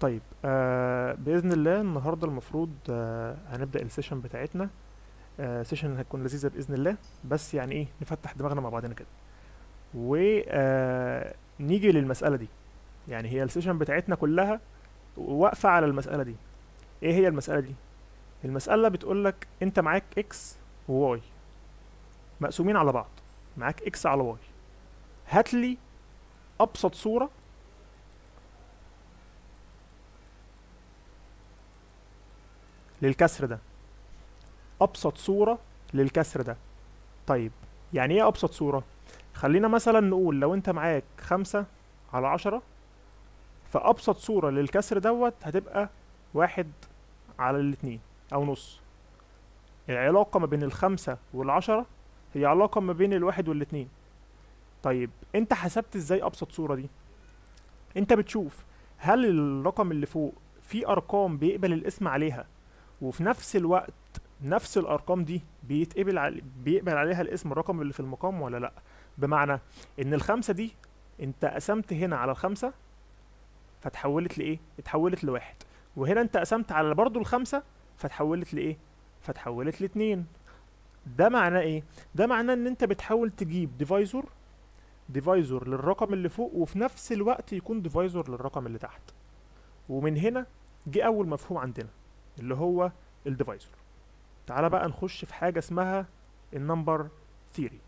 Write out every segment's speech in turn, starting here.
طيب آه بإذن الله النهاردة المفروض آه هنبدأ ال session بتاعتنا. آه session هتكون لذيذة بإذن الله بس يعني إيه نفتح دماغنا مع بعضنا كده. ونيجي للمسألة دي. يعني هي ال session بتاعتنا كلها واقفة على المسألة دي. إيه هي المسألة دي؟ المسألة بتقولك أنت معاك X و Y مقسومين على بعض. معاك X على Y هاتلي أبسط صورة للكسر ده. أبسط صورة للكسر ده. طيب يعني إيه أبسط صورة؟ خلينا مثلا نقول لو أنت معاك خمسة على عشرة فأبسط صورة للكسر دوت هتبقى واحد على الاتنين أو نص. العلاقة ما بين الخمسة والعشرة هي علاقة ما بين الواحد والاتنين. طيب أنت حسبت إزاي أبسط صورة دي؟ أنت بتشوف هل الرقم اللي فوق في أرقام بيقبل الاسم عليها؟ وفي نفس الوقت نفس الأرقام دي بيتقبل علي بيقبل عليها الاسم الرقم اللي في المقام ولا لأ؟ بمعنى إن الخمسة دي أنت قسمت هنا على الخمسة فتحولت لإيه؟ اتحولت لواحد. وهنا أنت قسمت على برضو الخمسة فتحولت لإيه؟ فتحولت لاتنين. ده معناه إيه؟ ده معناه إن أنت بتحاول تجيب divisor divisor للرقم اللي فوق وفي نفس الوقت يكون divisor للرقم اللي تحت. ومن هنا جه أول مفهوم عندنا. اللي هو ال divisor تعالى بقى نخش في حاجة اسمها ال number theory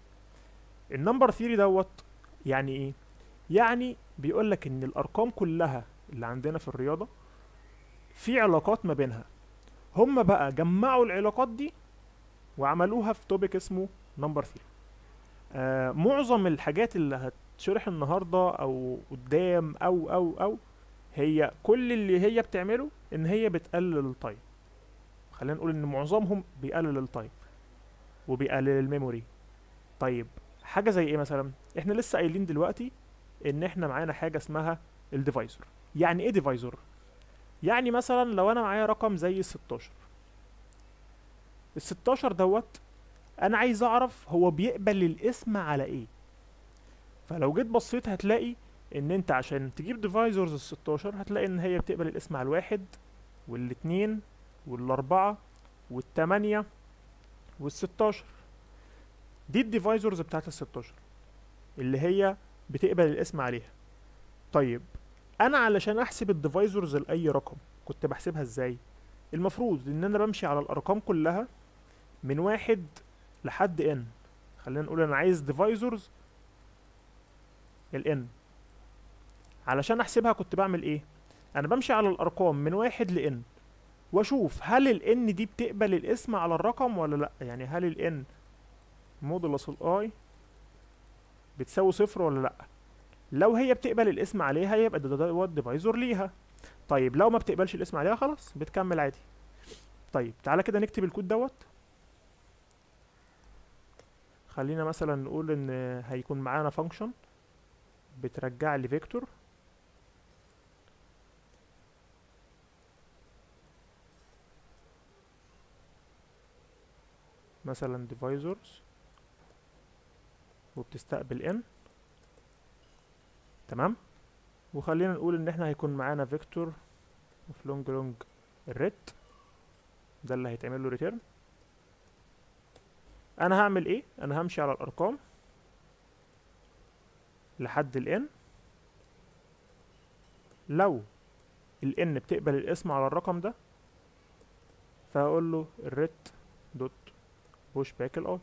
ال number theory دوت يعني إيه؟ يعني بيقول لك إن الأرقام كلها اللي عندنا في الرياضة في علاقات ما بينها. هم بقى جمعوا العلاقات دي وعملوها في topic اسمه number theory آه معظم الحاجات اللي هتشرح النهارده أو قدام أو أو أو هي كل اللي هي بتعمله إن هي بتقلل ال time خلينا نقول إن معظمهم بيقلل ال time وبيقلل ال memory. طيب حاجة زي إيه مثلا؟ إحنا لسه قايلين دلوقتي إن إحنا معانا حاجة اسمها ال divisor. يعني إيه divisor؟ يعني مثلا لو أنا معايا رقم زي ال 16 ال 16 دوت أنا عايز أعرف هو بيقبل القسمة على إيه. فلو جيت بصيت هتلاقي إن أنت عشان تجيب divisors ال 16 هتلاقي إن هي بتقبل القسمة على الواحد والاتنين والأربعة والتمانية والستاشر. دي ال divisors بتاعت ال 16 اللي هي بتقبل القسمة عليها. طيب أنا علشان أحسب ال divisors لأي رقم كنت بحسبها إزاي؟ المفروض إن أنا بمشي على الأرقام كلها من واحد لحد n خلينا نقول أنا عايز divisors ال n علشان أحسبها كنت بعمل إيه؟ أنا بمشي على الأرقام من واحد ل n وأشوف هل ال n دي بتقبل القسمة على الرقم ولا لأ؟ يعني هل ال n modulus ال i بتساوي صفر ولا لأ؟ لو هي بتقبل القسمة عليها يبقى ده دوت divisor ليها. طيب لو ما بتقبلش القسمة عليها خلاص بتكمل عادي. طيب تعالى كده نكتب الكود دوت. خلينا مثلا نقول إن هيكون معانا function بترجع لي vector مثلا divisors وبتستقبل n. تمام؟ وخلينا نقول إن إحنا هيكون معانا vector of long long ال ret ده اللي هيتعمل له return أنا هعمل إيه؟ أنا همشي على الأرقام لحد ال n. لو ال n بتقبل القسمة على الرقم ده فهقول له ال ret dot push back ال i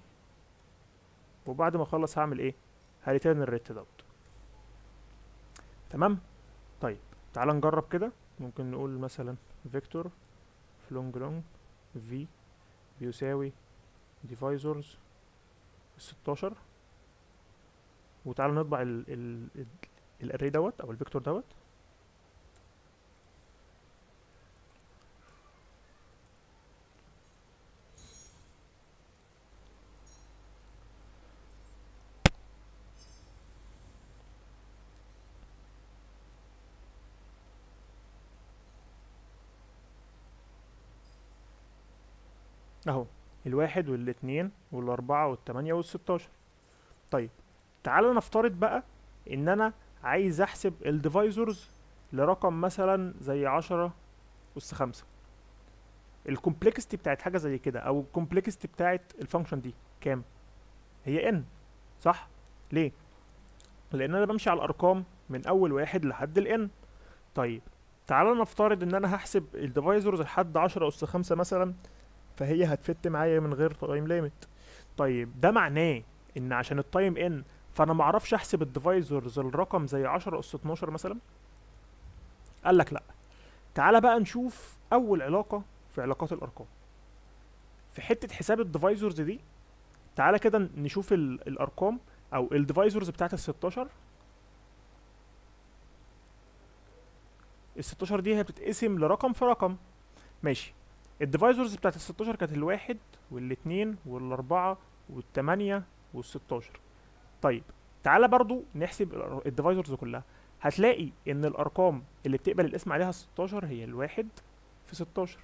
وبعد ما أخلص هعمل إيه؟ ه return ال ret دوت. تمام؟ طيب تعال نجرب كده. ممكن نقول مثلا vector of long long v بيساوي divisors 16 وتعالى نطبع ال ال ال array دوت أو ال vector دوت. اهو الواحد والاتنين والاربعة والتمانية والستاشر طيب تعالى نفترض بقى إن أنا عايز أحسب ال divisors لرقم مثلا زي عشرة أس خمسة ال complexity بتاعت حاجة زي كده أو ال complexity بتاعت ال function دي كام؟ هي n صح؟ ليه؟ لأن أنا بمشي على الأرقام من أول واحد لحد ال n طيب تعالى نفترض إن أنا هحسب الديفايزرز لحد عشرة أس خمسة مثلا فهي هتفت معايا من غير time limit طيب ده معناه إن عشان ال time n فأنا معرفش أحسب ال divisors الرقم زي عشرة أس اتناشر مثلا؟ قال لك لأ. تعالى بقى نشوف أول علاقة في علاقات الأرقام. في حتة حساب ال divisors دي تعالى كده نشوف ال- الأرقام أو ال divisors بتاعت ال 16 ال 16 دي هي بتتقسم لرقم في رقم. ماشي. ال divisors بتاعت ال 16 كانت الواحد والاتنين والأربعة والتمانية والستاشر. طيب تعالى برضو نحسب ال divisors كلها. هتلاقي إن الأرقام اللي بتقبل القسمة عليها 16 هي الواحد في 16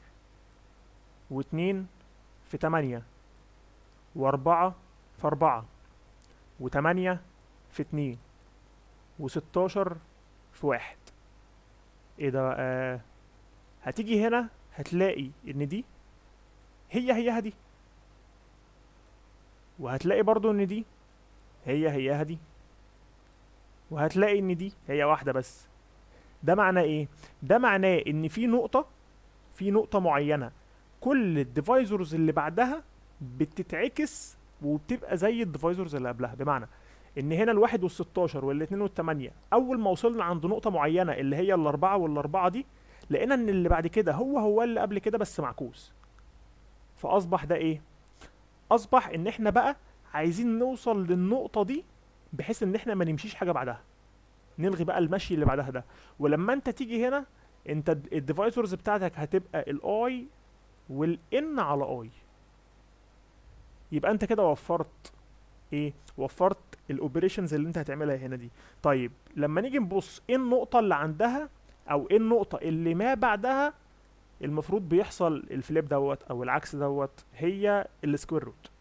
واتنين في تمانية واربعة في اربعة وتمانية في اتنين وستاشر في واحد. إيه ده بقى؟ هتيجي هنا هتلاقي إن دي هي هيها دي وهتلاقي برضو إن دي هي هيها دي وهتلاقي إن دي هي واحدة بس. ده معناه إيه؟ ده معناه إن في نقطة في نقطة معينة. كل الديفايزرز اللي بعدها بتتعكس وبتبقى زي ال divisors اللي قبلها. بمعنى إن هنا الواحد والستاشر والاتنين والتمانية أول ما وصلنا عند نقطة معينة اللي هي الأربعة والأربعة دي لقينا إن اللي بعد كده هو هو اللي قبل كده بس معكوس. فأصبح ده إيه؟ أصبح إن إحنا بقى عايزين نوصل للنقطة دي بحيث إن إحنا ما نمشيش حاجة بعدها. نلغي بقى المشي اللي بعدها ده. ولما أنت تيجي هنا أنت ال divisors بتاعتك هتبقى ال i وال n على i يبقى أنت كده وفرت إيه؟ وفرت ال operations اللي أنت هتعملها هنا دي. طيب لما نيجي نبص إيه النقطة اللي عندها؟ أو إيه النقطة اللي ما بعدها المفروض بيحصل ال flip دوت أو العكس دوت هي ال square root.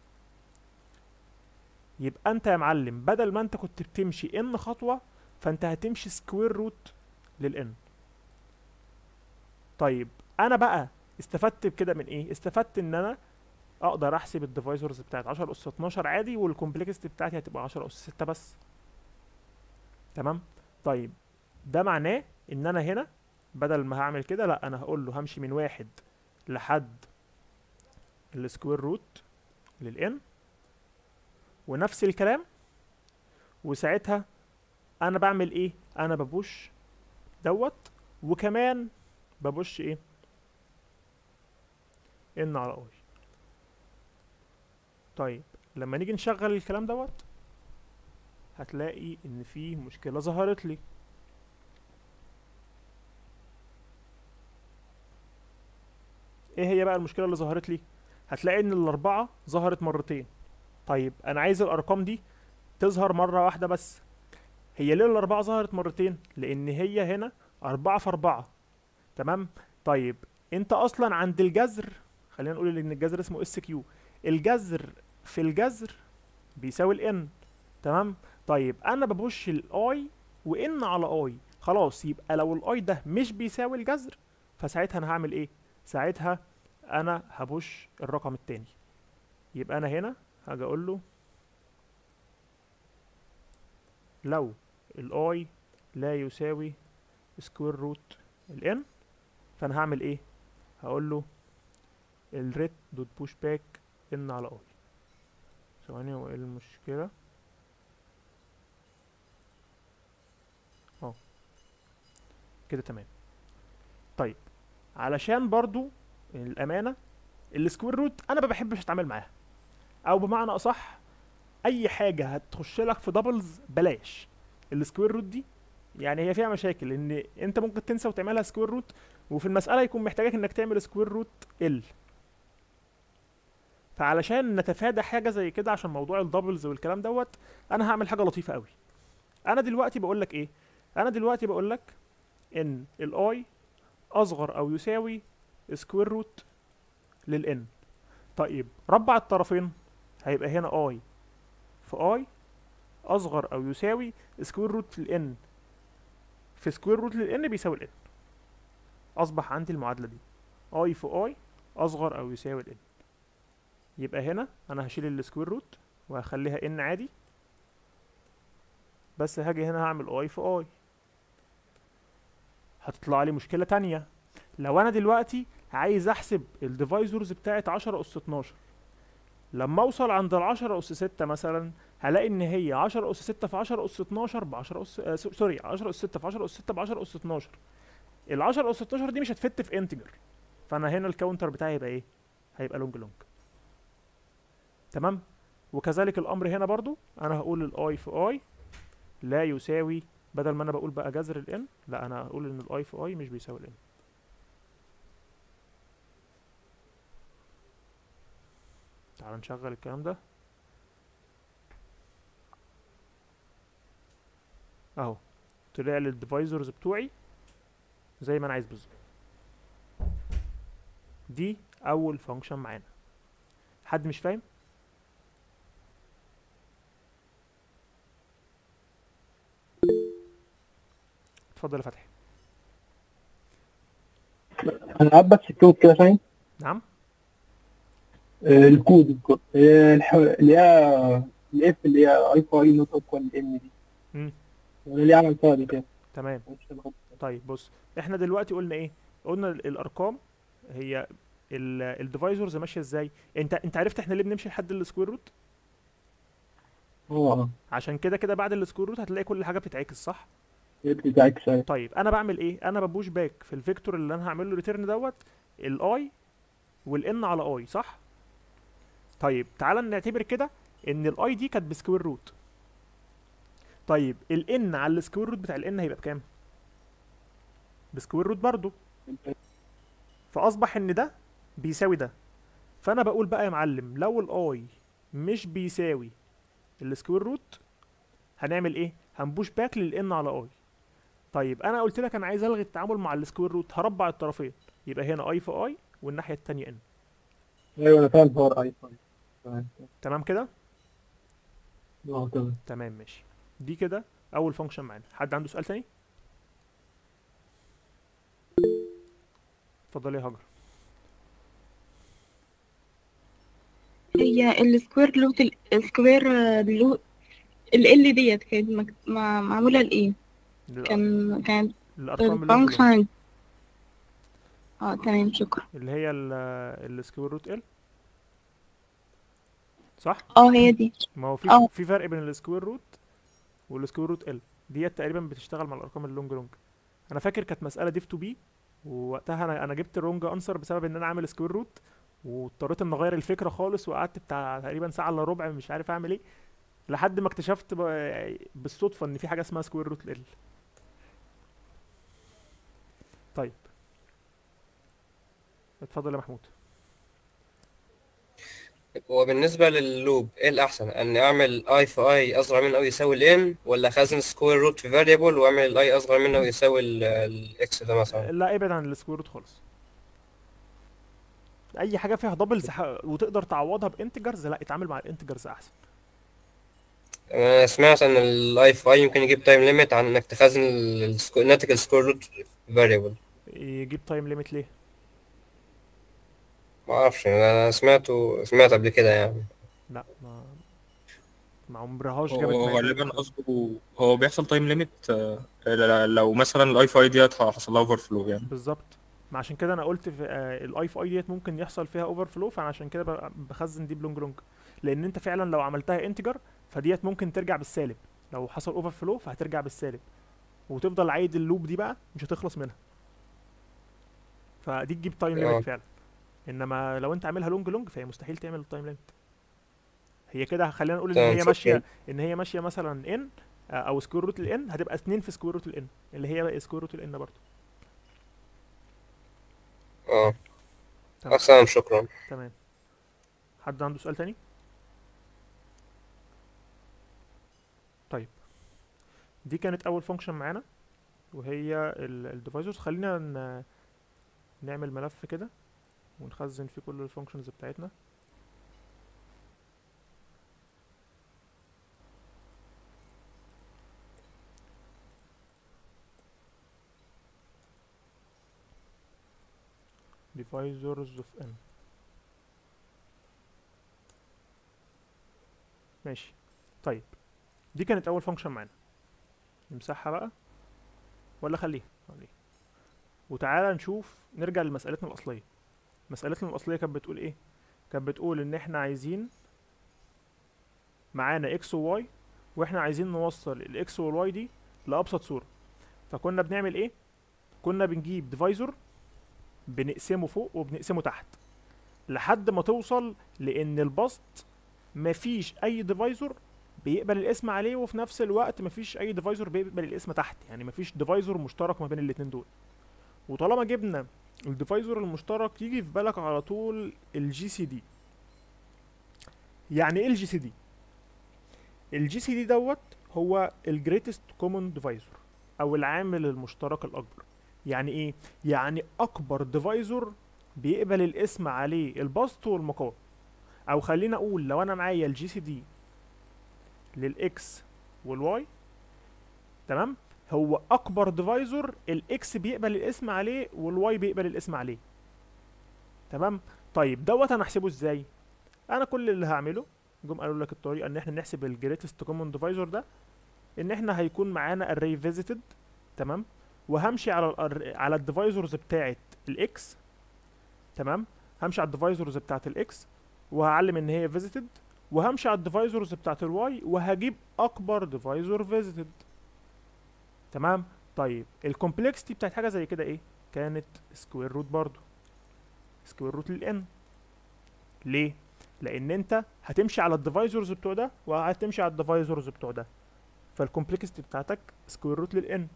يبقى أنت يا معلم بدل ما أنت كنت بتمشي n خطوة فأنت هتمشي square root لل n. طيب أنا بقى استفدت بكده من إيه؟ استفدت إن أنا أقدر أحسب ال divisors بتاعت 10 أس 12 عادي وال complexity بتاعتي هتبقى 10 أس 6 بس. تمام؟ طيب ده معناه إن أنا هنا بدل ما هعمل كده لأ أنا هقول له همشي من واحد لحد ال square root لل n ونفس الكلام. وساعتها أنا بعمل إيه؟ أنا ببوش دوت وكمان ببوش إيه؟ إن على اي طيب لما نيجي نشغل الكلام دوت هتلاقي إن في مشكلة ظهرت لي. إيه هي بقى المشكلة اللي ظهرت لي؟ هتلاقي إن الأربعة ظهرت مرتين. طيب أنا عايز الأرقام دي تظهر مرة واحدة بس. هي ليه الأربعة ظهرت مرتين؟ لأن هي هنا أربعة في أربعة. تمام؟ طيب أنت أصلا عند الجذر خلينا نقول إن الجذر اسمه sq. الجذر في الجذر بيساوي ال n تمام؟ طيب أنا ب push ال i و n على i خلاص يبقى لو ال i ده مش بيساوي الجذر فساعتها أنا هعمل إيه؟ ساعتها أنا ه push الرقم التاني. يبقى أنا هنا هاجي أقول له لو ال i لا يساوي square root ال n فأنا هعمل إيه؟ هقول له ال ret dot push back n على i ثواني هو إيه المشكلة؟ آه. كده تمام. طيب علشان برضو الأمانة ال square root أنا ما بحبش أتعامل معاها. أو بمعنى أصح أي حاجة هتخش لك في doubles بلاش. ال square root دي يعني هي فيها مشاكل إن أنت ممكن تنسى وتعملها square root وفي المسألة يكون محتاجك إنك تعمل square root L فعلشان نتفادى حاجة زي كده عشان موضوع ال doubles والكلام دوت أنا هعمل حاجة لطيفة قوي أنا دلوقتي بقول لك إيه؟ أنا دلوقتي بقول لك إن ال i أصغر أو يساوي square root لل n طيب ربع الطرفين هيبقى هنا i في i أصغر أو يساوي square root لل n في square root لل n بيساوي ال n أصبح عندي المعادلة دي. i في i أصغر أو يساوي ال n يبقى هنا أنا هشيل ال square root وهخليها n عادي. بس هاجي هنا هعمل i في i هتطلع لي مشكلة تانية. لو أنا دلوقتي عايز احسب ال divisors بتاعت 10 اس 12 لما اوصل عند ال 10 اس 6 مثلا هلاقي إن هي 10 اس 6 في 10 اس 12 ب 10 اس آه سو- سوري 10 اس 6 في 10 اس 6 ب 10 اس 12 ال 10 اس 12 دي مش هت fit في integer. فأنا هنا ال counter بتاعي هيبقى إيه؟ هيبقى long long تمام؟ وكذلك الأمر هنا برضو. أنا هقول ال i في i لا يساوي بدل ما أنا بقول بقى جذر ال n لا أنا هقول إن ال i في i مش بيساوي ال n تعال نشغل الكلام ده. أهو طلع لي ال divisors بتوعي زي ما أنا عايز بالظبط. دي أول function معانا. حد مش فاهم؟ اتفضل يا فتحي. أنا بس الكود كده فاهم؟ نعم. ال code ال code آه، اللي هي ال if اللي هي i في i not equal n دي. وأنا ليه عمل فاضي كده؟ تمام. طيب بص إحنا دلوقتي قلنا إيه؟ قلنا ال- الأرقام هي ال divisors ماشية إزاي؟ انت انت عرفت إحنا ليه بنمشي لحد ال square root آه. عشان كده كده بعد ال square root هتلاقي كل حاجة بتتعكس صح؟ بتاعك ساعة طيب أنا بعمل إيه؟ أنا ب push back في ال vector اللي أنا هعمل له return دوت ال i وال n على i صح؟ طيب تعال نعتبر كده إن ال i دي كانت ب square root طيب ال n على ال square root بتاع ال n هيبقى بكام؟ ب square root برضو. فأصبح إن ده بيساوي ده. فأنا بقول بقى يا معلم لو ال i مش بيساوي ال square root هنعمل إيه؟ هن push back لل n على i طيب أنا قلت لك أنا عايز ألغي التعامل مع ال square root هربع الطرفين. يبقى هنا i في i والناحية التانية n أيوه أنا فاهم حوار i في i تمام. تمام كده؟ آه تمام. تمام ماشي. دي كده أول function معانا. حد عنده سؤال تاني؟ اتفضل يا هاجر. هي ال square root ال square root L ال ديت كانت مك- مع- معمولة لإيه؟ للأ- كان كانت الارقام ال function آه تمام شكرا. اللي هي ال- square root L صح؟ آه هي دي. ما هو في آه. في فرق بين ال square root وال square root L. ديت تقريبا بتشتغل مع الأرقام ال long long. أنا فاكر كانت مسألة div two B ووقتها أنا أنا جبت ال wrong answer بسبب إن أنا عامل square root واضطريت إن أغير الفكرة خالص وقعدت بتاع تقريبا ساعة إلا ربع مش عارف أعمل إيه لحد ما اكتشفت بالصدفة إن في حاجة اسمها square root L. طيب. اتفضل يا محمود. وبالنسبة لل loop إيه الأحسن؟ أن أعمل i في i أصغر من أو يساوي ال n ولا أخزن square root في variable وأعمل ال i أصغر منه ويساوي ال x ده مثلا؟ لا ابعد عن ال square root خالص أي حاجة فيها doubles وتقدر تعوضها ب integers لا اتعامل مع ال integers أحسن أنا سمعت أن ال i في i يمكن يجيب time limit عن إنك تخزن ال squa- ناتج ال square root في variable يجيب time limit ليه ما أعرفش أنا سمعته سمعت قبل كده يعني. لا ما ما عمرهاش هو جابت هو غالبا قصده هو بيحصل time limit لو مثلا ال i في i ديت حصل لها overflow يعني. بالظبط. ما عشان كده أنا قلت في ال i في i ديت ممكن يحصل فيها overflow فانا عشان كده بخزن دي ب long long. لأن أنت فعلا لو عملتها integer فديت ممكن ترجع بالسالب. لو حصل overflow فهترجع بالسالب. وتفضل عايد ال loop دي بقى مش هتخلص منها. فدي تجيب time آه. limit فعلا. إنما لو أنت عاملها long long فهي مستحيل تعمل ال time limit هي كده خلينا نقول إن هي. ماشية إن هي ماشية مثلا n أو square root ال n هتبقى 2 في square root ال n اللي هي square root ال n برضه. آه. تمام. شكرا. تمام. حد عنده سؤال تاني؟ طيب. دي كانت أول function معانا وهي ال divisors خلينا ن- نعمل ملف كده. ونخزن فيه كل ال functions بتاعتنا. Divisors of n. ماشي. طيب. دي كانت أول function معانا. نمسحها بقى. ولا خليها. خليها. وتعالى نشوف نرجع لمسألتنا الأصلية. مسألتنا الأصلية كانت بتقول إيه؟ كانت بتقول إن إحنا عايزين معانا x و y وإحنا عايزين نوصل الاكس والواي دي لأبسط صورة. فكنا بنعمل إيه؟ كنا بنجيب divisor بنقسمه فوق وبنقسمه تحت. لحد ما توصل لإن البسط مفيش أي divisor بيقبل القسمة عليه وفي نفس الوقت مفيش أي divisor بيقبل القسمة تحت. يعني مفيش divisor مشترك ما بين الاتنين دول. وطالما جبنا ال divisor المشترك يجي في بالك على طول ال GCD. يعني إيه ال GCD؟ ال GCD دوت هو ال greatest common divisor أو العامل المشترك الأكبر. يعني إيه؟ يعني أكبر divisor بيقبل القسمة عليه البسط والمقام أو خلينا أقول لو أنا معايا ال GCD لل x وال y تمام؟ هو أكبر divisor ال x بيقبل القسمة عليه وال y بيقبل القسمة عليه. تمام؟ طيب دوت أنا احسبه إزاي؟ أنا كل اللي هعمله جم قالوا لك الطريقة إن إحنا نحسب ال greatest common divisor ده إن إحنا هيكون معانا array visited تمام؟ وهمشي على على ال divisors بتاعه ال x تمام؟ همشي على ال divisors بتاعه ال x وهعلم إن هي visited وهمشي على ال divisors بتاعه ال y وهجيب أكبر divisor visited. تمام؟ طيب ال complexity بتاعت حاجة زي كده إيه؟ كانت square root برضو square root لل n ليه؟ لأن أنت هتمشي على ال divisors بتوع ده وهتمشي على ال divisors بتوع ده. فال complexity بتاعتك square root لل n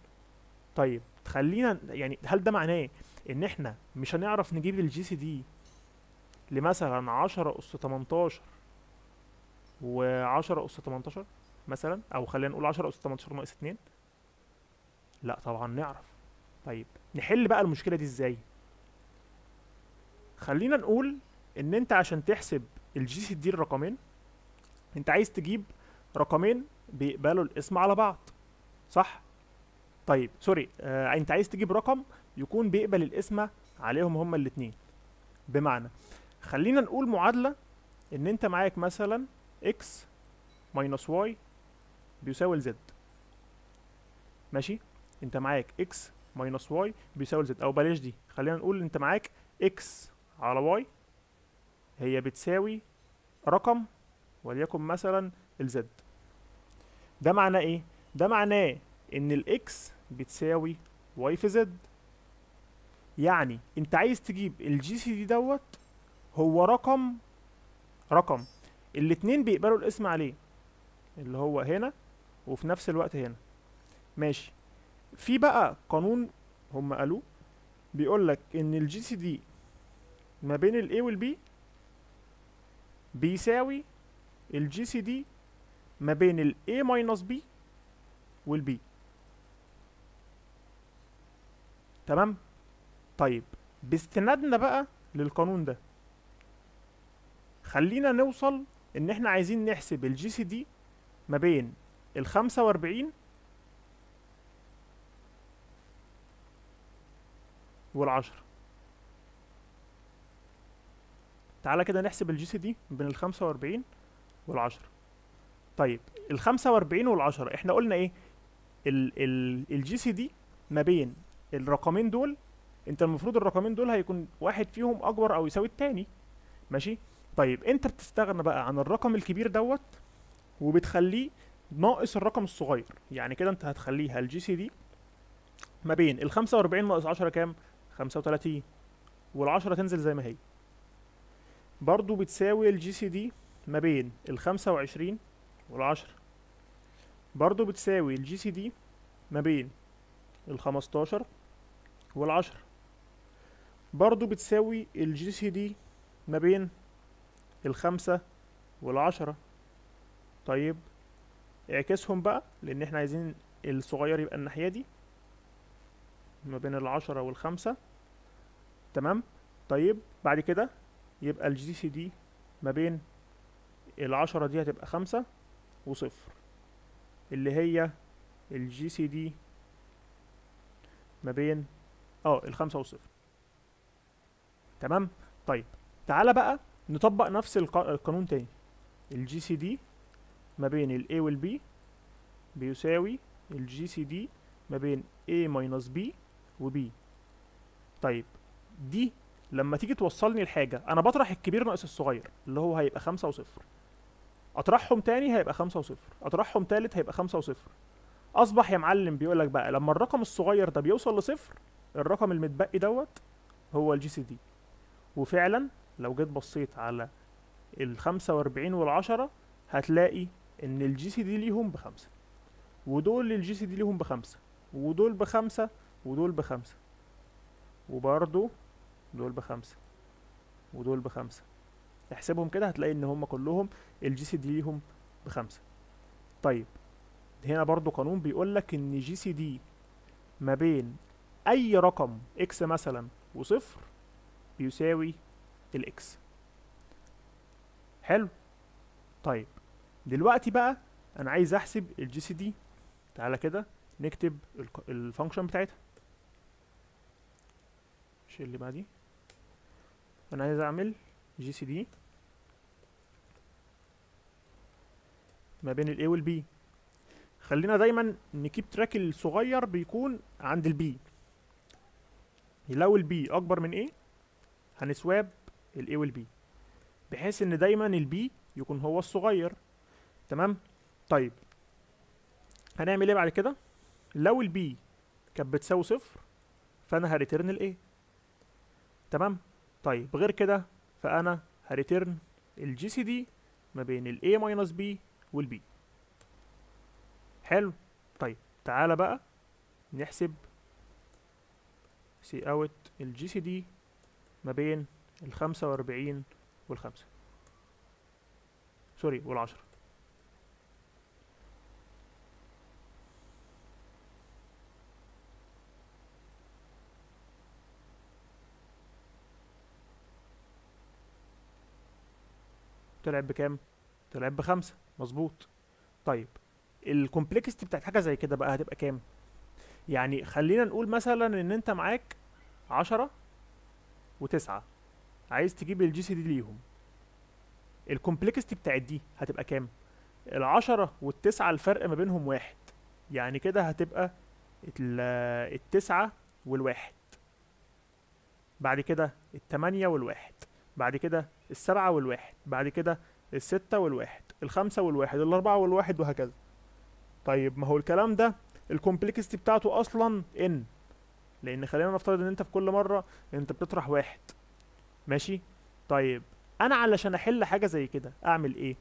طيب خلينا يعني هل ده معناه إن إحنا مش هنعرف نجيب ال GCD لمثلا 10 اس 18 و10 اس 18 مثلا؟ أو خلينا نقول 10 اس 18 ناقص 2 لا طبعا نعرف. طيب نحل بقى المشكلة دي إزاي؟ خلينا نقول إن أنت عشان تحسب ال GCD الرقمين أنت عايز تجيب رقمين بيقبلوا القسمة على بعض. صح؟ طيب sorry آه أنت عايز تجيب رقم يكون بيقبل القسمة عليهم هما الاتنين. بمعنى خلينا نقول معادلة إن أنت معاك مثلا x minus y بيساوي z. ماشي؟ انت معاك x minus y بيساوي z. أو بلاش دي خلينا نقول انت معاك x على y هي بتساوي رقم وليكن مثلا ال z ده معناه إيه؟ ده معناه إن الاكس بتساوي واي في زد يعني انت عايز تجيب ال GCD دوت هو رقم رقم. الاتنين بيقبلوا القسمة عليه اللي هو هنا وفي نفس الوقت هنا. ماشي. في بقى قانون هم قالوه بيقول لك ان ال GCD ما بين ال A وال B بيساوي ال GCD ما بين ال A minus B وال B. تمام؟ طيب باستنادنا بقى للقانون ده. خلينا نوصل إن إحنا عايزين نحسب ال GCD ما بين ال 45 وال 10 تعالى كده نحسب ال GCD بين ال 45 وال 10 طيب ال 45 وال 10 إحنا قلنا إيه؟ ال ال ال GCD ما بين الرقمين دول انت المفروض الرقمين دول هيكون واحد فيهم أكبر أو يساوي التاني. ماشي؟ طيب انت بتستغنى بقى عن الرقم الكبير دوت وبتخليه ناقص الرقم الصغير. يعني كده انت هتخليها ال GCD ما بين ال 45 ناقص 10 كام؟ 35 وال 10 تنزل زي ما هي. برضو بتساوي ال GCD ما بين ال 25 وال 10 برضو بتساوي ال GCD ما بين ال 15 وال 10 برضو بتساوي ال GCD ما بين الخمسة والعشرة. طيب اعكسهم بقى لأن إحنا عايزين الصغير يبقى الناحية دي. ما بين العشرة والخمسة. تمام؟ طيب بعد كده يبقى ال GCD ما بين العشرة دي هتبقى خمسة وصفر اللي هي ال GCD ما بين آه الخمسة والصفر تمام؟ طيب تعالى بقى نطبق نفس الق- القانون تاني. ال GCD ما بين ال A وال B بيساوي الجي سي دي ما بين A minus B و B. طيب دي لما تيجي توصلني لحاجة أنا بطرح الكبير ناقص الصغير اللي هو هيبقى خمسة وصفر. أطرحهم تاني هيبقى خمسة وصفر أطرحهم تالت هيبقى خمسة وصفر. أصبح يا معلم بيقولك بقى لما الرقم الصغير ده بيوصل لصفر الرقم المتبقي دوت هو ال GCD وفعلا لو جيت بصيت على ال 45 وال 10 هتلاقي إن ال GCD ليهم بخمسة. ودول ال GCD ليهم بخمسة. ودول بخمسة ودول بخمسة. وبرضو دول بخمسة. ودول بخمسة. احسبهم كده هتلاقي إن هم كلهم الجي سي دي ليهم بخمسة. طيب هنا برضو قانون بيقولك إن GCD ما بين أي رقم x مثلا وصفر بيساوي ال x حلو؟ طيب دلوقتي بقى أنا عايز أحسب ال GCD تعالى كده نكتب ال function بتاعتها. مش اللي بعديه. أنا عايز أعمل GCD ما بين ال a وال b خلينا دايما نـ keep track الصغير بيكون عند ال b لو ال b أكبر من a هن swap ال a وال b بحيث إن دايما ال b يكون هو الصغير. تمام؟ طيب. هنعمل إيه بعد كده؟ لو ال b كانت بتساوي صفر فأنا ه return ال a تمام؟ طيب غير كده فأنا ه return ال GCD ما بين ال a minus b وال b حلو. طيب تعالى بقى نحسب سي اوت ال GCD ما بين الخمسة وأربعين والخمسة sorry والعشرة. طلع بكام؟ طلع بخمسة. مظبوط. طيب ال complexity بتاعت حاجة زي كده بقى هتبقى كام؟ يعني خلينا نقول مثلا إن أنت معاك عشرة وتسعة. عايز تجيب ال GCD ليهم. ال complexity بتاعت دي هتبقى كام؟ العشرة والتسعة الفرق ما بينهم واحد. يعني كده هتبقى ال- التسعة والواحد. بعد كده التمانية والواحد. بعد كده السبعة والواحد بعد كده الستة والواحد الخمسة والواحد الأربعة والواحد وهكذا. طيب ما هو الكلام ده ال complexity بتاعته أصلا n لأن خلينا نفترض إن أنت في كل مرة أنت بتطرح واحد. ماشي؟ طيب أنا علشان أحل حاجة زي كده أعمل إيه؟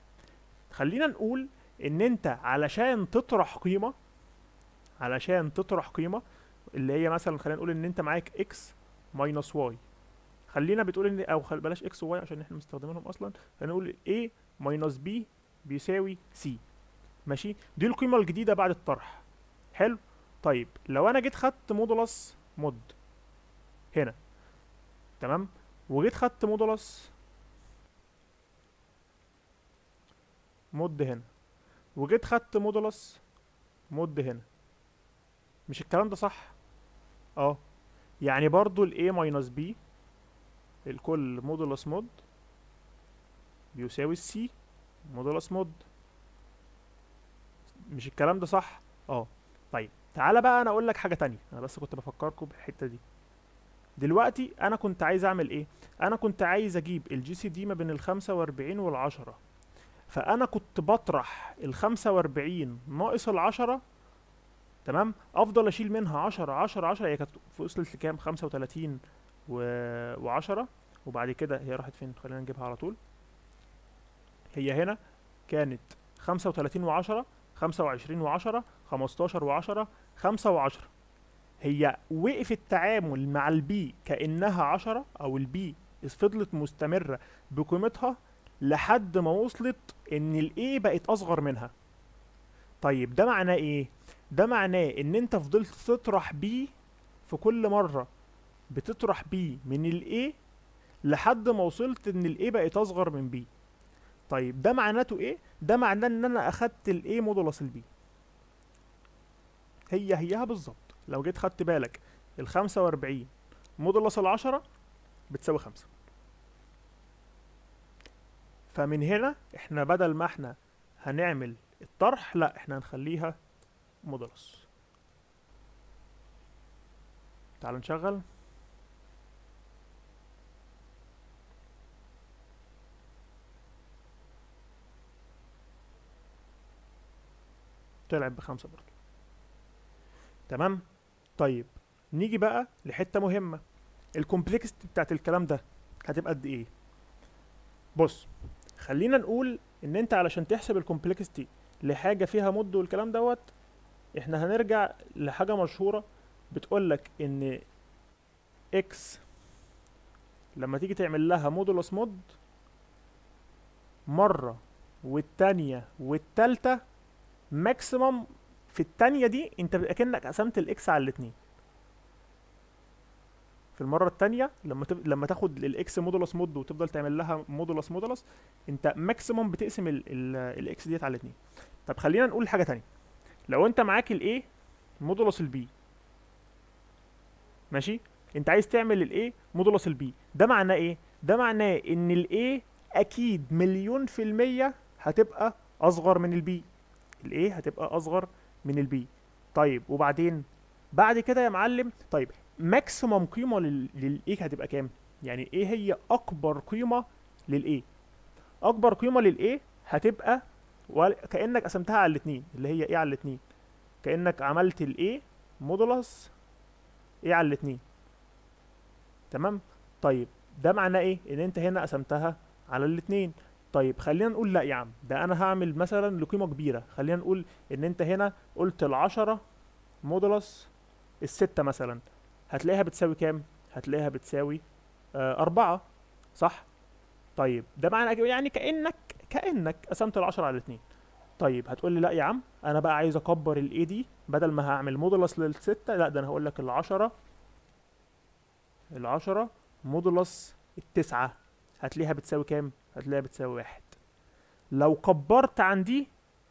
خلينا نقول إن أنت علشان تطرح قيمة علشان تطرح قيمة اللي هي مثلا خلينا نقول إن أنت معاك x minus y خلينا بتقول إن أو خل... بلاش x و y عشان إحنا مستخدمينهم أصلا. خلينا نقول a minus b بيساوي c. ماشي؟ دي القيمة الجديدة بعد الطرح. حلو؟ طيب لو أنا جيت خدت modulus mod هنا تمام؟ وجيت خدت modulus mod هنا وجيت خدت modulus mod هنا. مش الكلام ده صح؟ آه. يعني برضو ال A minus B الكل modulus mod بيساوي ال C modulus mod مش الكلام ده صح؟ آه. طيب تعالى بقى أنا أقول لك حاجة تانية. أنا بس كنت بفكركم بالحتة دي. دلوقتي أنا كنت عايز أعمل إيه؟ أنا كنت عايز أجيب ال GCD ما بين الخمسة وأربعين والعشرة فأنا كنت بطرح الخمسة وأربعين ناقص العشرة تمام؟ أفضل أشيل منها عشرة عشرة عشرة. هي كانت وصلت لكام؟ خمسة وتلاتين. و... وعشرة وبعد كده هي راحت فين؟ خلينا نجيبها على طول. هي هنا كانت خمسة وتلاتين وعشرة خمسة وعشرين وعشرة خمستاشر وعشرة خمسة وعشرة. هي وقف التعامل مع ال b كأنها عشرة أو ال b فضلت مستمرة بقيمتها لحد ما وصلت إن ال a بقت أصغر منها. طيب ده معناه إيه؟ ده معناه إن أنت فضلت تطرح b في كل مرة بتطرح b من ال a لحد ما وصلت إن ال a بقت أصغر من b طيب ده معناته إيه؟ ده معناه إن أنا أخدت ال a modulus ال b هي هيها بالظبط. لو جيت خدت بالك ال 45 modulus ال 10 بتساوي خمسة. فمن هنا إحنا بدل ما إحنا هنعمل الطرح لا إحنا هنخليها مودولس تعال نشغل. طلعت بخمسة برضه تمام؟ طيب نيجي بقى لحتة مهمة. ال complexity بتاعت الكلام ده هتبقى قد إيه؟ بص خلينا نقول إن أنت علشان تحسب ال complexity لحاجة فيها mod والكلام دوت إحنا هنرجع لحاجة مشهورة بتقولك إن x لما تيجي تعمل لها modulus mod مرة والتانية والتالتة maximum في التانية دي انت كأنك قسمت ال x على الاتنين. في المرة التانية لما تب... لما تاخد ال x modulus mod وتفضل تعمل لها modulus modulus انت maximum بتقسم ال... ال... ال x ديت على الاتنين. طب خلينا نقول حاجة تانية. لو انت معاك ال a modulus ال b ماشي؟ انت عايز تعمل ال a modulus ال b ده معناه إيه؟ ده معناه إن ال a أكيد مليون في المية هتبقى أصغر من ال b ال a هتبقى اصغر من ال b طيب وبعدين بعد كده يا معلم طيب ماكسيمم قيمة لل... للايه هتبقى كام؟ يعني إيه هي أكبر قيمة للايه أكبر قيمة للايه هتبقى. كأنك قسمتها على الاثنين اللي هي إيه على الاثنين كأنك عملت الايه مودولس إيه على الاثنين تمام؟ طيب ده معناه إيه؟ ان انت هنا قسمتها على الاثنين طيب خلينا نقول لا يا عم ده أنا هعمل مثلا لقيمة كبيرة. خلينا نقول إن أنت هنا قلت العشرة modulus الستة مثلا هتلاقيها بتساوي كام؟ هتلاقيها بتساوي آه أربعة صح؟ طيب ده معنى يعني كأنك كأنك قسمت العشرة على الاتنين طيب هتقول لي لا يا عم أنا بقى عايز أكبر ال ID بدل ما هعمل modulus للستة لا ده أنا هقول لك العشرة العشرة modulus التسعة هتلاقيها بتساوي كام؟ هتلاقيها بتساوي واحد. لو كبرت عن دي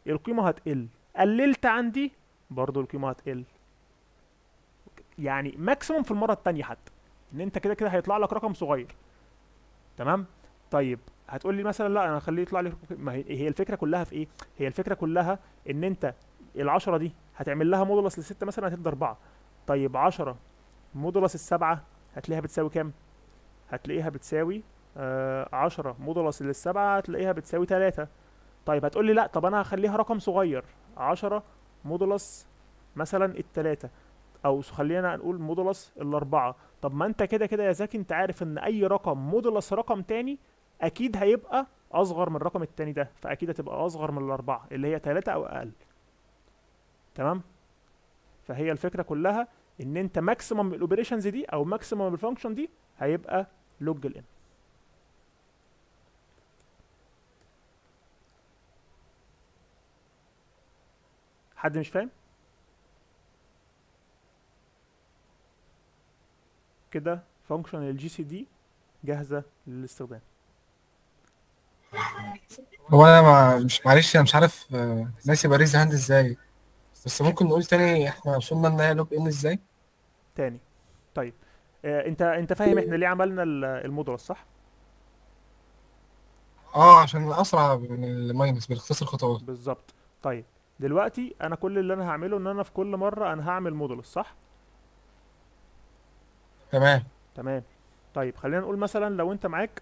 القيمة هتقل. قللت عن دي برضو القيمة هتقل. يعني ماكسيموم في المرة التانية حتى. إن أنت كده كده هيطلع لك رقم صغير. تمام؟ طيب هتقول لي مثلا لا أنا هخليه يطلع لي ما هي الفكرة كلها في إيه؟ هي الفكرة كلها إن أنت العشرة دي هتعمل لها مودولس لستة مثلا هتدي أربعة. طيب عشرة مودولس السبعة هتلاقيها بتساوي كام؟ هتلاقيها بتساوي آه عشرة. مودولس للسبعة هتلاقيها بتساوي تلاتة. طيب هتقول لي لا طب أنا هخليها رقم صغير. عشرة مودولس مثلا التلاتة. أو خلينا نقول مودولس الأربعة. طب ما أنت كده كده يا زكي أنت عارف إن أي رقم مودولس رقم تاني أكيد هيبقى أصغر من الرقم التاني ده. فأكيد هتبقى أصغر من الأربعة اللي هي تلاتة أو أقل. تمام؟ فهي الفكرة كلها إن أنت ماكسيمم الاوبريشنز دي أو ماكسيمم الفانكشن دي هيبقى لوج الان حد مش فاهم؟ كده فانكشن الجي سي دي جاهزة للاستخدام. هو أنا ما مش معلش أنا مش عارف آه، ناسي باريز هاند إزاي؟ بس ممكن نقول تاني إحنا وصلنا ان هي log N إزاي؟ تاني. طيب آه انت أنت فاهم إحنا ليه عملنا ال- ال modulus صح؟ آه عشان أسرع من ال minus بنختصر خطوات. بالظبط. طيب دلوقتي أنا كل اللي أنا هعمله إن أنا في كل مرة أنا هعمل modulus صح؟ تمام. تمام. طيب خلينا نقول مثلا لو أنت معاك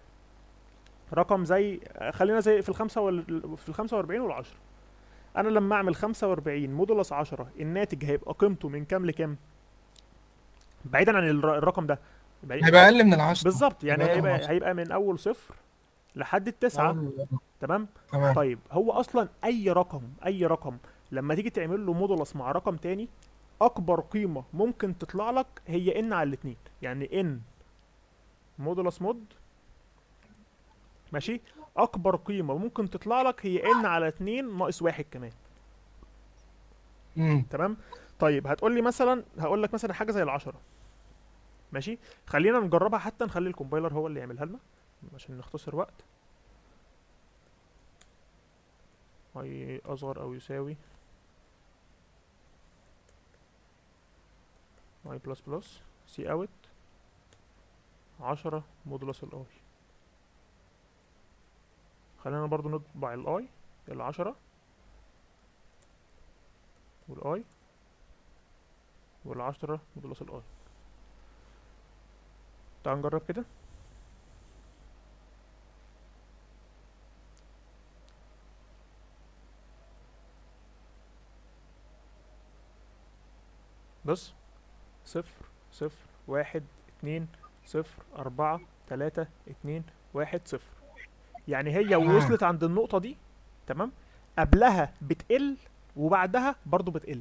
رقم زي خلينا زي في الخمسة وال... في الخمسة وأربعين والعشرة. أنا لما أعمل خمسة وأربعين مودولس عشرة الناتج هيبقى قيمته من كام لكام؟ بعيدا عن الر- الرقم ده. هيبقى أقل من العشرة. بالظبط يعني هيبقى. هيبقى من أول صفر لحد التسعة أقل- تمام؟ تمام. طيب هو أصلا أي رقم أي رقم لما تيجي تعمل له مودولس مع رقم تاني أكبر قيمة ممكن تطلع لك هي ان على الاثنين يعني ان modulus mod ماشي؟ أكبر قيمة ممكن تطلع لك هي N على 2 ناقص واحد كمان. تمام؟ طيب هتقول لي مثلا هقول لك مثلا حاجة زي العشرة. ماشي؟ خلينا نجربها حتى نخلي ال compiler هو اللي يعملها لنا. عشان نختصر وقت. i أصغر أو يساوي i plus plus cout عشرة modulus ال i خلينا برضو نطبع ال i العشرة وال i والعشرة modulus ال i تعال نجرب كده. بص صفر صفر واحد اتنين صفر أربعة تلاتة اتنين واحد صفر. يعني هي وصلت عند النقطة دي تمام؟ قبلها بتقل وبعدها برضو بتقل.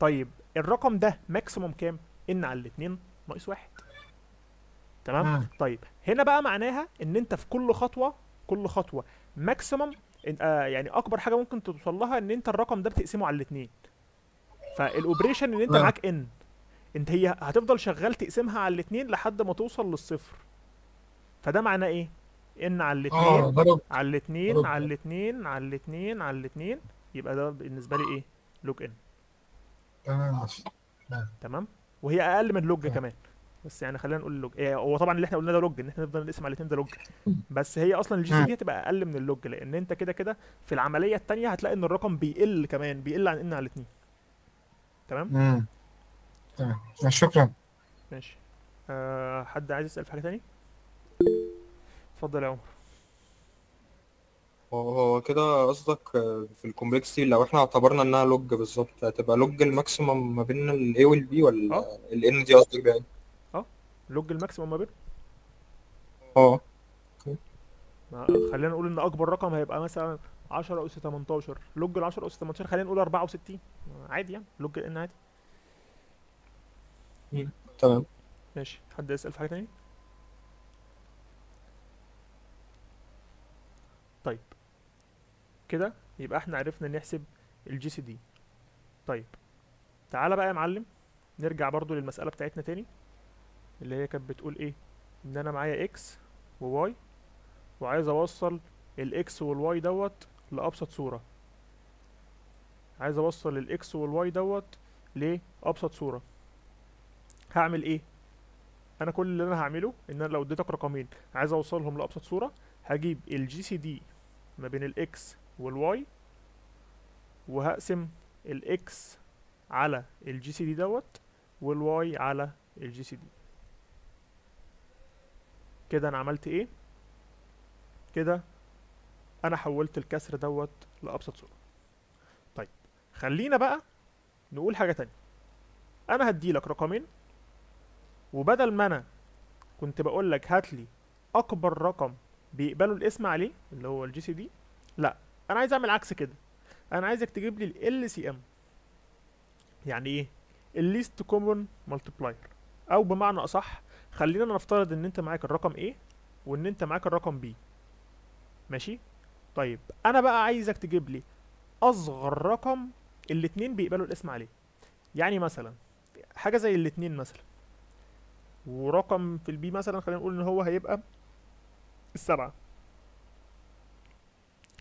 طيب الرقم ده maximum كام؟ N على الاتنين ناقص واحد. تمام؟ مم. طيب هنا بقى معناها إن أنت في كل خطوة كل خطوة maximum آه يعني أكبر حاجة ممكن توصل لها إن أنت الرقم ده بتقسمه على الاتنين. فال operation ان انت نعم. معاك ان انت هي هتفضل شغال تقسمها على الاتنين لحد ما توصل للصفر. فده معناه إيه؟ N على الاتنين ضرب على الاتنين ضرب. على الاتنين على الاتنين على الاتنين يبقى ده بالنسبة لي إيه؟ log N تمام تمام. وهي أقل من log. كمان. بس يعني خلينا نقول log إيه هو طبعا اللي إحنا قلنا ده log إن إحنا نفضل نقسم على الاتنين ده log بس هي أصلا ال GCD هتبقى أقل من ال log لأن انت كده كده في العملية التانية هتلاقي ان الرقم بيقل كمان بيقل عن N على الاتنين تمام؟ امم تمام. ماشي، شكرا. ماشي. أه حد عايز يسأل في حاجة تاني؟ اتفضل يا عمر. هو كده قصدك آه، في ال complexity لو إحنا اعتبرنا انها log بالظبط هتبقى log ال maximum ما بين ال A وال B ولا آه. ال N دي قصدك بيها إيه؟ log ال maximum ما بينهم. آه. خلينا نقول إن أكبر رقم هيبقى مثلا 10 اس 18 log ال 10 اس 18 خلينا نقول 64 عادي يعني log N عادي. تمام. ماشي. حد يسأل في حاجة تاني طيب. كده يبقى إحنا عرفنا نحسب ال GCD طيب. تعالى بقى يا معلم نرجع برضو للمسألة بتاعتنا تاني اللي هي كانت بتقول إيه؟ إن أنا معايا X و Y وعايز أوصل ال X وال Y دوت لأبسط صورة. عايز اوصل ال X وال Y دوت لأبسط صورة. هعمل إيه؟ أنا كل اللي أنا هعمله إن أنا لو اديتك رقمين عايز أوصلهم لأبسط صورة؟ هجيب ال GCD ما بين ال X وال Y وهقسم ال X على ال GCD دوت وال Y على ال GCD كده أنا عملت إيه؟ كده أنا حولت الكسر دوت لأبسط صورة. طيب خلينا بقى نقول حاجة تانية. أنا هديلك رقمين وبدل ما أنا كنت بقول لك هات لي أكبر رقم بيقبلوا القسمة عليه اللي هو ال GCD لا أنا عايز أعمل عكس كده. أنا عايزك تجيب لي ال LCM يعني إيه؟ ال least common multiplier أو بمعنى أصح خلينا نفترض إن أنت معاك الرقم A وإن أنت معاك الرقم B. ماشي؟ طيب أنا بقى عايزك تجيب لي أصغر رقم الاتنين بيقبلوا القسمة عليه. يعني مثلا حاجة زي الاتنين مثلا. ورقم في البي مثلا خلينا نقول إن هو هيبقى السبعة.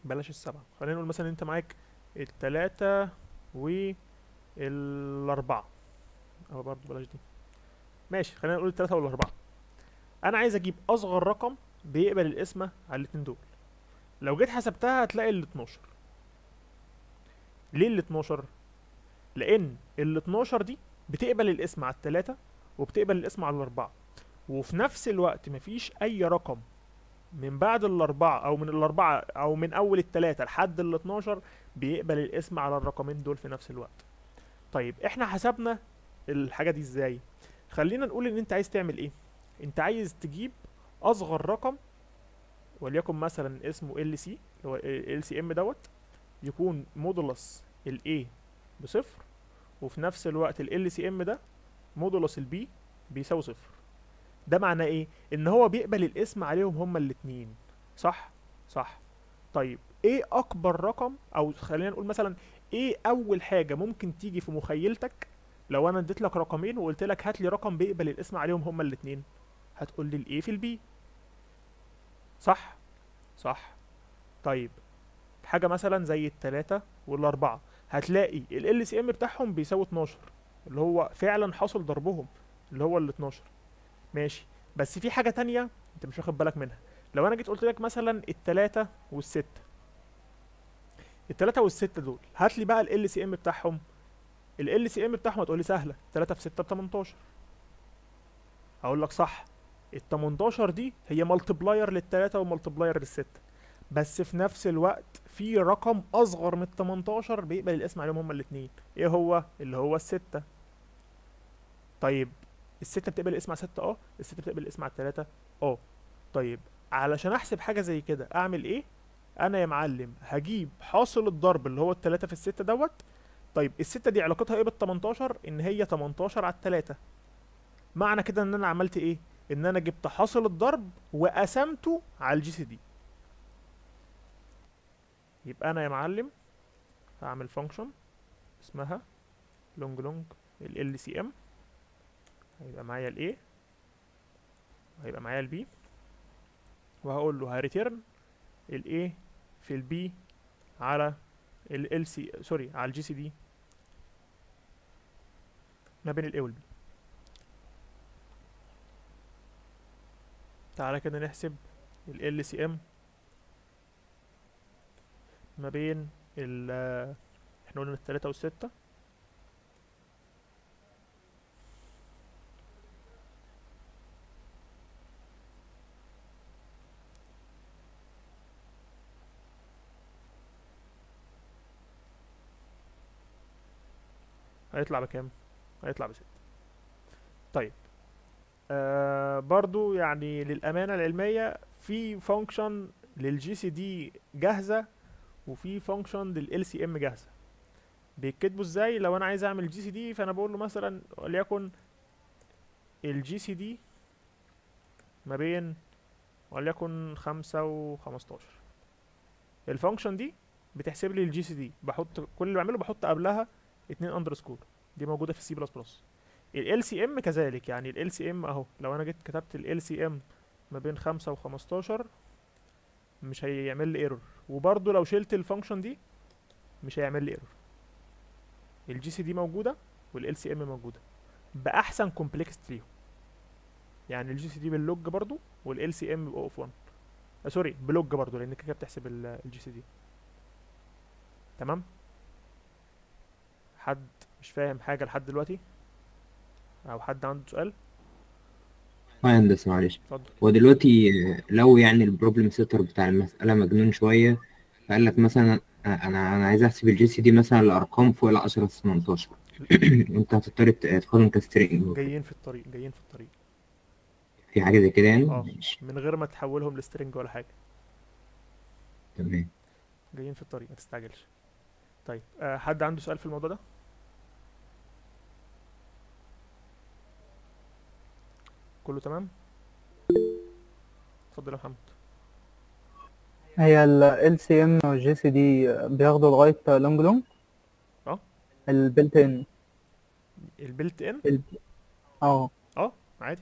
بلاش السبعة. خلينا نقول مثلا أنت معاك التلاتة والأربعة. أو برضه بلاش دي. ماشي خلينا نقول التلاتة والأربعة. أنا عايز أجيب أصغر رقم بيقبل القسمة على الاتنين دول. لو جيت حسبتها هتلاقي ال 12 ليه ال 12 لأن ال 12 دي بتقبل الاسم على التلاتة وبتقبل الاسم على الأربعة. وفي نفس الوقت مفيش أي رقم من بعد الأربعة أو من الأربعة أو من أول التلاتة لحد ال 12 بيقبل الاسم على الرقمين دول في نفس الوقت. طيب إحنا حسبنا الحاجة دي إزاي؟ خلينا نقول إن أنت عايز تعمل إيه؟ أنت عايز تجيب أصغر رقم وليكن مثلا اسمه ال سي اللي هو ال LCM دوت يكون modulus ال A بصفر وفي نفس الوقت ال LCM ده modulus ال B بيساوي صفر. ده معناه إيه؟ إن هو بيقبل القسمة عليهم هما الاتنين. صح؟ صح. طيب إيه أكبر رقم أو خلينا نقول مثلا إيه أول حاجة ممكن تيجي في مخيلتك؟ لو أنا اديت لك رقمين وقلت لك هات لي رقم بيقبل القسمة عليهم هما الاتنين هتقول لي ال A في ال B صح؟ صح. طيب حاجة مثلا زي التلاتة والأربعة هتلاقي ال LCM بتاعهم بيساوي 12 اللي هو فعلا حاصل ضربهم اللي هو ال 12 ماشي. بس في حاجة تانية أنت مش واخد بالك منها. لو أنا جيت قلت لك مثلا التلاتة والستة التلاتة والستة دول هات لي بقى ال سي ام بتاعهم. ال سي ام بتاعهم هتقول لي سهلة 3 في 6 ب 18 هقول لك صح. ال 18 دي هي ملتبلاير للتلاتة وملتبلاير للستة. بس في نفس الوقت في رقم أصغر من ال 18 بيقبل الاسم عليهم هما الاثنين إيه هو؟ اللي هو الستة. طيب الستة بتقبل الاسم على ستة آه. الستة بتقبل الاسم على التلاتة آه. طيب علشان أحسب حاجة زي كده أعمل إيه؟ أنا يا معلم هجيب حاصل الضرب اللي هو التلاتة في الستة دوت. طيب الستة دي علاقتها إيه بال 18 إن هي 18 على التلاتة. معنى كده إن أنا عملت إيه؟ إن أنا جبت حاصل الضرب وقسمته على ال GCD يبقى أنا يا معلم هعمل function اسمها long long LCM هيبقى معايا ال A وهيبقى معايا ال B وهقول له ه return ال A في ال B على ال LC sorry على ال GCD ما بين ال A وال B تعالى كده نحسب ال LCM ما بين ال إحنا قلنا التلاتة والستة. هيطلع بكام؟ هيطلع بستة. طيب. آه برضو يعني للأمانة العلمية في function لل GCD جاهزة وفي function لل LCM جاهزة. بيتكتبوا إزاي؟ لو أنا عايز أعمل GCD فأنا بقول له مثلا وليكن ال GCD ما بين وليكن خمسة وخمستاشر. ال function دي بتحسب لي ال GCD بحط كل اللي بعمله بحط قبلها اتنين underscore دي موجودة في السي بلس بلس ال سي ام كذلك يعني ال سي ام أهو لو أنا جيت كتبت ال LCM ما بين خمسة وخمستاشر مش هيعمل لي error وبرضه لو شلت ال function دي مش هيعمل لي error ال GCD موجودة وال LCM موجودة. بأحسن complexity ليهم. يعني ال GCD بال log برضه وال LCM of 1 آه sorry ب log برضه لأن كده بتحسب ال GCD تمام؟ حد مش فاهم حاجة لحد دلوقتي؟ أو حد عنده سؤال؟ مهندس معلش. اتفضل. هو دلوقتي لو يعني ال problem setter بتاع المسألة مجنون شوية فقال لك مثلا أنا أنا عايز أحسب ال GCD مثلا الأرقام فوق ال 10 18 وانت هتضطر ت- تاخدهم ك string. جايين في الطريق جايين في الطريق. في حاجة زي كده يعني؟ آه من غير ما تحولهم ل string ولا حاجة. تمام. جايين في الطريق ما تستعجلش. طيب آه حد عنده سؤال في الموضوع ده؟ كله تمام؟ اتفضل يا محمد. هي ال LCM وال GCD بياخدوا لغاية long long آه. ال built in ال built in آه. آه عادي.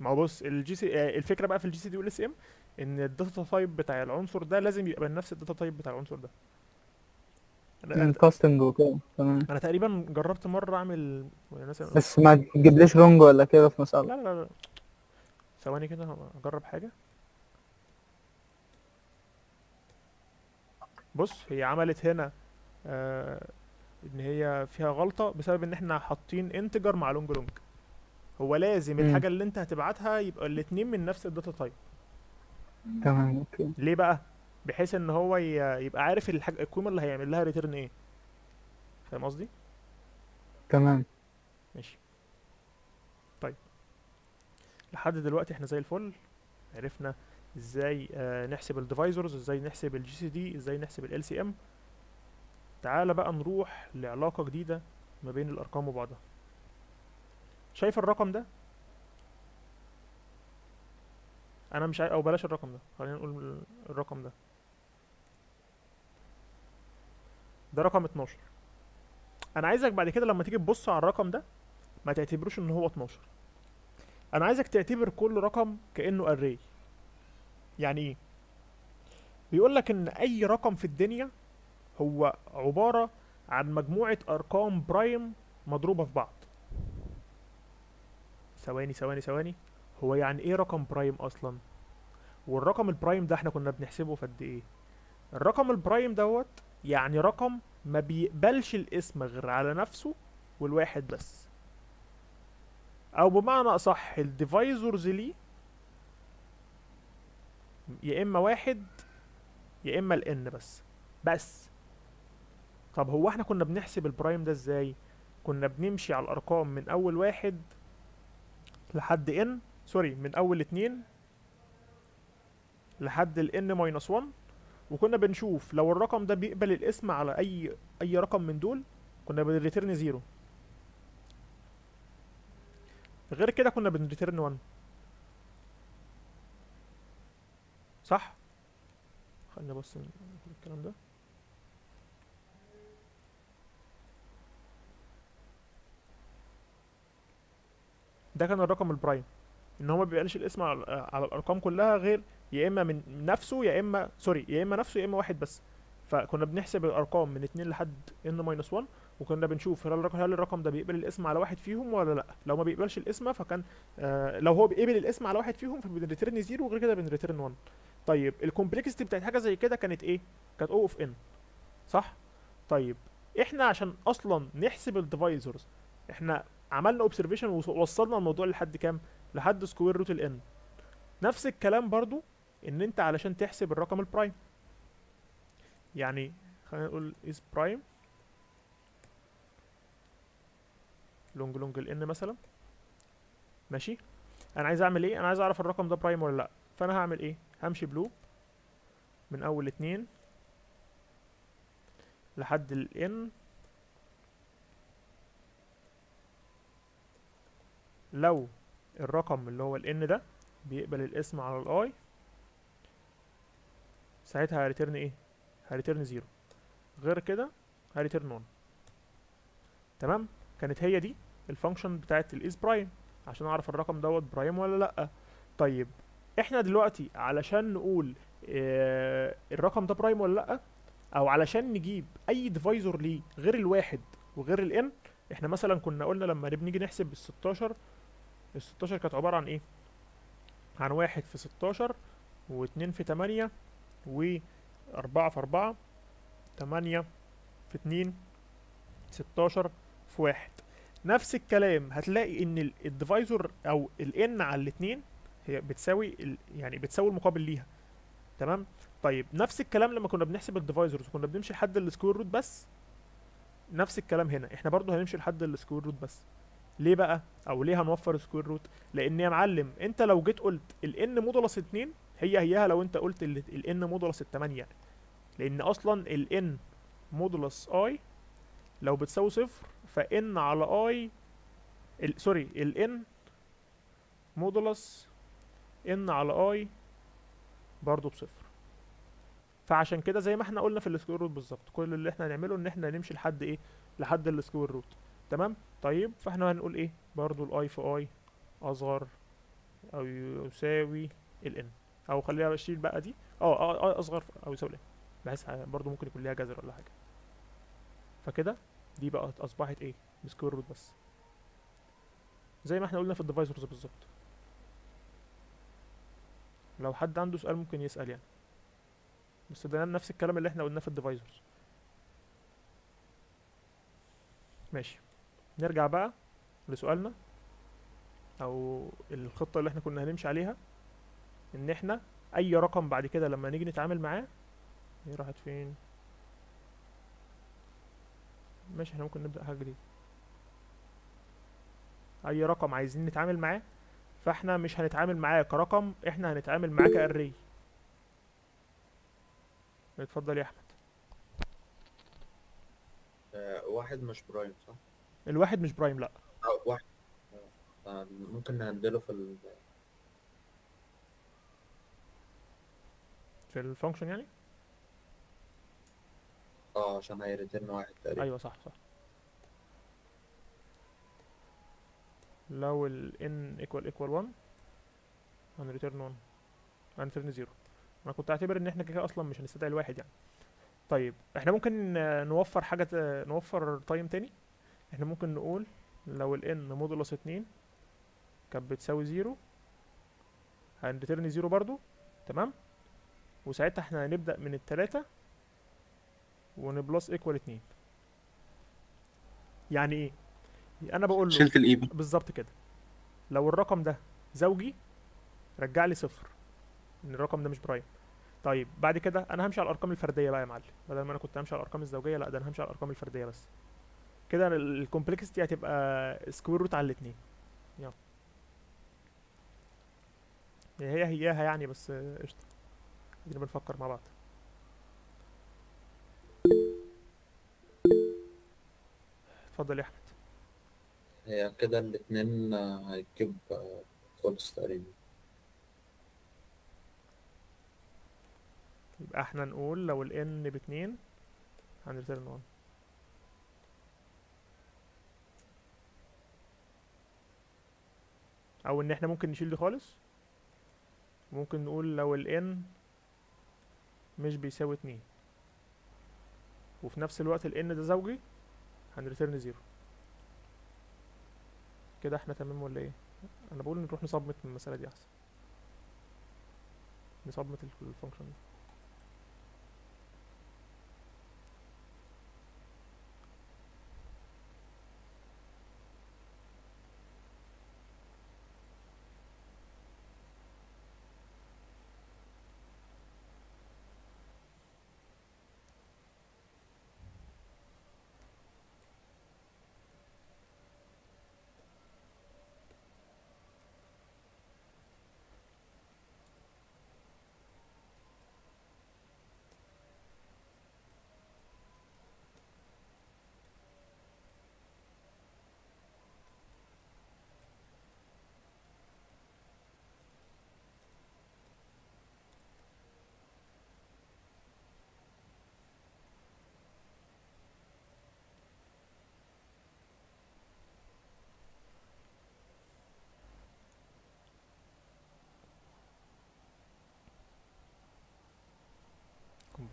ما هو بص ال GC الفكرة بقى في ال GCD وال LCM إن ال data type بتاع العنصر ده لازم يبقى نفس ال data type بتاع العنصر ده. من casting وكده. تمام. أنا تقريبا جربت مرة اعمل بس ما تجيبليش long ولا كده في مسألة. لا لا لا. ثواني كده أجرب حاجة. بص هي عملت هنا آه إن هي فيها غلطة بسبب إن إحنا حاطين integer مع long long هو لازم مم. الحاجة اللي أنت هتبعتها يبقى الاتنين من نفس ال data type تمام okay. ليه بقى؟ بحيث إن هو يبقى عارف الحاجة القيمة اللي هيعمل لها return إيه. فاهم قصدي؟ تمام. ماشي. لحد دلوقتي إحنا زي الفل. عرفنا إزاي آه نحسب ال divisors إزاي نحسب ال GCD إزاي نحسب ال LCM تعالى بقى نروح لعلاقة جديدة ما بين الأرقام وبعضها. شايف الرقم ده؟ أنا مش عاي... أو بلاش الرقم ده خلينا نقول الرقم ده. ده رقم 12 أنا عايزك بعد كده لما تيجي تبص على الرقم ده ما تعتبروش إن هو 12 أنا عايزك تعتبر كل رقم كأنه اري يعني إيه؟ بيقول لك إن أي رقم في الدنيا هو عبارة عن مجموعة أرقام prime مضروبة في بعض. ثواني ثواني ثواني. هو يعني إيه رقم prime أصلا؟ والرقم ال prime ده إحنا كنا بنحسبه في قد إيه؟ الرقم ال prime دوت يعني رقم ما بيقبلش القسمة غير على نفسه والواحد بس. أو بمعنى أصح ال divisors ليه يا إما واحد يا إما ال n بس بس. طب هو إحنا كنا بنحسب ال prime ده إزاي؟ كنا بنمشي على الأرقام من أول واحد لحد إن sorry من أول اتنين لحد ال n minus 1 وكنا بنشوف لو الرقم ده بيقبل القسمة على أي أي رقم من دول كنا بن return zero غير كده كنا بن return 1 صح؟ خلينا بس الكلام ده. ده كان الرقم ال prime إن هو ما بيقبلش القسمة على, على الأرقام كلها غير يا إما من نفسه يا إما sorry يا إما نفسه يا إما واحد بس. فكنا بنحسب الأرقام من 2 لحد n minus 1 وكنا بنشوف هل الرقم هل الرقم ده بيقبل القسمة على واحد فيهم ولا لأ. لو ما بيقبلش القسمة فكان آه لو هو بيقبل القسمة على واحد فيهم فبن return 0 وغير كده بن return 1 طيب ال complexity بتاعت حاجة زي كده كانت إيه؟ كانت O of n صح؟ طيب إحنا عشان أصلا نحسب ال divisors إحنا عملنا observation ووصلنا الموضوع لحد كام؟ لحد square root ال n نفس الكلام برضو إن أنت علشان تحسب الرقم ال prime يعني خلينا نقول is prime لونج لونج ال n مثلا. ماشي؟ أنا عايز أعمل إيه؟ أنا عايز أعرف الرقم ده prime ولا لأ. فأنا هعمل إيه؟ همشي ب loop من أول اتنين لحد ال n لو الرقم اللي هو ال n ده بيقبل القسمة على ال i ساعتها ه return إيه؟ ه return zero غير كده ه return 1 تمام؟ كانت هي دي. ال function بتاعت ال is prime عشان أعرف الرقم دوت prime ولا لأ. طيب إحنا دلوقتي علشان نقول آه الرقم ده prime ولا لأ أو علشان نجيب أي divisor ليه غير الواحد وغير ال n إحنا مثلا كنا قلنا لما بنيجي نحسب ال 16 ال 16 كانت عبارة عن إيه؟ عن واحد في 16 واتنين في 8 وأربعة في أربعة تمانية في اتنين ستاشر في واحد. نفس الكلام. هتلاقي إن ال- ال divisor أو ال n على الاتنين هي بتساوي. يعني بتساوي المقابل ليها. تمام؟ طيب نفس الكلام لما كنا بنحسب ال divisors كنا بنمشي لحد ال square root بس نفس الكلام هنا. إحنا برضو هنمشي لحد ال square root بس. ليه بقى؟ أو ليه هنوفر square root؟ لأن يا معلم أنت لو جيت قلت ال n modulus 2 هي هيها لو أنت قلت ال ال n modulus التمانية. يعني لأن أصلا ال n modulus i لو بتساوي صفر ف n على ال sorry ال n modulus n على i برضو بصفر. فعشان كده زي ما إحنا قلنا في ال square root بالظبط كل اللي إحنا هنعمله إن إحنا نمشي لحد إيه؟ لحد ال square root تمام؟ طيب فإحنا هنقول إيه؟ برضو ال i في i أصغر أو يساوي ال n. أو خليها بشيل بقى دي. آه آه آه أصغر أو يساوي ال n. بحيث برضو ممكن يكون ليها جذر ولا حاجة. فكده؟ دي بقى أصبحت إيه؟ ب square root بس. زي ما إحنا قلنا في ال divisors بالظبط. لو حد عنده سؤال ممكن يسأل يعني. بس ده نفس الكلام اللي إحنا قلناه في ال divisors ماشي. نرجع بقى لسؤالنا أو الخطة اللي إحنا كنا هنمشي عليها. إن إحنا أي رقم بعد كده لما نيجي نتعامل معاه هي راحت فين؟ ماشي إحنا ممكن نبدأ حاجة جديدة. أي رقم عايزين نتعامل معاه فإحنا مش هنتعامل معاه كرقم إحنا هنتعامل معاه ك array اتفضل يا أحمد. آه، واحد مش prime صح؟ الواحد مش prime لأ. أو واحد. آه، ممكن ن handle ه في ال... في ال function يعني؟ آه عشان هي return واحد تقريبا. أيوه صح صح. لو ال n equal equal 1 هن return 1 هن return 0 أنا كنت أعتبر إن إحنا كده أصلا مش هنستدعي الواحد يعني. طيب إحنا ممكن نوفر حاجة نوفر time تاني؟ إحنا ممكن نقول لو ال n modulus 2 كانت بتساوي 0 هن return zero برضو تمام؟ وساعتها إحنا هنبدأ من التلاتة ون plus equal اتنين. يعني إيه؟ أنا بقول له شلت ال even. بالظبط كده. لو الرقم ده زوجي رجع لي صفر. إن الرقم ده مش prime طيب بعد كده أنا همشي على الأرقام الفردية بقى يا معلم. بدل ما أنا كنت همشي على الأرقام الزوجية لأ ده أنا همشي على الأرقام الفردية بس. كده ال complexity هتبقى square root على الاثنين يلا. هي هياها يعني بس قشطة. بنفكر مع بعض. اتفضل يا أحمد. هي كده الاتنين آه، هيجيب false تقريبا. يبقى إحنا نقول لو ال n باتنين هن return 1 أو إن إحنا ممكن نشيل دي خالص؟ ممكن نقول لو ال n مش بيساوي اتنين. وفي نفس الوقت ال n ده زوجي هن return zero كده إحنا تمام ولا إيه؟ أنا بقول نروح ن submit المسألة دي أحسن. ن submit ال function دي.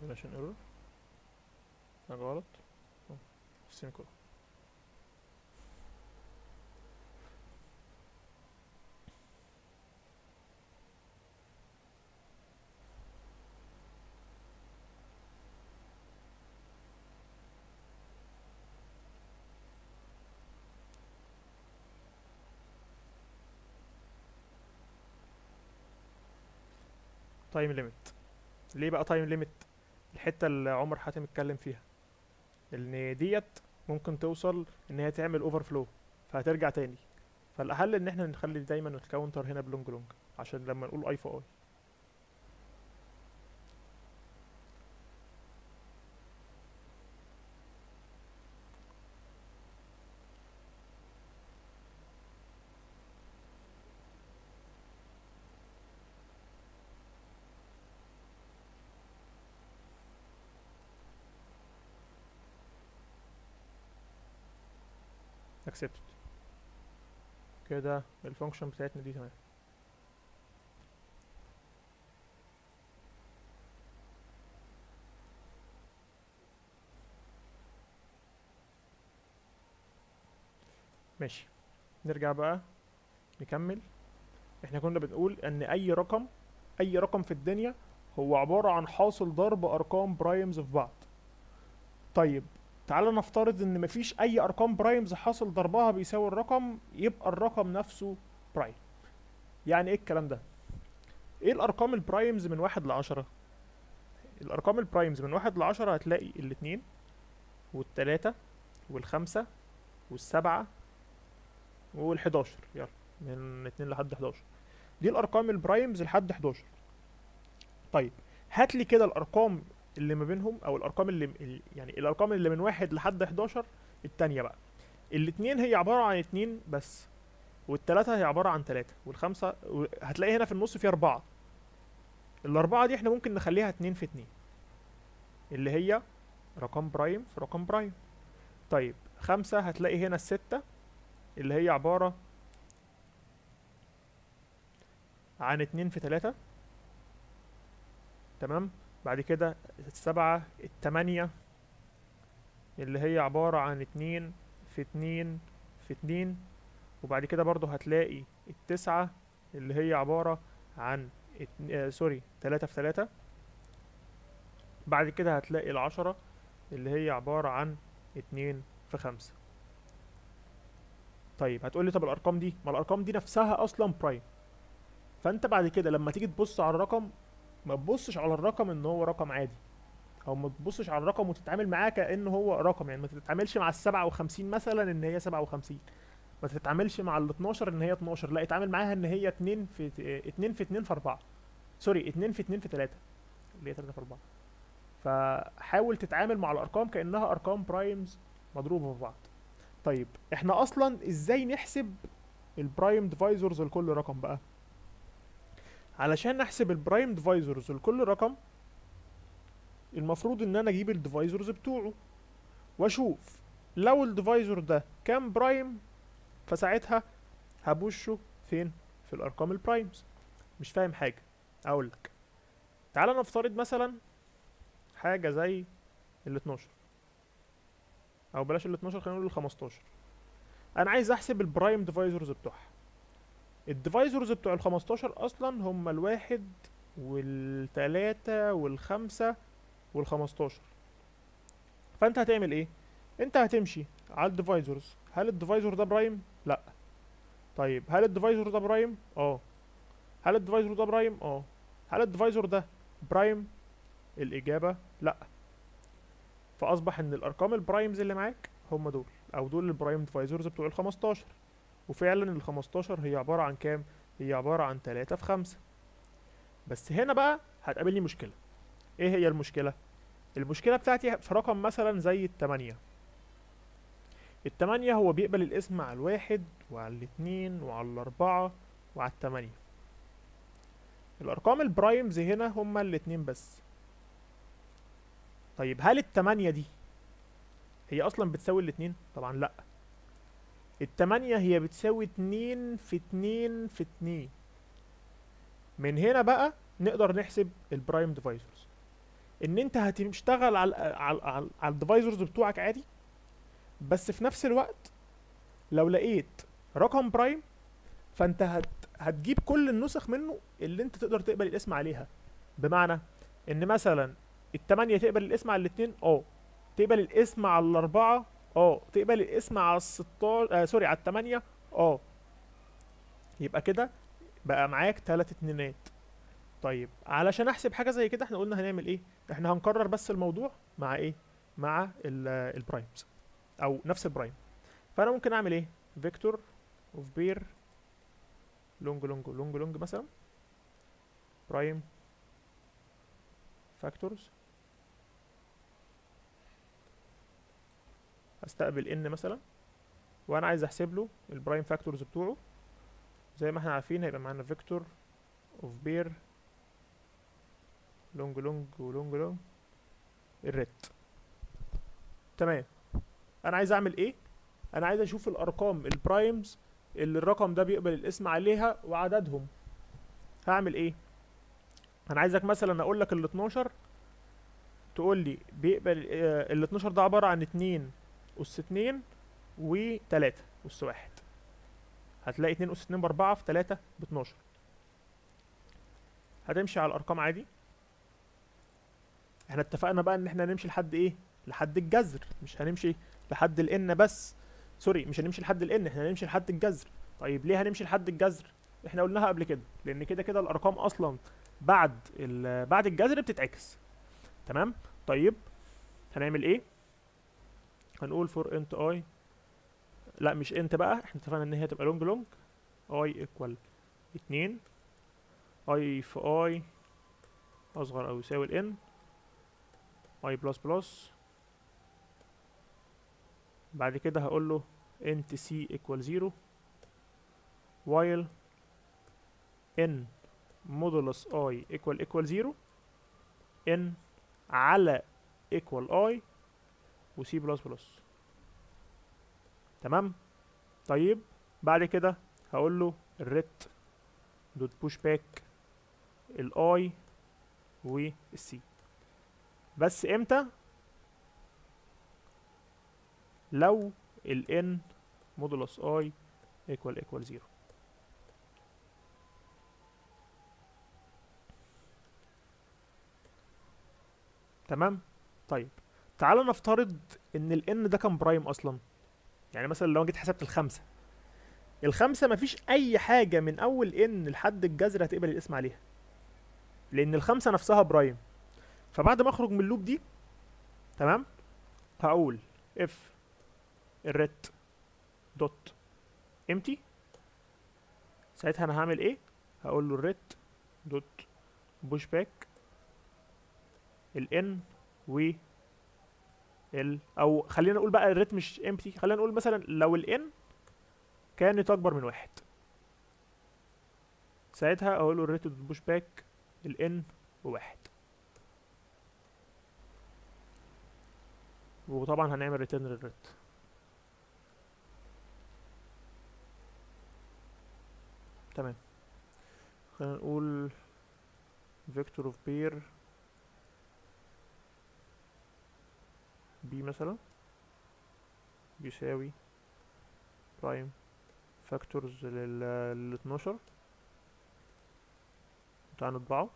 Compilation error حاجة غلط. سيميكولون time limit ليه بقى time limit الحتة اللي عمر حاتم اتكلم فيها. إن ديت ممكن توصل إن هي تعمل overflow فهترجع تاني. فالحل إن إحنا نخلي دايما ال counter هنا ب long long عشان لما نقول اي فور اي accepted. كده ال function بتاعتنا دي تمام. ماشي. نرجع بقى نكمل. إحنا كنا بنقول ان اي رقم اي رقم في الدنيا هو عبارة عن حاصل ضرب أرقام primes في بعض. طيب تعالى نفترض إن مفيش أي أرقام primes حاصل ضربها بيساوي الرقم يبقى الرقم نفسه prime يعني إيه الكلام ده؟ إيه الأرقام ال primes من واحد لعشرة؟ الأرقام ال primes من واحد لعشرة هتلاقي الاتنين والتلاتة والخمسة والسبعة والحداشر. يلا من اتنين لحد حداشر. دي الأرقام ال primes لحد حداشر. طيب هات لي كده الأرقام اللي ما بينهم أو الأرقام اللي ال- يعني الأرقام اللي من واحد لحد 11 التانية بقى. الاتنين هي عبارة عن اتنين بس والتلاتة هي عبارة عن تلاتة والخمسة و- هتلاقي هنا في النص في أربعة. الأربعة دي إحنا ممكن نخليها اتنين في اتنين اللي هي رقم prime في رقم prime. طيب خمسة هتلاقي هنا الستة اللي هي عبارة عن اتنين في تلاتة. تمام؟ بعد كده السبعة التمانية اللي هي عبارة عن اتنين في اتنين في اتنين. وبعد كده برضو هتلاقي التسعة اللي هي عبارة عن اتن... آه سوري تلاتة في تلاتة. بعد كده هتلاقي العشرة اللي هي عبارة عن اتنين في خمسة. طيب هتقولي طب الأرقام دي؟ ما الأرقام دي نفسها أصلا prime فأنت بعد كده لما تيجي تبص على الرقم ما تبصش على الرقم إن هو رقم عادي. أو ما تبصش على الرقم وتتعامل معاه كأنه هو رقم. يعني ما تتعاملش مع السبعة وخمسين مثلا إن هي سبعة وخمسين. ما تتعاملش مع ال 12 إن هي 12 لا اتعامل معاها إن هي 2 في 2 في 2 في 4 sorry 2 في 2 في 3 اللي هي 3 في 4 فحاول تتعامل مع الأرقام كأنها أرقام primes مضروبة في بعض. طيب إحنا أصلا إزاي نحسب ال prime divisors لكل رقم بقى؟ علشان نحسب ال prime divisors لكل رقم المفروض إن أنا أجيب ال divisors بتوعه وأشوف لو ال divisor ده كان prime فساعتها ه push ه فين؟ في الأرقام ال primes مش فاهم حاجة. أقول لك. تعال نفترض مثلا حاجة زي ال 12 أو بلاش ال 12 خلينا نقول ال 15 أنا عايز أحسب ال prime divisors بتوعها. ال divisors بتوع ال 15 أصلا هم الواحد والتلاتة والخمسة والخمستاشر. فأنت هتعمل إيه؟ أنت هتمشي على ال divisors. هل ال divisor ده prime؟ لأ. طيب هل ال divisor ده prime؟ آه. هل ال divisor ده prime؟ آه. هل ال divisor ده prime؟ الإجابة لأ. فأصبح إن الأرقام ال primes اللي معاك هم دول أو دول ال prime divisors بتوع ال 15 وفعلا ال 15 هي عبارة عن كام؟ هي عبارة عن 3 في 5 بس هنا بقى هتقابلني مشكلة. إيه هي المشكلة؟ المشكلة بتاعتي في رقم مثلا زي التمانية. التمانية هو بيقبل القسمة على الواحد وعلى الاتنين وعلى الأربعة وعلى التمانية. الأرقام ال primes هنا هما الاتنين بس. طيب هل التمانية دي هي أصلا بتساوي الاتنين؟ طبعا لأ. التمانية هي بتساوي اتنين في اتنين في اتنين. من هنا بقى نقدر نحسب ال prime divisors إن أنت هتشتغل على على على, على ال divisors بتوعك عادي بس في نفس الوقت لو لقيت رقم prime فأنت هت هتجيب كل النسخ منه اللي أنت تقدر تقبل القسمة عليها. بمعنى إن مثلا التمانية تقبل القسمة على الاتنين أه تقبل القسمة على الأربعة آه تقبل القسمة على الستاشر آه sorry على التمانية آه. يبقى كده بقى معاك تلات اتنينات. طيب علشان أحسب حاجة زي كده إحنا قلنا هنعمل إيه؟ إحنا هنكرر بس الموضوع مع إيه؟ مع ال primes أو نفس ال prime فأنا ممكن أعمل إيه؟ vector of pair long long long long مثلا. prime factors هستقبل إن مثلا وأنا عايز أحسب له ال prime factors بتوعه. زي ما إحنا عارفين هيبقى معانا vector of pair long long و long long ال ret تمام. أنا عايز أعمل إيه؟ أنا عايز أشوف الأرقام ال primes اللي الرقم ده بيقبل القسمة عليها وعددهم. هعمل إيه؟ أنا عايزك مثلا أقول لك ال 12 تقول لي بيقبل ال 12 ده عبارة عن 2 اس 2 و 3 اس 1 هتلاقي 2 اس 2 ب 4 في 3 ب 12 هتمشي على الأرقام عادي. إحنا اتفقنا بقى إن إحنا نمشي لحد إيه؟ لحد الجذر. مش هنمشي لحد ال n بس. sorry مش هنمشي لحد ال n إحنا هنمشي لحد الجذر. طيب ليه هنمشي لحد الجذر؟ إحنا قلناها قبل كده لأن كده كده الأرقام أصلا بعد بعد الجذر بتتعكس. تمام؟ طيب هنعمل إيه؟ هنقول for int i لا مش int بقى إحنا اتفقنا إن هي تبقى long long i equal اتنين. i في i أصغر أو يساوي ال n i plus plus بعد كده هقول له int c equal 0 while n modulus i equal equal 0 n على equal i و c plus plus تمام؟ طيب بعد كده هقول له ال ret dot push back ال i وال c بس إمتى؟ لو ال n modulus i equal equal 0 تمام؟ طيب. تعال نفترض إن ال n ده كان prime أصلا. يعني مثلا لو جيت حسبت الخمسة. الخمسة مفيش أي حاجة من أول n لحد الجذر هتقبل القسمة عليها. لأن الخمسة نفسها prime فبعد ما أخرج من ال loop دي تمام؟ هقول if ال ret dot empty. ساعتها أنا هعمل إيه؟ هقول له ال ret dot push back ال n و ال أو خلينا نقول بقى ال ret مش empty خلينا نقول مثلا لو ال n كانت أكبر من واحد. ساعتها أقول له ال ret dot push back ال n وواحد وطبعا هنعمل return لل ret تمام. خلينا نقول vector of pair b مثلا. بيساوي factors لل لل 12 تعال نطبعه.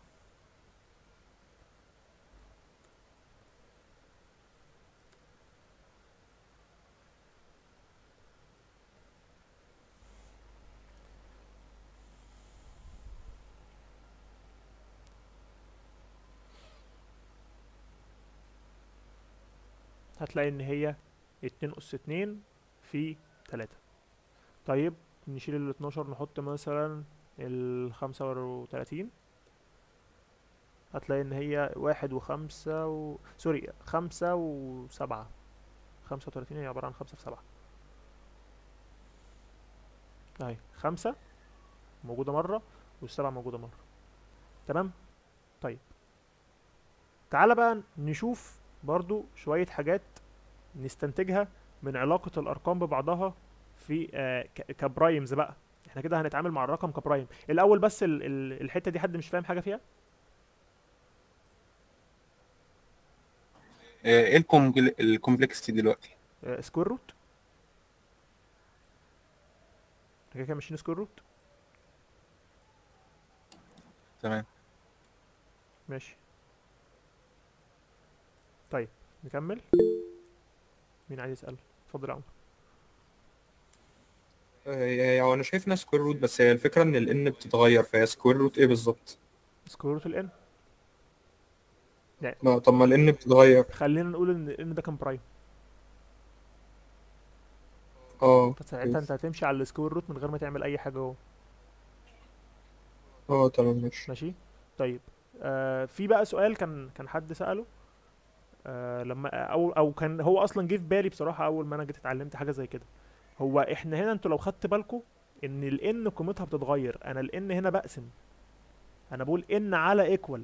هتلاقي إن هي اتنين اس اتنين في تلاتة. طيب نشيل ال 12 نحط مثلا ال 35 هتلاقي إن هي واحد وخمسة و... sorry خمسة وسبعة. خمسة وتلاتين هي عبارة عن خمسة في سبعة. أهي خمسة موجودة مرة والسبعة موجودة مرة. تمام؟ طيب. تعالى بقى نشوف برضو شوية حاجات نستنتجها من علاقة الأرقام ببعضها في آه ك primes بقى. إحنا كده هنتعامل مع الرقم ك prime. الأول بس ال- ال- الحتة دي حد مش فاهم حاجة فيها؟ آه، إيه ال complexity دلوقتي؟ آه square root. كده كده ماشيين square root. تمام. ماشي. طيب نكمل. مين عايز يسأل؟ اتفضل يا عمر. آه، هو أنا شايف إنها square root بس هي الفكرة إن ال n بتتغير فهي square root إيه بالظبط؟ square root ال n ما طب ما ال n بتتغير. خلينا نقول إن n ده كان prime آه فساعتها أنت هتمشي على ال square root من غير ما تعمل أي حاجة جوه آه تمام ماشي. ماشي؟ طيب آه في بقى سؤال كان كان حد سأله. آه لما أو أو كان هو أصلا جه في بالي بصراحة أول ما أنا جيت اتعلمت حاجة زي كده. هو إحنا هنا أنتوا لو خدت بالكم إن ال n قيمتها بتتغير. أنا ال n هنا بقسم. أنا بقول n على equal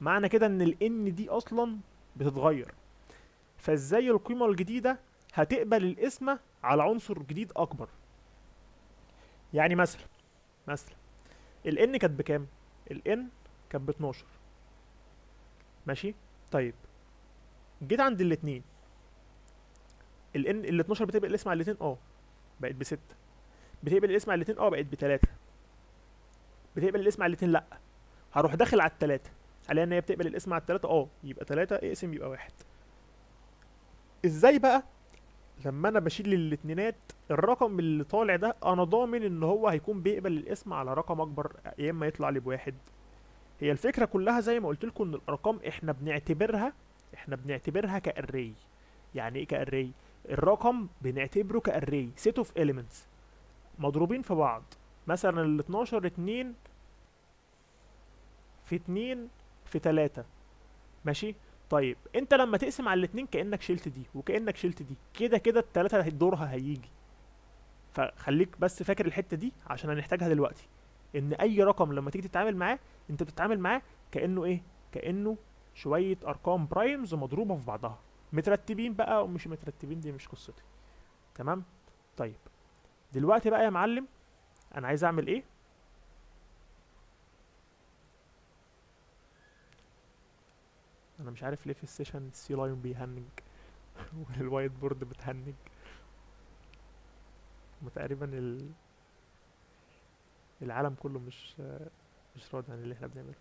معنى كده إن ال n دي أصلا بتتغير. فإزاي القيمة الجديدة هتقبل القسمه على عنصر جديد أكبر؟ يعني مثلا مثلا الان كانت بكام؟ الان كانت ب 12 ماشي؟ طيب. جيت عند الاتنين. الان ال 12 بتقبل الاسم على الاتنين آه بقت بستة. بتقبل الاسم على الاتنين آه بقت بتلاتة. بتقبل الاسم على الاتنين لأ. هروح داخل على التلاتة. عليها إن هي بتقبل الاسم على التلاتة آه يبقى تلاتة اقسم يبقى واحد. إزاي بقى؟ لما أنا بشيل الاتنينات الرقم اللي طالع ده أنا ضامن إن هو هيكون بيقبل القسمة على رقم أكبر يا إما يطلع لي بواحد. هي الفكرة كلها زي ما قلت لكم إن الأرقام إحنا بنعتبرها إحنا بنعتبرها ك array يعني إيه ك array الرقم بنعتبره ك array set of elements مضروبين في بعض. مثلا ال 12 2 في 2 في 3 ماشي؟ طيب انت لما تقسم على الاتنين كأنك شلت دي وكأنك شلت دي كده كده التلاتة دورها هيجي. فخليك بس فاكر الحتة دي عشان هنحتاجها دلوقتي. إن أي رقم لما تيجي تتعامل معاه أنت بتتعامل معاه كأنه إيه؟ كأنه شوية أرقام برايمز مضروبة في بعضها. مترتبين بقى أو مش مترتبين دي مش قصتي. تمام؟ طيب. دلوقتي بقى يا معلم أنا عايز أعمل إيه؟ أنا مش عارف ليه في ال session ال CLion بيهنج وال white board بتهنج. هما تقريبا ال... العالم كله مش مش راضي عن اللي إحنا بنعمله.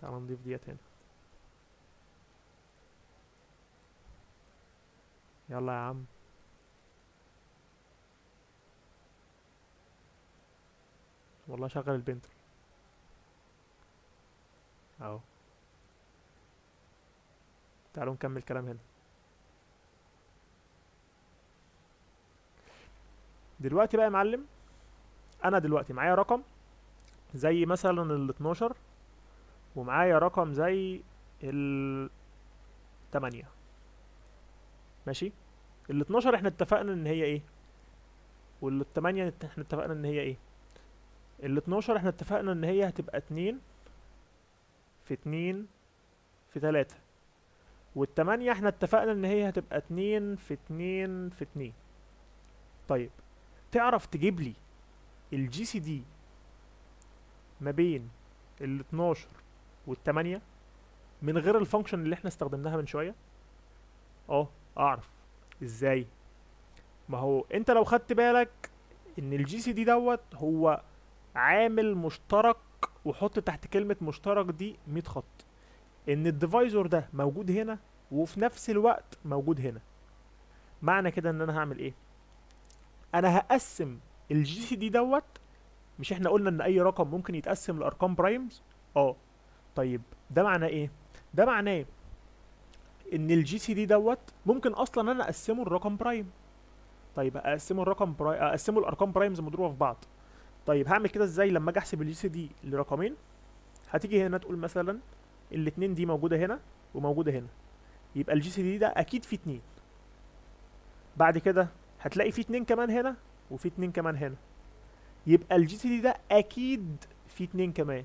تعال نضيف ديت هنا يلا يا عم. والله شغل البنتر اهو. تعالوا نكمل كلام هنا. دلوقتي بقى يا معلم أنا دلوقتي معايا رقم زي مثلا ال 12 ومعايا رقم زي ال 8 ماشي؟ ال 12 إحنا اتفقنا إن هي إيه؟ وال 8 إحنا اتفقنا إن هي إيه؟ ال 12 إحنا اتفقنا إن هي هتبقى 2 في 2 في 3 والتمانية إحنا اتفقنا إن هي هتبقى 2 في 2 في 2 طيب تعرف تجيب لي ال GCD ما بين ال 12 والتمانية من غير ال function اللي إحنا استخدمناها من شوية. آه أعرف. إزاي؟ ما هو أنت لو خدت بالك إن ال GCD دوت هو عامل مشترك وحط تحت كلمة مشترك دي 100 خط. إن ال divisor ده موجود هنا وفي نفس الوقت موجود هنا. معنى كده إن أنا هعمل إيه؟ أنا هقسم ال GCD دوت مش إحنا قلنا إن أي رقم ممكن يتقسم لأرقام primes آه. طيب ده معناه إيه؟ ده معناه إن ال GCD دوت ممكن أصلا أنا أقسمه لرقم prime طيب أقسمه لرقم prime أقسمه لأرقام primes مضروبة في بعض. طيب هعمل كده إزاي لما أجي أحسب ال GCD لرقمين؟ هتيجي هنا تقول مثلا الاتنين دي موجودة هنا وموجودة هنا. يبقى ال GCD ده أكيد فيه اتنين. بعد كده هتلاقي فيه اتنين كمان هنا وفيه اتنين كمان هنا. يبقى ال GCD ده أكيد فيه اتنين كمان.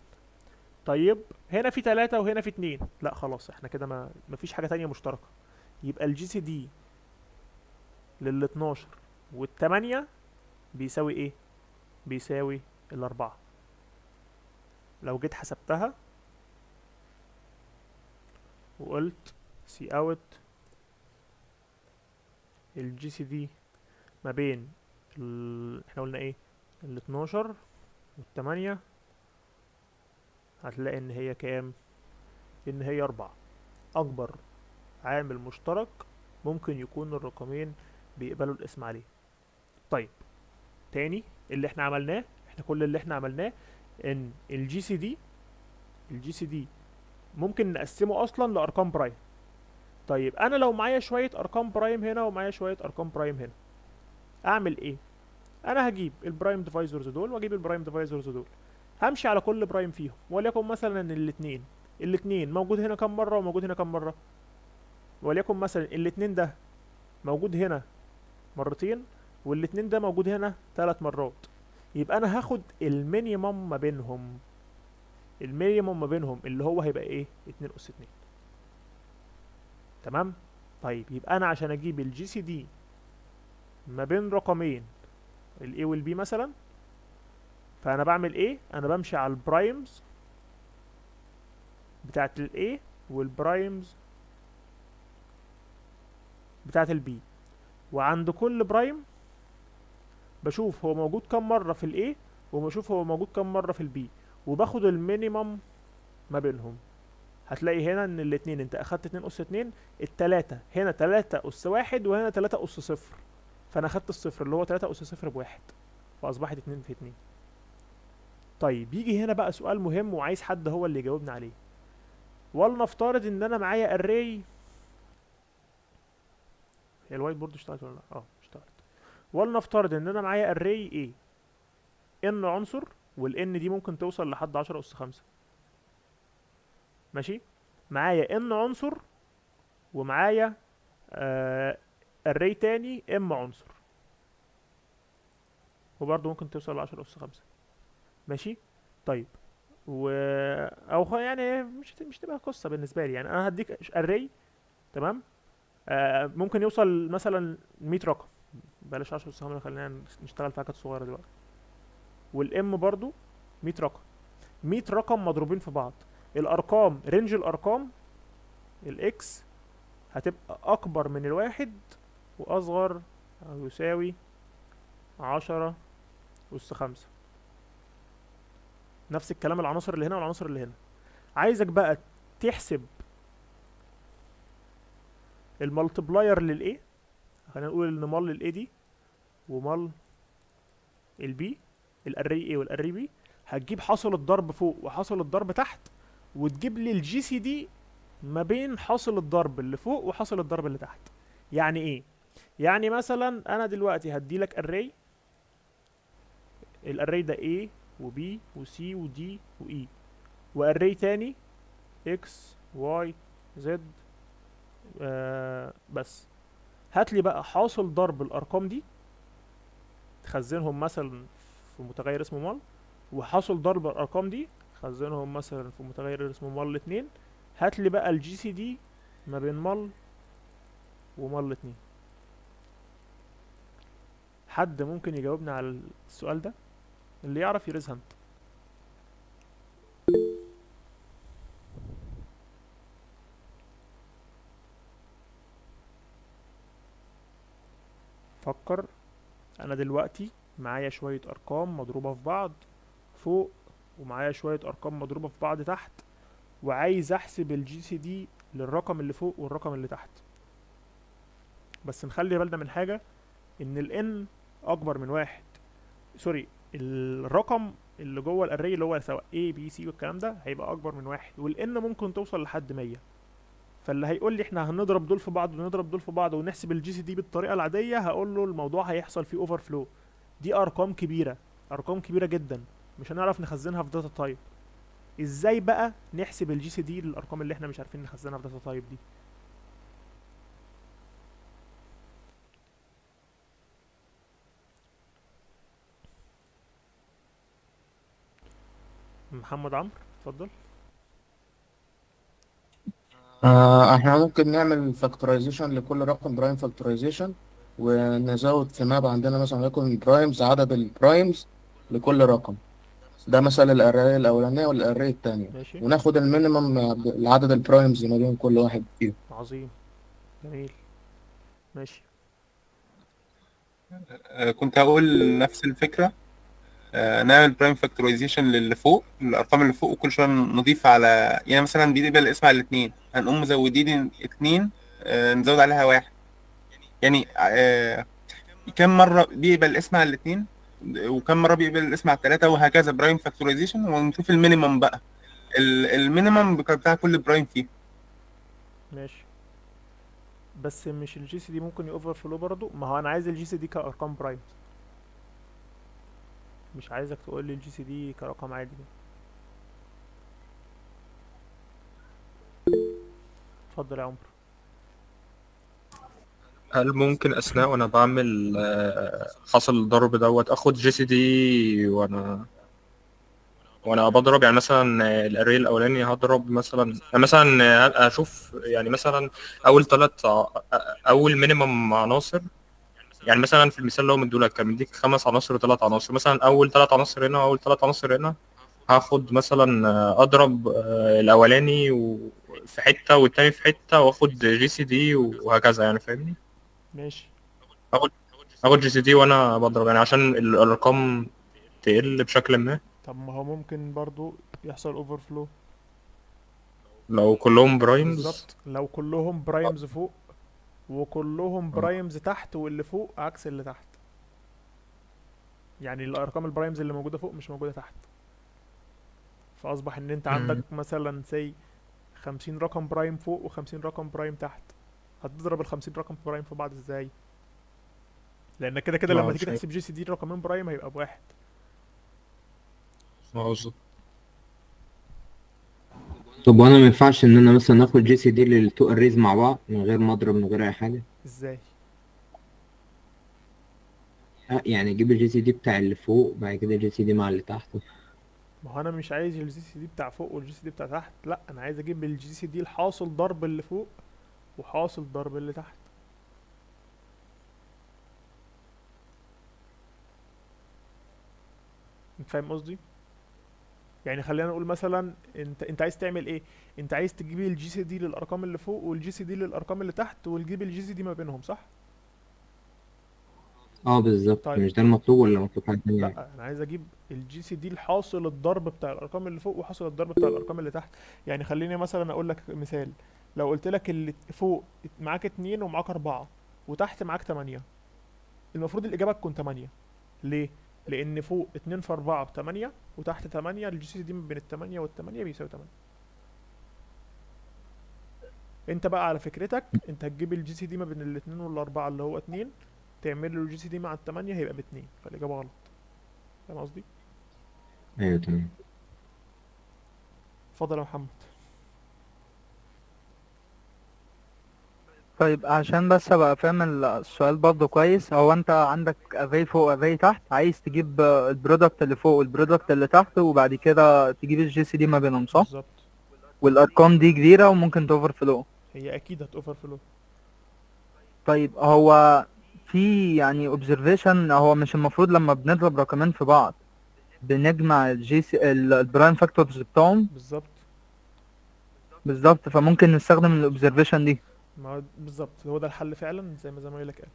طيب هنا في تلاتة وهنا في اتنين. لا خلاص إحنا كده ما مفيش حاجة تانية مشتركة. يبقى ال GCD لل 12 والتمانية بيساوي إيه؟ بيساوي الأربعة لو جيت حسبتها وقلت cout ال GCD ما بين ال... إحنا قلنا إيه؟ ال 12 والتمانية هتلاقي إن هي كام؟ إن هي أربعة. أكبر عامل مشترك ممكن يكون الرقمين بيقبلوا القسمة عليه. طيب تاني اللي إحنا عملناه إحنا كل اللي إحنا عملناه إن ال GCD ال GCD ممكن نقسمه أصلا لأرقام prime. طيب أنا لو معايا شوية أرقام prime هنا ومعايا شوية أرقام prime هنا أعمل إيه؟ أنا هجيب ال prime divisors دول وأجيب ال prime divisors دول. همشي على كل prime فيهم وليكن مثلا الاثنين الاثنين موجود هنا كام مرة وموجود هنا كام مرة؟ وليكن مثلا الاثنين ده موجود هنا مرتين والاثنين ده موجود هنا ثلاث مرات. يبقى أنا هاخد ال minimum ما بينهم. ال minimum ما بينهم اللي هو هيبقى إيه؟ 2 أس 2 تمام؟ طيب يبقى أنا عشان أجيب ال GCD ما بين رقمين ال A وال B مثلا فأنا بعمل إيه؟ أنا بمشي على البرايمز بتاعت الاي والبرايمز بتاعت البي وعند كل prime بشوف هو موجود كام مرة في ال A وبشوف هو موجود كام مرة في ال B وباخد ال minimum ما بينهم. هتلاقي هنا إن الاتنين أنت أخدت اتنين اس اتنين التلاتة. هنا تلاتة اس واحد وهنا تلاتة اس صفر. فأنا أخدت الصفر اللي هو تلاتة اس صفر بواحد. فأصبحت اتنين في اتنين. طيب يجي هنا بقى سؤال مهم وعايز حد هو اللي يجاوبنا عليه. ولنفترض ان أنا معايا array هي ال whiteboard اشتغلت ولا لأ؟ آه اشتغلت. ولنفترض ان أنا معايا array A n عنصر وال n دي ممكن توصل لحد عشرة اس خمسة. ماشي؟ معايا n عنصر ومعايا آه array تاني m عنصر. وبرضه ممكن توصل لعشرة اس خمسة. ماشي؟ طيب. و أو يعني مش مش تبقى قصة بالنسبة لي. يعني أنا هديك array تمام؟ آه ممكن يوصل مثلا 100 رقم. بلاش 10 اس 5 خلينا نشتغل في حاجات صغيرة دلوقتي. وال m برضو 100 رقم. 100 رقم مضروبين في بعض. الأرقام range الأرقام ال X هتبقى أكبر من الواحد وأصغر أو يساوي عشرة أس خمسة. نفس الكلام العناصر اللي هنا والعناصر اللي هنا. عايزك بقى تحسب ال multiplier لل A خلينا نقول إن mul ال A دي ومال البي الاري اي والاري بي هتجيب حاصل الضرب فوق وحاصل الضرب تحت وتجيب لي ال GCD ما بين حاصل الضرب اللي فوق وحاصل الضرب اللي تحت. يعني إيه؟ يعني مثلا أنا دلوقتي هدي لك array ال array ده A و B و C و D و E و array تاني؟ X Y Z آه بس. هات لي بقى حاصل ضرب الأرقام دي. تخزنهم مثلا في متغير اسمه mul. وحاصل ضرب الأرقام دي خزنهم مثلا في متغير اسمه mul الاتنين هات لي بقى ال GCD ما بين mul و mul الاتنين حد ممكن يجاوبنا على السؤال ده؟ اللي يعرف ي raise hand فكر. أنا دلوقتي معايا شوية أرقام مضروبة في بعض فوق ومعايا شوية أرقام مضروبة في بعض تحت وعايز أحسب ال GCD للرقم اللي فوق والرقم اللي تحت. بس نخلي بالنا من حاجة إن ال n أكبر من واحد. sorry الرقم اللي جوه ال array اللي هو سواء A B C والكلام ده هيبقى أكبر من واحد وال n ممكن توصل لحد 100 فاللي هيقول لي إحنا هنضرب دول في بعض ونضرب دول في بعض ونحسب ال GCD بالطريقة العادية هقول له الموضوع هيحصل فيه overflow دي أرقام كبيرة أرقام كبيرة جدا. مش هنعرف نخزنها في data type إزاي بقى نحسب ال GCD للأرقام اللي إحنا مش عارفين نخزنها في data type دي؟ محمد عمرو اتفضل. آه إحنا ممكن نعمل factorization لكل رقم prime factorization ونزود في map عندنا مثلا يكون primes عدد ال primes لكل رقم. ده مثلا ال array الأولانية وال array الثانية. ماشي. وناخد ال minimum لعدد ال primes ما بين كل واحد فيهم. عظيم. جميل. ماشي. آه، كنت هقول نفس الفكرة. آه، نعمل prime factorization للي فوق الأرقام اللي فوق وكل شوية نضيف على يعني مثلا دي يبقى القسمة على الاتنين. هنقوم مزودين اتنين آه، نزود عليها واحد. يعني آه، كم مرة بيقبل القسمة على الاتنين؟ وكم مرة بيقبل القسمة على التلاتة؟ وهكذا prime factorization ونشوف ال minimum بقى. ال- ال minimum بتاع كل prime فيه. ماشي. بس مش ال GCD ممكن ي overflow برضو ما هو أنا عايز ال GCD كأرقام prime مش عايزك تقول لي ال GCD كرقم عادي. اتفضل يا عمرو. هل ممكن أثناء وأنا بعمل آه، حاصل الضرب دوت أخد GCD وأنا وأنا بضرب؟ يعني مثلا آه، ال array الأولاني هضرب مثلا يعني مثلا آه، أشوف يعني مثلا أول ثلاث أول minimum عناصر يعني مثلا في المثال اللي هو مديهولك كان مديك خمس عناصر وثلاث عناصر. مثلا أول ثلاث عناصر هنا وأول ثلاث عناصر هنا هاخد مثلا آه، أضرب آه، الأولاني في حتة والتاني في حتة وأخد GCD وهكذا يعني فاهمني؟ ماشي. أخد GCD وأنا بضرب يعني عشان ال- الأرقام تقل بشكل ما. طب ما هو ممكن برضو يحصل overflow لو كلهم primes بالظبط. لو كلهم primes فوق. وكلهم primes تحت واللي فوق عكس اللي تحت. يعني الأرقام ال primes اللي موجودة فوق مش موجودة تحت. فأصبح إن أنت. عندك مثلا say 50 رقم prime فوق و50 رقم prime تحت. هتضرب ال 50 رقم prime في بعض إزاي؟ لأن كده كده ما لما تيجي. تحسب GCD رقمين prime هيبقى بواحد. بالظبط. طب وأنا ما ينفعش ان أنا مثلا اخد GCD لل two arrays مع بعض من غير ما اضرب من غير اي حاجة؟ إزاي؟ يعني أجيب ال GCD بتاع اللي فوق بعد كده ال GCD مع اللي تحت. ما هو أنا مش عايز ال GCD بتاع فوق وال GCD بتاع تحت لا أنا عايز أجيب ال GCD لحاصل ضرب اللي فوق وحاصل ضرب اللي تحت. انت فاهم قصدي؟ يعني خلينا نقول مثلا انت انت عايز تعمل إيه؟ انت عايز تجيب ال GCD للأرقام اللي فوق وال GCD للأرقام اللي تحت وتجيب ال GCD ما بينهم صح؟ آه بالظبط. طيب. مش ده المطلوب ولا مطلوب حاجة لا أنا عايز أجيب ال GCD لحاصل الضرب بتاع الأرقام اللي فوق وحاصل الضرب بتاع الأرقام اللي تحت. يعني خليني مثلا أقول لك مثال. لو قلت لك اللي فوق معاك اتنين ومعاك أربعة وتحت معاك 8 المفروض الإجابة تكون 8 ليه؟ لأن فوق 2 في 4 ب 8 وتحت 8 ال GCD ما بين ال 8 وال 8 بيساوي 8 انت بقى على فكرتك انت هتجيب ال GCD ما بين الاثنين والاربعة اللي هو 2 تعمل له ال GCD مع الثمانية هيبقى باتنين فالإجابة غلط. فاهم قصدي؟ أيوه تمام. اتفضل يا محمد. طيب عشان بس أبقى فاهم ال- السؤال برضه كويس هو أنت عندك array فوق array تحت عايز تجيب ال product اللي فوق وال product اللي تحت وبعد كده تجيب ال GCD ما بينهم صح؟ بالظبط. والأرقام دي كبيرة وممكن تـ overflow هي أكيد هتـ overflow طيب هو في يعني observation هو مش المفروض لما بنضرب رقمين في بعض بنجمع ال GC ال prime factors بتوعهم بالظبط. بالظبط فممكن نستخدم ال observation دي. ما هو بالظبط هو ده الحل فعلا زي ما زمايلك قال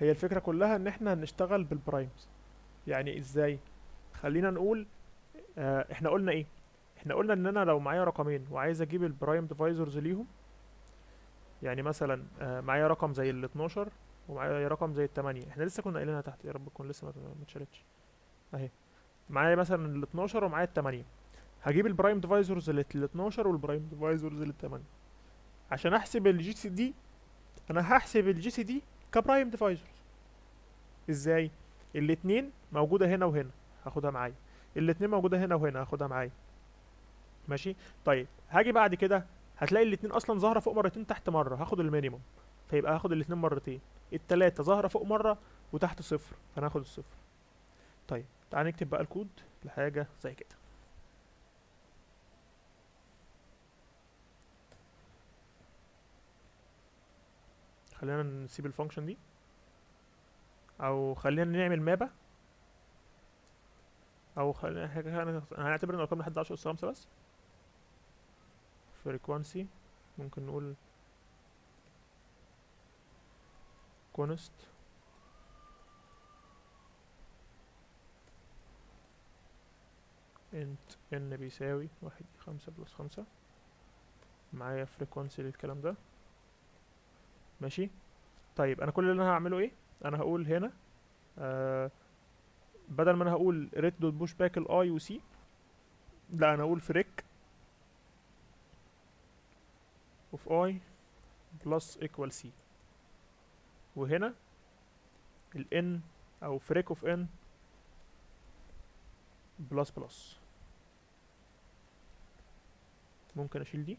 هي الفكرة كلها إن إحنا هنشتغل بال primes يعني إزاي؟ خلينا نقول آه إحنا قلنا إيه؟ إحنا قلنا إن أنا لو معايا رقمين وعايز أجيب ال prime divisors ليهم يعني مثلا آه معايا رقم زي ال 12 ومعايا رقم زي ال 8 إحنا لسه كنا قايلينها تحت يا رب تكون لسه ما اتشالتش. أهي. معايا مثلا ال 12 ومعايا ال 8 هجيب ال prime divisors لل 12 وال prime divisors لل 8 عشان احسب ال GCD أنا هحسب ال GCD ك prime divisors إزاي؟ الاتنين موجودة هنا وهنا هاخدها معايا. الاتنين موجودة هنا وهنا هاخدها معايا. ماشي؟ طيب هاجي بعد كده هتلاقي الاتنين أصلا ظاهرة فوق مرتين تحت مرة هاخد ال minimum فيبقى هاخد الاتنين مرتين. التلاتة ظاهرة فوق مرة وتحت صفر فأنا هاخد الصفر. طيب تعال نكتب بقى الكود لحاجة زي كده. خلينا نسيب ال function دي. أو خلينا نعمل map. أو خلينا هنعتبر إن الأرقام لحد 10 اس 5 بس. frequency ممكن نقول const int N بيساوي واحد خمسة plus خمسة. معايا frequency للكلام ده. ماشي؟ طيب أنا كل اللي أنا هعمله إيه؟ أنا هقول هنا آه بدل ما أنا هقول ret dot push back ال i و C لا أنا هقول freq of i plus equal C وهنا ال n أو freq of n plus plus ممكن أشيل دي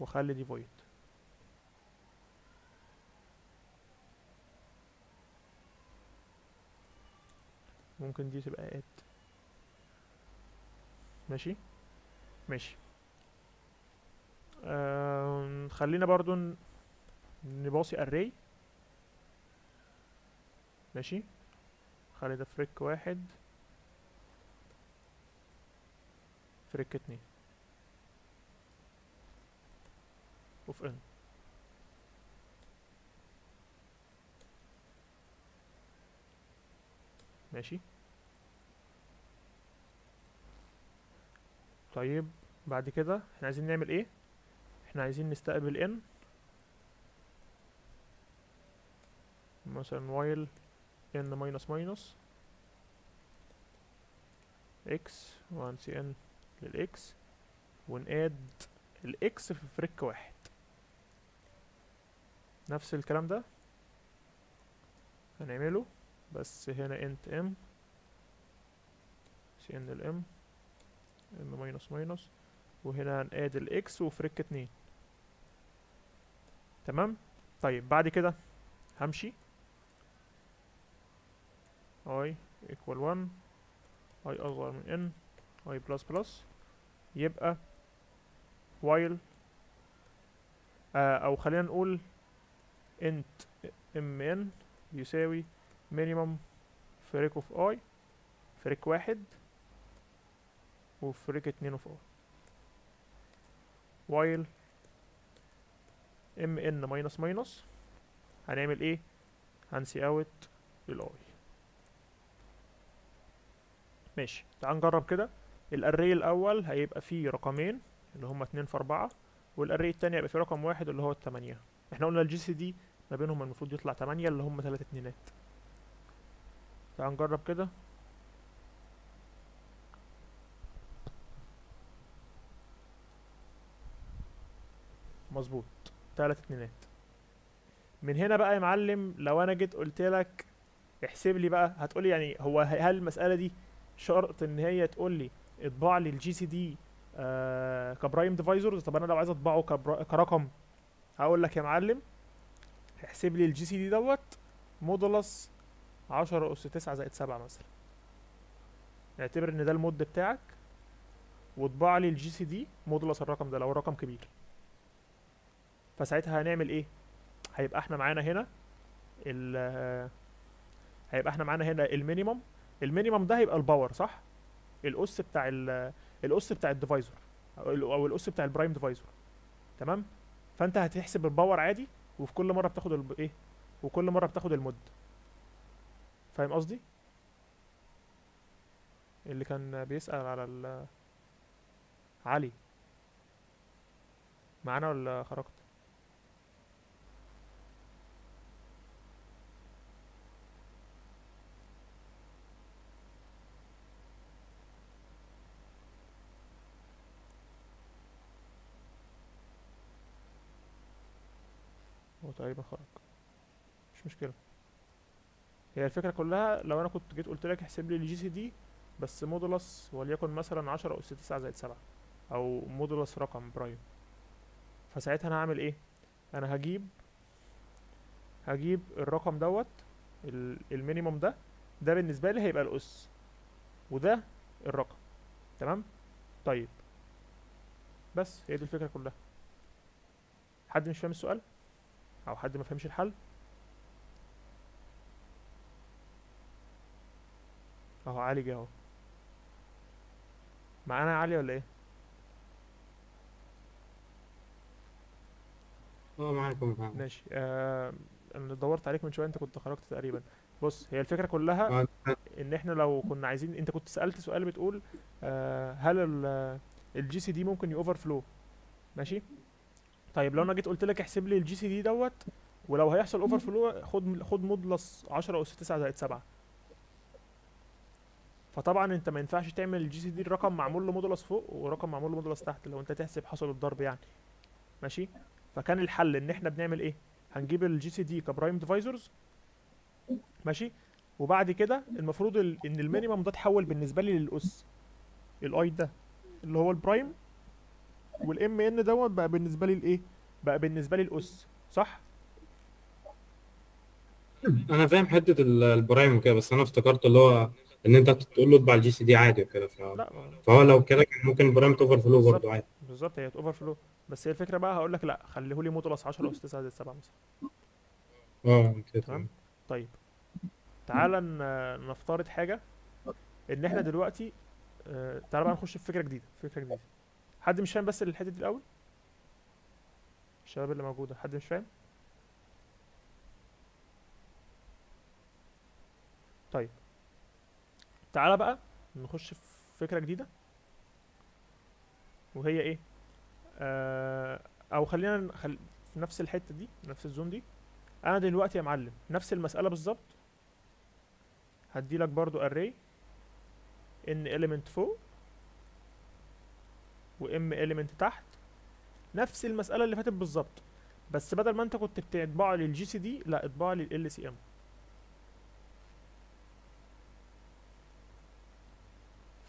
وأخلي دي void ممكن دي تبقى add. ماشي؟ ماشي. خلينا برضو نباصي array. ماشي؟ خلي ده freq واحد. freq اتنين. of n ماشي؟ طيب بعد كده إحنا عايزين نعمل إيه؟ إحنا عايزين نستقبل n مثلا while n minus minus x وهن C in لل x ون add ال X في freq واحد. نفس الكلام ده هنعمله بس هنا int m C in ال m m minus minus وهنا هن add ال X و freq اتنين. تمام؟ طيب بعد كده همشي. i equal 1 i أصغر من n i plus plus يبقى while آه أو خلينا نقول int mn يساوي minimum فريك اوف اي فريك واحد. وفريك اتنين اوف اي while mn minus minus هنعمل إيه؟ هنسي اوت للاي ماشي. تعال نجرب كده. ال array الأول هيبقى فيه رقمين اللي هما اتنين في أربعة وال array التاني هيبقى فيه رقم واحد اللي هو التمانية. إحنا قلنا ال GCD ما بينهم المفروض يطلع تمانية اللي هم تلات اتنينات. تعال نجرب كده. مظبوط. تلات اتنينات. من هنا بقى يا معلم لو أنا جيت قلت لك احسب لي بقى هتقولي يعني هو هل المسألة دي شرط إن هي تقول لي اطبع لي ال GCD آه ك prime divisors طب أنا لو عايز أطبعه. كرقم. هقول لك يا معلم احسب لي ال GCD دوت modulus 10 اس 9 زائد 7 مثلا. اعتبر إن ده ال mod بتاعك واطبع لي ال GCD modulus الرقم ده لو الرقم كبير. فساعتها هنعمل إيه؟ هيبقى إحنا معانا هنا ال هيبقى إحنا معانا هنا ال minimum ال minimum ده هيبقى ال power صح؟ الاس بتاع ال الاس بتاع ال divisor أو ال- الاس بتاع ال prime divisor تمام؟ فأنت هتحسب ال power عادي وفي كل مرة بتاخد الب... إيه؟ وكل مرة بتاخد ال mod فاهم قصدي؟ اللي كان بيسأل على ال علي. معانا ولا خرجت هو تقريبا خرج مش مشكلة هي الفكرة كلها لو أنا كنت جيت قلت لك احسب لي ال GCD بس modulus وليكن مثلا عشرة أس تسعة زائد سبعة أو modulus رقم prime فساعتها أنا هعمل إيه؟ أنا هجيب هجيب الرقم دوت ال- minimum ده ده بالنسبة لي هيبقى الأس وده الرقم تمام؟ طيب بس هي دي الفكرة كلها حد مش فاهم السؤال؟ أو حد ما فهمش الحل؟ أهو علي جه أهو. معانا علي ولا إيه؟ أه معاكم ماشي. آه أنا دورت عليك من شوية أنت كنت خرجت تقريبا. بص هي الفكرة كلها آه، إن إحنا لو كنا عايزين أنت كنت سألت سؤال بتقول آه هل ال GCD ممكن ي overflow ماشي؟ طيب لو أنا جيت قلت لك احسب لي ال GCD دوت ولو هيحصل overflow خد خد modulus 10 اس 9 زائد 7 فطبعا أنت ما ينفعش تعمل ال GCD الرقم معمول له modulus فوق ورقم معمول له modulus تحت لو أنت تحسب حصل الضرب يعني. ماشي؟ فكان الحل إن إحنا بنعمل إيه؟ هنجيب ال GCD ك prime divisors ماشي؟ وبعد كده المفروض ال- إن ال minimum ده اتحول بالنسبة لي للأس. ال i ده اللي هو ال prime وال mn دوت بقى بالنسبة لي الإيه؟ بقى بالنسبة لي الأس صح؟ أنا فاهم حتة ال- prime وكده بس أنا افتكرت اللي هو إن أنت تقول له اطبع ال GCD عادي وكده ف... فهو لو كده كان ممكن ال prime ت overflow برضه عادي. بالظبط هي overflow. بس هي الفكرة بقى هقول لك لا خليه لي modulus 10 أس 9 زائد 7 مثلا. آه كده تمام. طيب تعالى نفترض حاجة إن إحنا دلوقتي آه، تعالى بقى نخش في فكرة جديدة فكرة جديدة. حد مش فاهم بس الحتة دي الأول؟ الشباب اللي موجودة حد مش فاهم؟ طيب. تعالى بقى نخش في فكرة جديدة. وهي إيه؟ آه أو خلينا نخل... في نفس الحتة دي نفس الزون دي. أنا دلوقتي يا معلم نفس المسألة بالظبط. هدي لك برضو array ان element فوق و m element تحت نفس المسألة اللي فاتت بالظبط. بس بدل ما انت كنت بتطبع لي ال GCD لا اطبع لي ال LCM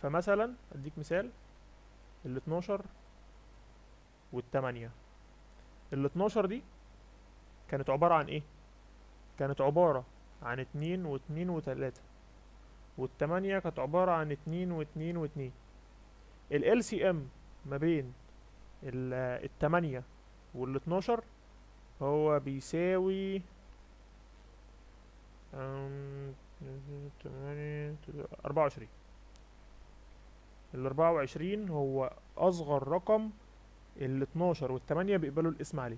فمثلا أديك مثال ال 12 وال 8 ال 12 دي كانت عبارة عن إيه؟ كانت عبارة عن اتنين واتنين وتلاتة. والتمانية كانت عبارة عن اتنين واتنين واتنين. ال LCM ما بين ال- التمانية وال 12 هو بيساوي أربعة وعشرين. ال 24 هو أصغر رقم ال 12 وال 8 بيقبلوا الاسم عليه.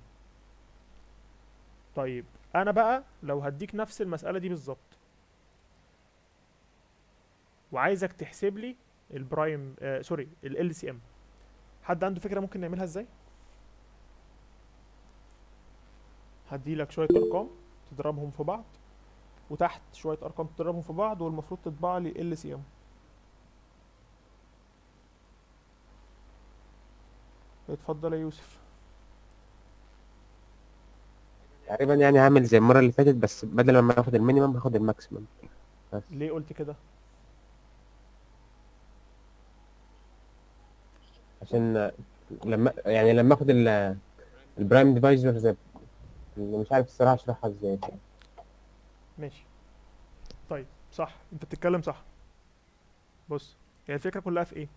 طيب أنا بقى لو هديك نفس المسألة دي بالظبط. وعايزك تحسب لي ال prime آه سوري ال LCM حد عنده فكرة ممكن نعملها إزاي؟ هديلك شوية أرقام تضربهم في بعض وتحت شوية أرقام تضربهم في بعض والمفروض تطبع لي ال LCM. اتفضل يا يوسف. تقريبا يعني عامل زي المرة اللي فاتت بس بدل ما اخد ال minimum هاخد ال maximum. ليه قلت كده؟ عشان لما يعني لما آخد ال prime divisor زي مش عارف الصراحة أشرحها إزاي. ماشي. طيب صح. أنت بتتكلم صح. بص هي الفكرة كلها في إيه؟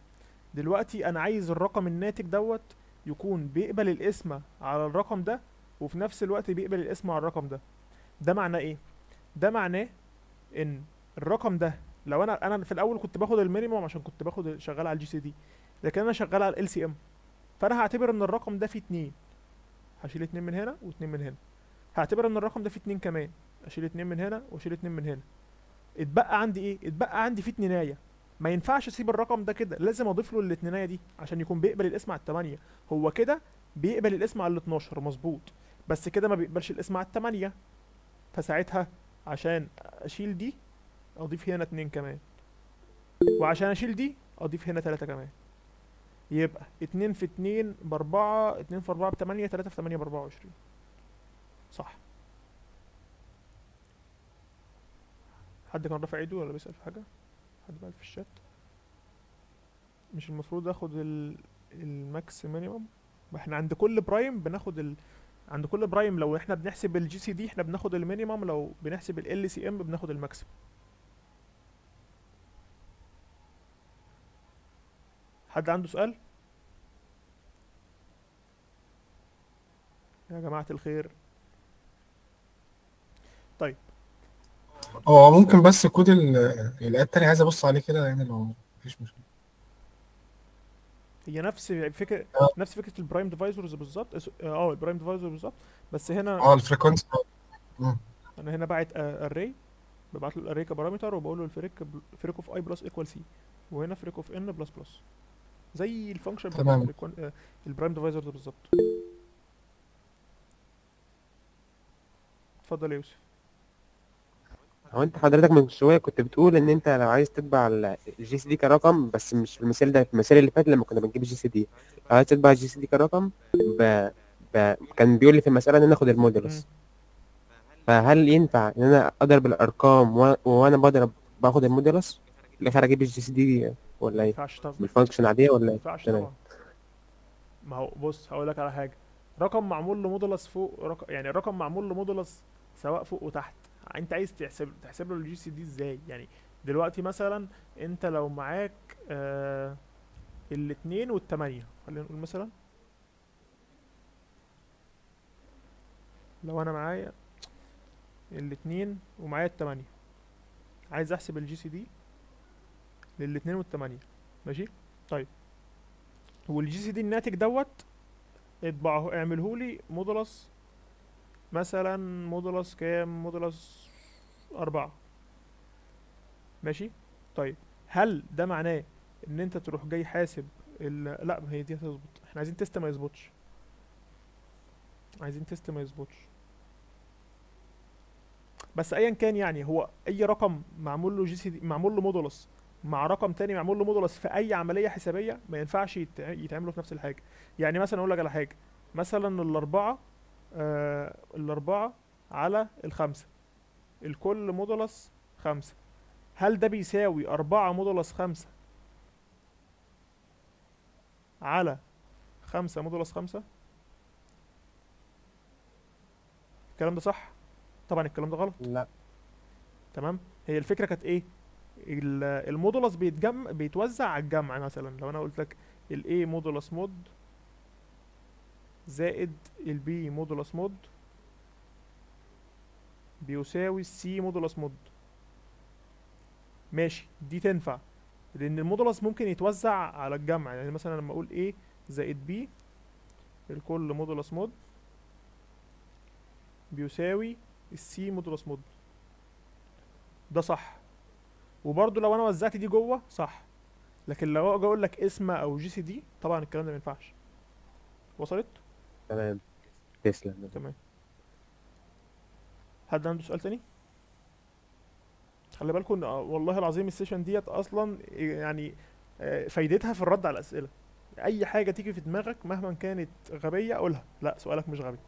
دلوقتي أنا عايز الرقم الناتج دوت يكون بيقبل القسمه على الرقم ده وفي نفس الوقت بيقبل القسمه على الرقم ده. ده معناه إيه؟ ده معناه إن الرقم ده لو أنا أنا في الأول كنت باخد ال minimum عشان كنت باخد شغال على ال GCD. لكن أنا شغال على ال LCM فأنا هعتبر إن الرقم ده فيه اتنين. هشيل اتنين من هنا واتنين من هنا. هعتبر إن الرقم ده فيه اتنين كمان. أشيل اتنين من هنا وأشيل اتنين من هنا. اتبقى عندي إيه؟ اتبقى عندي فيه اتنيناية. ما ينفعش أسيب الرقم ده كده. لازم أضيف له الاتنيناية دي عشان يكون بيقبل الاسم على التمانية. هو كده بيقبل الاسم على ال 12 مظبوط. بس كده ما بيقبلش الاسم على التمانية. فساعتها عشان أشيل دي أضيف هنا اتنين كمان. وعشان أشيل دي أضيف هنا تلاتة كمان. يبقى اتنين في اتنين بأربعة اتنين في أربعة بتمانية تلاتة في تمانية بأربعة وعشرين. صح. حد كان رافع ايده ولا بيسأل في حاجة؟ حد بقى في الشات؟ مش المفروض آخد ال ال max minimum إحنا عند كل prime بناخد ال عند كل prime لو إحنا بنحسب ال GCD إحنا بناخد ال minimum لو بنحسب ال LCM بناخد ال maximum حد عنده سؤال؟ يا جماعة الخير. طيب. هو ممكن بس كود ال- الآية التانية عايز أبص عليه كده يعني لو مفيش مشكلة. هي نفس فكرة آه. نفس فكرة ال prime divisors بالظبط. آه ال prime divisor بالظبط. بس هنا آه ال frequency. أنا هنا باعت array ببعت له ال array ك parameter وبقول له ال freq freq of i plus equal c وهنا freq of n plus plus زي ال function تمام. الكون- آه، ال prime divisors بالظبط. اتفضل يا يوسف. هو انت حضرتك من شوية كنت بتقول إن أنت لو عايز تطبع ال GCD كرقم بس مش في المثال ده في المثال اللي فات لما كنا بنجيب ال GCD لو عايز تطبع ال GCD كرقم ب... ب... كان بيقول لي في المسألة إن أنا آخد. ال modulus فهل ينفع إن أنا أضرب الأرقام و... وأنا بضرب باخد ال modulus في الآخر أجيب ال GCD ولا ما إيه؟ ينفعش طبعا بال function عادية ولا ما إيه ينفعش طبعا. ما هو بص هقول لك على حاجة. رقم معمول له modulus فوق رقم يعني الرقم معمول له modulus سواء فوق وتحت. أنت عايز تحسب تحسب له ال GCD إزاي؟ يعني دلوقتي مثلا أنت لو معاك آه الاتنين والتمانية خلينا نقول مثلا. لو أنا معايا الاتنين ومعايا التمانية عايز أحسب ال GCD للاتنين والتمانية. ماشي؟ طيب. وال GCD الناتج دوت اطبعه اعمله لي modulus مثلا modulus كام؟ modulus أربعة. ماشي؟ طيب. هل ده معناه إن أنت تروح جاي حاسب. لا ما هي دي هتظبط. إحنا عايزين test ما يظبطش. عايزين test ما يظبطش. بس ايا كان يعني هو أي رقم معمول له GCD معمول له modulus مع رقم تاني معمول له modulus في أي عملية حسابية ما ينفعش يت- يتعملوا في نفس الحاجة. يعني مثلا أقول لك على حاجة. مثلا الأربعة آه الأربعة على الخمسة. الكل modulus خمسة. هل ده بيساوي أربعة modulus خمسة على خمسة modulus خمسة؟ الكلام ده صح؟ طبعا الكلام ده غلط. لا. تمام؟ هي الفكرة كانت إيه؟ ال modulus بيتجمع بيتوزع على الجمع مثلا. لو أنا قلت لك ال A modulus mod زائد ال B modulus mod بيساوي ال C modulus mod. ماشي دي تنفع. لأن ال modulus ممكن يتوزع على الجمع. يعني مثلا لما أقول A زائد B الكل modulus mod بيساوي ال C modulus mod. ده صح. وبرضه لو أنا وزعت دي جوه صح. لكن لو أجي أقول لك اسم أو GCD طبعا الكلام ده ما ينفعش. وصلت؟ تمام. تسلم. تمام. حد عنده سؤال تاني؟ خلي بالكم آه، والله العظيم ال session ديت أصلا يعني آه، فايدتها في الرد على الأسئلة. أي حاجة تيجي في دماغك مهما كانت غبية قولها. لا سؤالك مش غبي.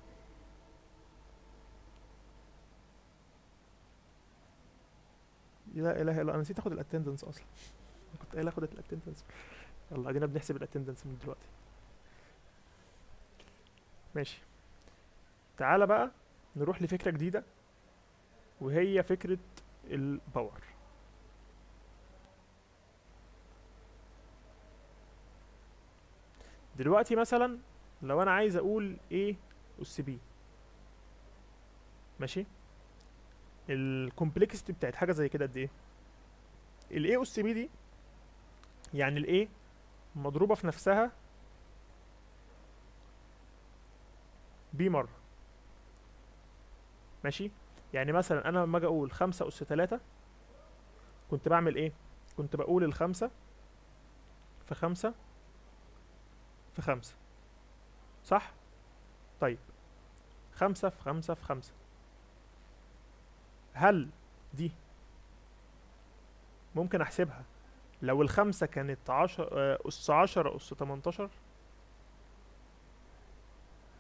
لا إله إلا أنا نسيت أخد ال attendance أصلا. كنت قايل أخد ال attendance يلا أدينا بنحسب ال attendance من دلوقتي. ماشي. تعالى بقى نروح لفكرة جديدة وهي فكرة ال power دلوقتي مثلا لو أنا عايز أقول A اس B. ماشي؟ ال complexity بتاعت حاجة زي كده قد إيه؟ ال A اس B دي يعني ال A مضروبة في نفسها B مرة. ماشي؟ يعني مثلا أنا لما أجي أقول خمسة اس تلاتة كنت بعمل إيه؟ كنت بقول الخمسة في خمسة في خمسة. صح؟ طيب. خمسة في خمسة في خمسة. هل دي ممكن أحسبها؟ لو الخمسة كانت عشر آه، أس عشرة أس تمنتاشر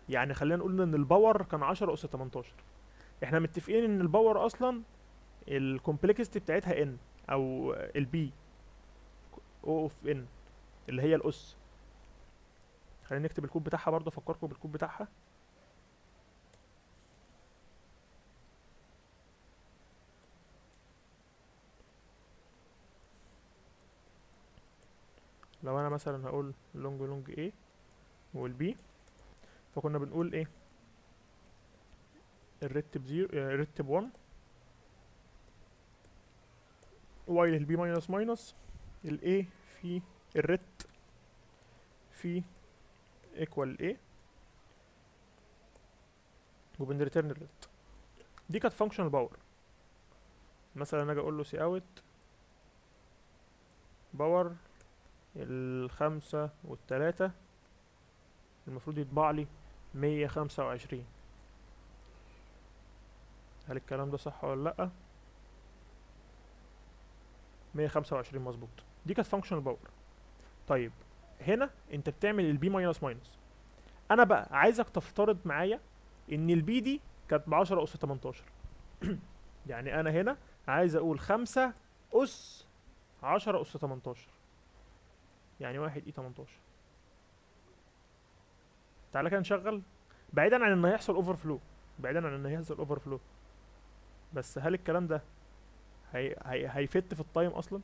يعني خلينا نقول إن ال power كان عشرة أس تمنتاشر. إحنا متفقين إن ال power أصلا ال complexity بتاعتها n أو ال B أو O of n اللي هي الاس خلينا نكتب الكود بتاعها برضه أفكركم بالكود بتاعها. لو أنا مثلا هقول long long A وال B فكنا بنقول إيه؟ الريت بزيرو الريت بون وايل البي ماينس ماينس الاي في الريت في ايكوال إيه وبن return ال ret. دي كانت function ال power مثلا أجي أقول له cout power الخمسة والتلاتة المفروض يطبع لي مية خمسة وعشرين. هل الكلام ده صح ولا لأ؟ مية خمسة وعشرين مظبوط. دي كانت function ال power طيب هنا انت بتعمل ال B minus minus أنا بقى عايزك تفترض معايا إن ال B دي كانت بعشرة أس تمنتاشر. يعني أنا هنا عايز أقول خمسة أس عشرة أس تمنتاشر. يعني واحد E تمنتاشر. تعالى كده نشغل. بعيدا عن ان هيحصل overflow بعيدا عن ان هيحصل overflow بس هل الكلام ده هي... هي... هي fit في ال time أصلا؟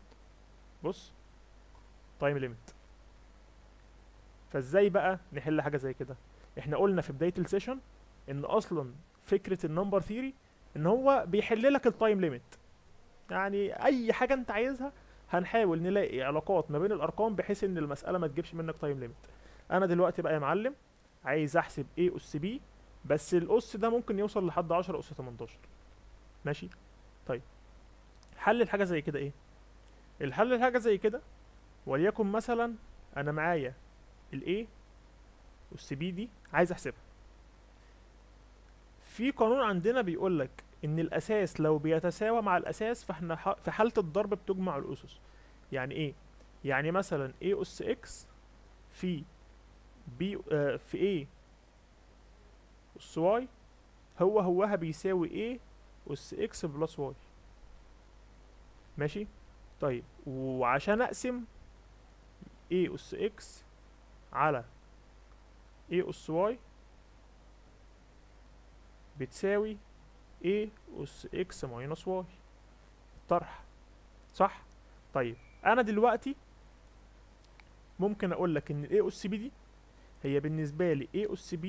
بص time limit فإزاي بقى نحل حاجة زي كده؟ إحنا قلنا في بداية ال session إن أصلا فكرة ال number theory إن هو بيحل لك ال time limit يعني أي حاجة أنت عايزها هنحاول نلاقي علاقات ما بين الأرقام بحيث إن المسألة ما تجيبش منك time limit أنا دلوقتي بقى يا معلم عايز أحسب A أس B بس الاس ده ممكن يوصل لحد 10 أس 18 ماشي؟ طيب. حل الحاجة زي كده إيه؟ الحل الحاجة زي كده وليكن مثلا أنا معايا الايه والسي بي دي عايز أحسبها. في قانون عندنا بيقول لك إن الأساس لو بيتساوى مع الأساس فإحنا في حالة الضرب بتجمع الأسس. يعني إيه؟ يعني مثلا a أس x في b آه في a أس y هو هوها بيساوي a أس x plus y. ماشي؟ طيب وعشان أقسم a أس x على a أس y بتساوي a أس x minus y. طرح. صح؟ طيب أنا دلوقتي ممكن أقول لك إن ال a أس b دي هي بالنسبة لي a أس b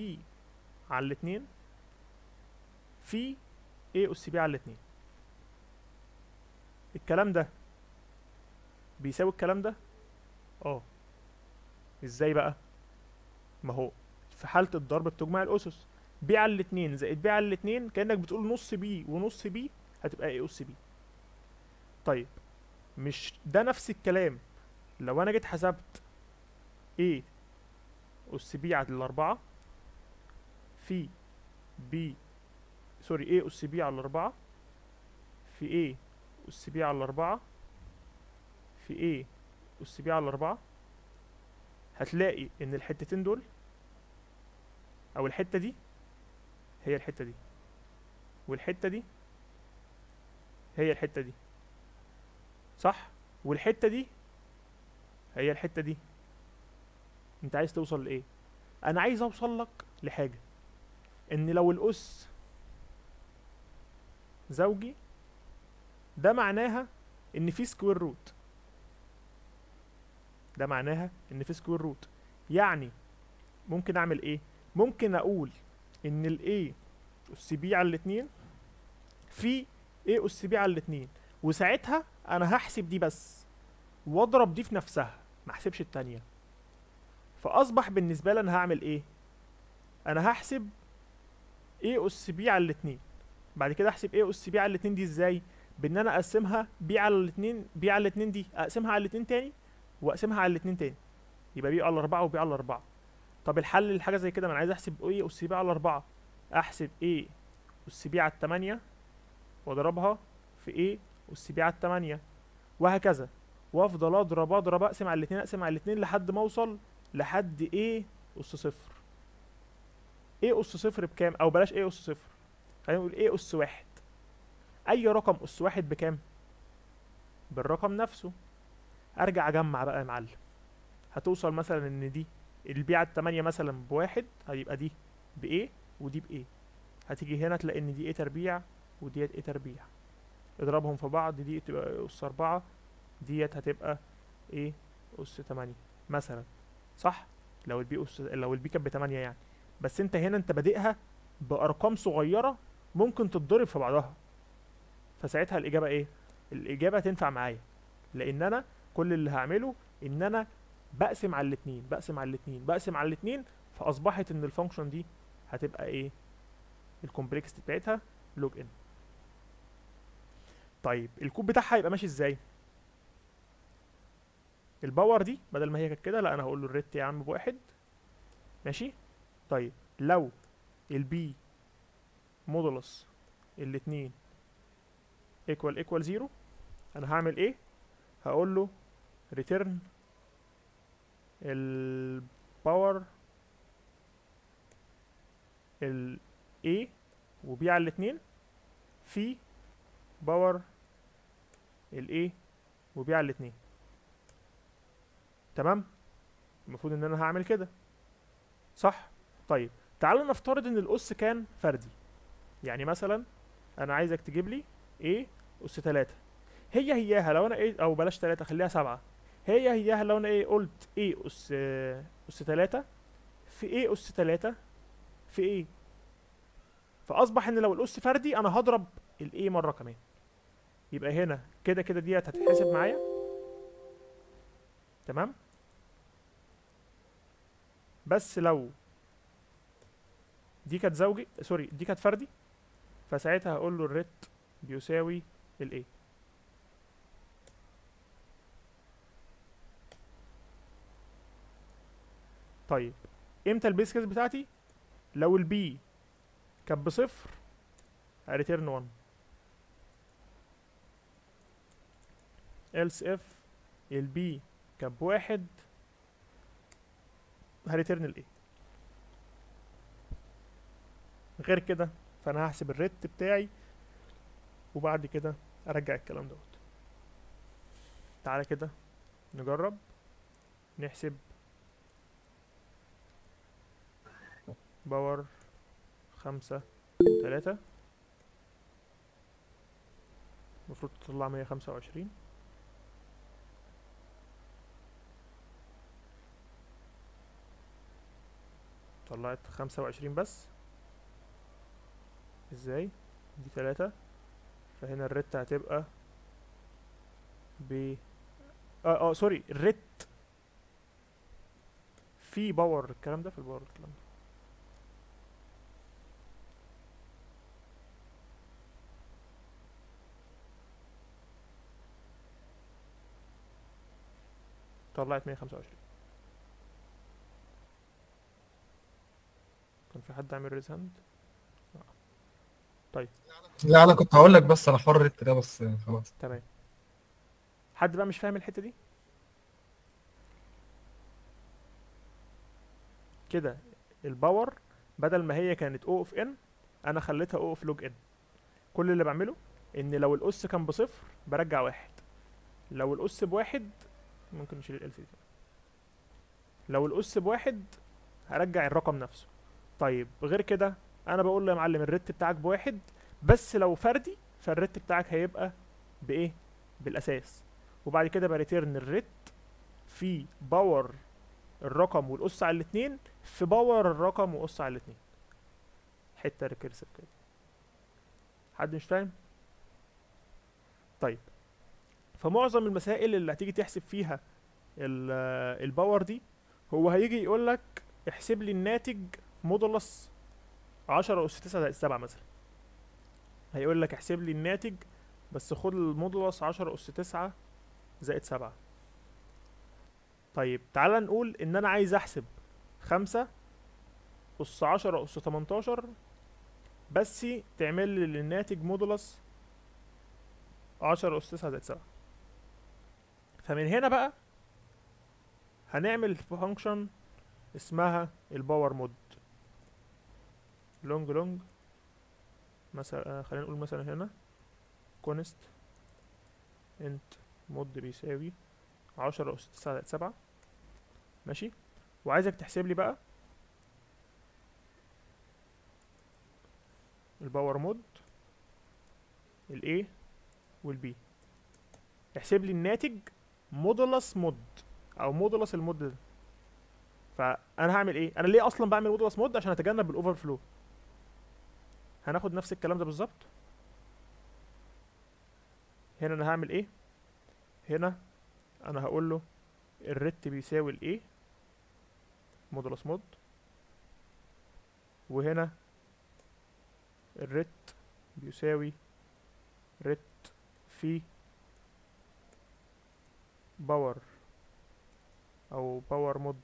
على الاتنين في a أس b على الاتنين. الكلام ده بيساوي الكلام ده؟ آه. إزاي بقى؟ ما هو في حالة الضرب بتجمع الأسس. B على الاتنين زائد B على الاتنين كأنك بتقول نص B ونص B هتبقى A أس B طيب مش ده نفس الكلام. لو أنا جيت حسبت A أس B على الأربعة في B sorry a اس b على أربعة في a اس b على أربعة في a اس b على أربعة هتلاقي إن الحتتين دول أو الحتة دي هي الحتة دي. والحتة دي هي الحتة دي. صح؟ والحتة دي هي الحتة دي. انت عايز توصل لإيه؟ أنا عايز أوصل لك لحاجة. إن لو الأس زوجي ده معناها إن في square root ده معناها إن في square root يعني ممكن أعمل إيه؟ ممكن أقول إن ال A أس B على الاتنين في A أس B على الاتنين. وساعتها أنا هحسب دي بس وأضرب دي في نفسها ما أحسبش التانية. فأصبح بالنسبة لي أنا هعمل إيه؟ أنا هحسب A أس B على الاتنين. بعد كده أحسب A أس B على الاتنين دي إزاي؟ بإن أنا أقسمها B على الاتنين B على الاتنين دي أقسمها على الاتنين تاني وأقسمها على الاتنين تاني. يبقى B على أربعة و B على أربعة. طب الحل لحاجة زي كده؟ ما أنا عايز أحسب A أس B على أربعة. أحسب إيه أس بي على التمانية وأضربها في إيه أس بي على التمانية. وهكذا. وأفضل أضرب أضرب أقسم على الاتنين أقسم على الاتنين لحد ما أوصل لحد إيه أس صفر. إيه أس صفر بكام؟ أو بلاش إيه أس صفر. خلينا نقول إيه أس واحد. أي رقم أس واحد بكام؟ بالرقم نفسه. أرجع أجمع بقى يا معلم. هتوصل مثلا إن دي. البيعة التمانية مثلا بواحد هيبقى دي بإيه ودي بإيه. هتيجي هنا تلاقي إن دي إيه تربيع وديت إيه تربيع. اضربهم في بعض دي تبقى أس أربعة ديت هتبقى إيه أس تمانية مثلا. صح؟ لو البي أس لو البي كانت بتمانية يعني. بس أنت هنا أنت بادئها بأرقام صغيرة ممكن تتضرب في بعضها. فساعتها الإجابة إيه؟ الإجابة تنفع معايا. لأن أنا كل اللي هعمله إن أنا بقسم على الاتنين بقسم على الاتنين بقسم على الاتنين فأصبحت إن ال function دي هتبقى إيه؟ ال complexity بتاعتها log n طيب الكود بتاعها هيبقى ماشي إزاي؟ ال power دي بدل ما هي كانت كده لا أنا هقول له ال ret يا عم بواحد. ماشي؟ طيب لو ال B modulus الاتنين equal equal zero أنا هعمل إيه؟ هقول له return ال power ال A و B على الاتنين في power ال A و B على الاتنين. تمام؟ المفروض إن أنا هعمل كده. صح؟ طيب تعال نفترض إن الأس كان فردي. يعني مثلا أنا عايزك تجيب لي A أس تلاتة. هي هياها لو أنا إيه أو بلاش تلاتة خليها سبعة. هي هياها لو أنا إيه قلت A أس أس تلاتة. في A أس تلاتة. في A فأصبح إن لو الأس فردي أنا هضرب ال A مرة كمان. يبقى هنا كده كده ديت هتتحسب معايا. تمام؟ بس لو دي كانت زوجي sorry دي كانت فردي فساعتها هقول له ال ret بيساوي ال A طيب إمتى ال base case بتاعتي؟ لو ال B كانت بصفر ه return 1 else if ال B كانت بواحد ه return ال A غير كده فأنا هحسب ال ret بتاعي وبعد كده أرجع الكلام دوت. تعالى كده نجرب نحسب power خمسة تلاتة. المفروض تطلع مية خمسة وعشرين. طلعت خمسة وعشرين بس. إزاي؟ دي تلاتة. فهنا ال ret هتبقى ب آه آه sorry ال ret. في power الكلام ده في ال power الكلام ده. طلعت 125 كان في حد عامل raise hand لا طيب. لا أنا كنت هقول لك بس أنا حر ال ret ده بس خلاص. تمام. حد بقى مش فاهم الحتة دي؟ كده ال power بدل ما هي كانت O of N أنا خليتها O of log N كل اللي بعمله إن لو الأس كان بصفر برجع واحد. لو الأس بواحد ممكن نشيل ال else لو الأس بواحد هرجع الرقم نفسه. طيب غير كده أنا بقول له يا معلم ال ret بتاعك بواحد بس لو فردي فال ret بتاعك هيبقى بإيه؟ بالأساس. وبعد كده ب return ال ret في power الرقم والأس على الاتنين في power الرقم وأس على الاتنين. حتة recursive كده. حد مش فاهم؟ طيب. فمعظم المسائل اللي هتيجي تحسب فيها ال- ال power دي هو هيجي يقول لك احسب لي الناتج modulus 10 اس 9 زائد 7 مثلا. هيقول لك احسب لي الناتج بس خد ال modulus 10 اس 9 زائد 7 طيب تعالى نقول إن أنا عايز أحسب 5 أس 10 أس 18 بس تعمل لي الناتج modulus 10 أس 9 زائد 7 فمن هنا بقى هنعمل function اسمها ال power mod long long مثلا آه، خلينا نقول مثلا هنا const int mod بيساوي عشرة أس تسعة سبعة. ماشي؟ وعايزك تحسب لي بقى ال power mod ال A وال B. احسب لي الناتج modulus mod أو modulus ال mod ده. فأنا هعمل إيه؟ أنا ليه أصلا بعمل modulus mod عشان أتجنب ال overflow هناخد نفس الكلام ده بالظبط؟ هنا أنا هعمل إيه؟ هنا أنا هقول له ال ret بيساوي ال A modulus mod وهنا ال ret بيساوي ret في power أو power mod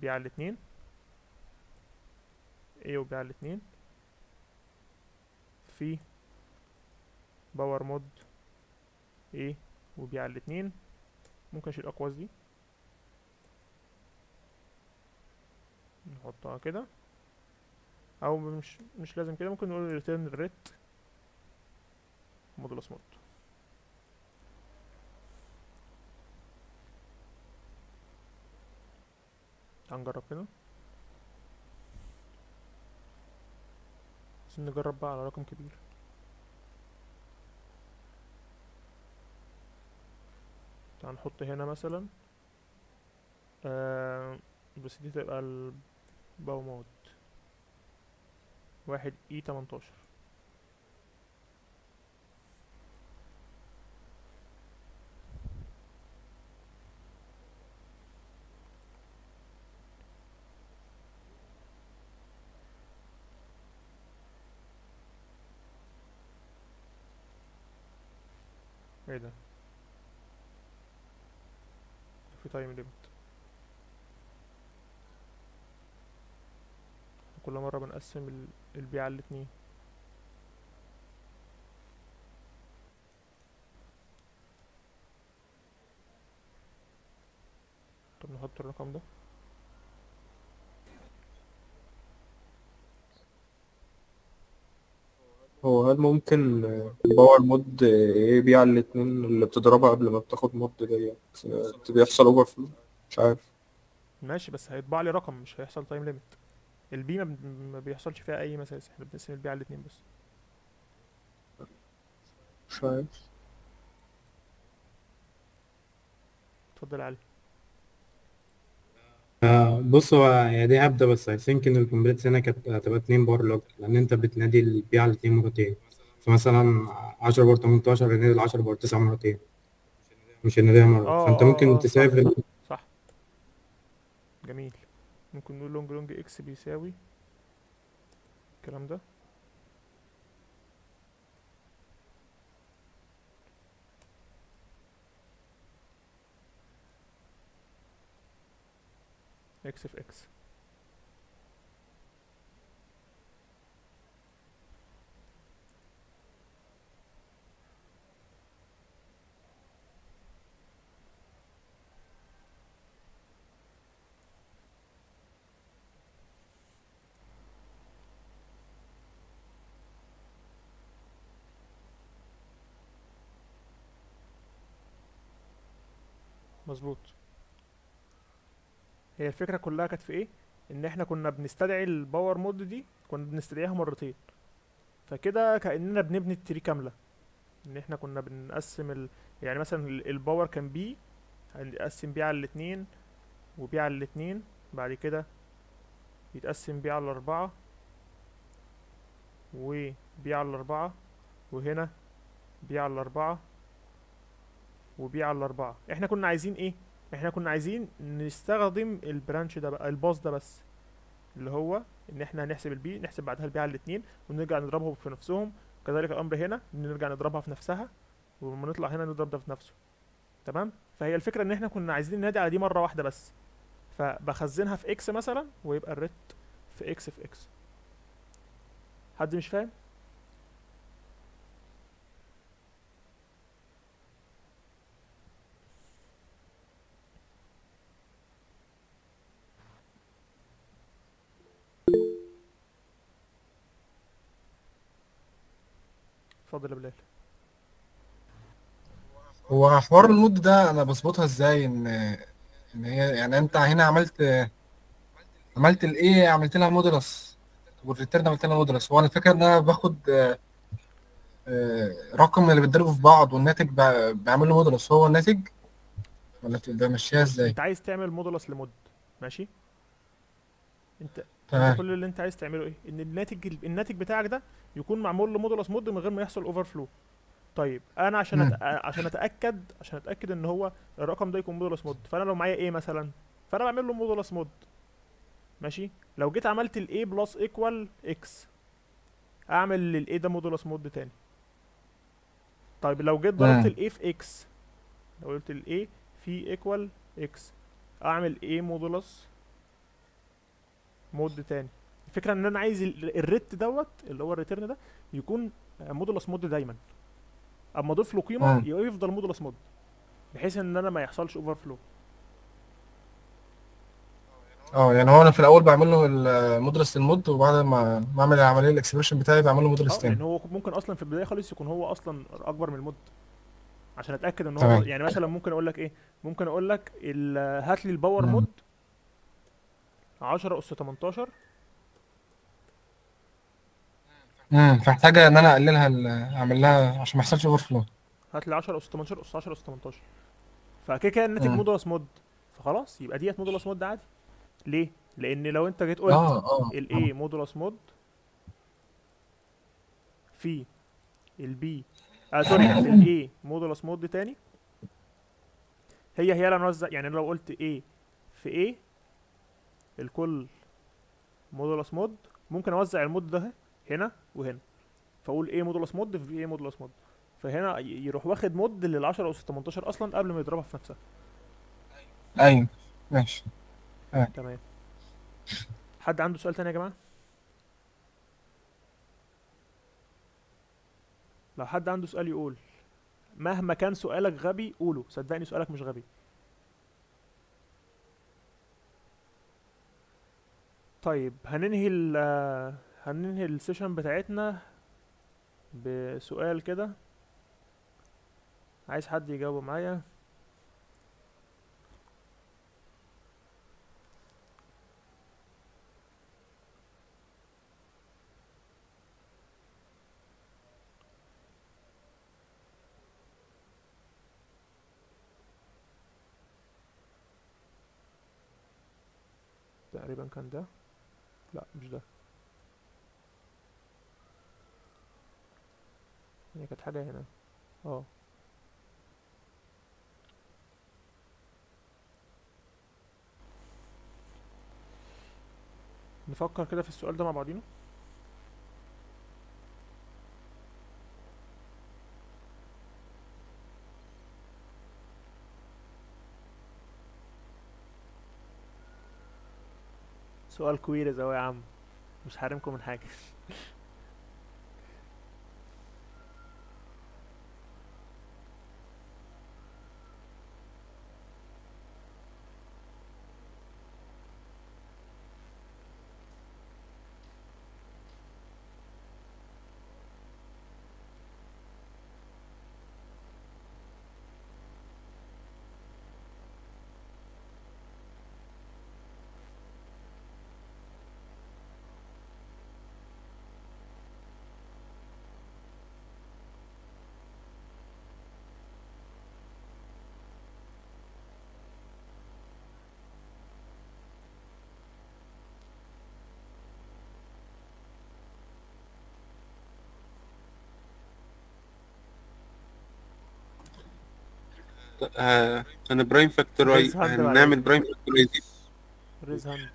B على الاتنين. A وبي على الاتنين. في power mod A وبي على الاتنين. ممكن أشيل الاقواس دي. نحطها كده. أو مش مش لازم كده ممكن نقول return ال ret modulus mod هنجرب كده بس نجرب بقى على رقم كبير تعال نحط هنا مثلا آه بس دي تبقى ال power mod واحد E تمنتاشر إيه ده؟ في time limit كل مرة بنقسم ال- ال B على الاتنين. طب نحط الرقم ده. هو هل ممكن ال power mod A B على الاتنين اللي بتضربها قبل ما بتاخد mod ديت بيحصل overflow مش عارف. ماشي بس هيطبع لي رقم مش هيحصل time limit ال B ما بيحصلش فيها أي مساس إحنا بنقسم ال B على الاتنين بس. مش عارف. اتفضل يا علي. آه، بص هو هي دي هبدة بس I think إن ال complexity هنا كانت هتبقى اتنين power log لأن أنت بتنادي ال B على اتنين مرتين. فمثلا عشرة power تمنتاشر ينادي العشرة power تسعة مرتين. مش يناديها مرة. آه فأنت آه ممكن آه صح ت save ال- صح. جميل. ممكن نقول long long X بيساوي الكلام ده؟ X في X مظبوط. هي الفكرة كلها كانت في إيه؟ إن إحنا كنا بنستدعي ال power mod دي كنا بنستدعيها مرتين. فكده كأننا بنبني ال tree كاملة. إن إحنا كنا بنقسم ال... يعني مثلا ال- ال power كان B هنقسم B على الاتنين و B على الاتنين. بعد كده يتقسم B على الأربعة و B على الأربعة وهنا بي على الأربعة وبي على الأربعة إحنا كنا عايزين إيه؟ إحنا كنا عايزين نستخدم ال branch ده بقى ال path ده بس اللي هو إن إحنا هنحسب البي نحسب بعدها البي على الاتنين ونرجع نضربهم في نفسهم. كذلك الأمر هنا نرجع نضربها في نفسها ولما نطلع هنا نضرب ده في نفسه. تمام؟ فهي الفكرة إن إحنا كنا عايزين ننادي على دي مرة واحدة بس. فبخزنها في x مثلا ويبقى ال ret في x في x حد مش فاهم؟ يا بلال هو حوار المود ده أنا بظبطها إزاي؟ ان إن هي يعني أنت هنا عملت عملت الايه عملت لها modulus وال return عملت لها modulus هو أنا فاكر إن أنا باخد آه، آه، رقم اللي بيتضربوا في بعض والناتج بعمل له modulus هو الناتج؟ ولا بتبقى ماشيها إزاي؟ أنت عايز تعمل modulus ل mod. ماشي؟ أنت تمام. كل اللي انت عايز تعمله إيه ان الناتج الناتج بتاعك ده يكون معمول له modulus mod من غير ما يحصل overflow طيب أنا عشان. أت... عشان اتأكد عشان اتأكد ان هو الرقم ده يكون modulus mod فانا لو معايا a مثلا فأنا بعمل له modulus mod ماشي لو جيت عملت ال a plus equal x أعمل لل a ده modulus mod تاني طيب لو جيت ضربت. ال a في x لو قلت ال a في equal x أعمل إيه modulus mod تاني. الفكرة إن أنا عايز ال- ال ret دوت اللي هو ال return ده يكون modulus mod دايما. أما اضيف له قيمة يفضل modulus mod بحيث إن أنا ما يحصلش overflow آه يعني هو أنا في الأول بعمل له ال modulus لل mod وبعد ما أعمل العملية ال expression بتاعي بعمل له modulus آه تاني. لأن هو ممكن أصلا في البداية خالص يكون هو أصلا أكبر من ال mod. عشان أتأكد إن هو تمام. يعني مثلا ممكن أقول لك إيه؟ ممكن أقول لك هات لي ال power. mod 10 اس 18 امم فمحتاجة إن أنا أقللها ال- أعمل لها عشان ما يحصلش overflow هات لي 10 اس 18 اس 10 اس 18 فكده كده الناتج مم. modulus mod. فخلاص يبقى ديت modulus mod عادي. ليه؟ لأن لو أنت جيت قلت آه آه ال a modulus mod في ال b آه sorry في ال a modulus mod تاني هي هي لا نوزع يعني لو قلت a في a الكل modulus mod ممكن أوزع ال mod ده هنا وهنا. فأقول a modulus mod في a modulus mod فهنا يروح واخد mod لل 10 أو 18 أصلا قبل ما يضربها في نفسها. أيوه. ماشي. تمام. حد عنده سؤال تاني يا جماعة؟ لو حد عنده سؤال يقول مهما كان سؤالك غبي قوله. صدقني سؤالك مش غبي. طيب هننهي ال هننهي السيشن بتاعتنا بسؤال كده. عايز حد يجاوب معايا؟ تقريبا كان ده. لا مش ده. هي كانت حاجة هنا. آه. نفكر كده في السؤال ده مع بعضينا. سؤال كويرز اهو يا عم. مش حارمكم من حاجة. أنا prime factori raise hand هنعمل. prime factorization raise hand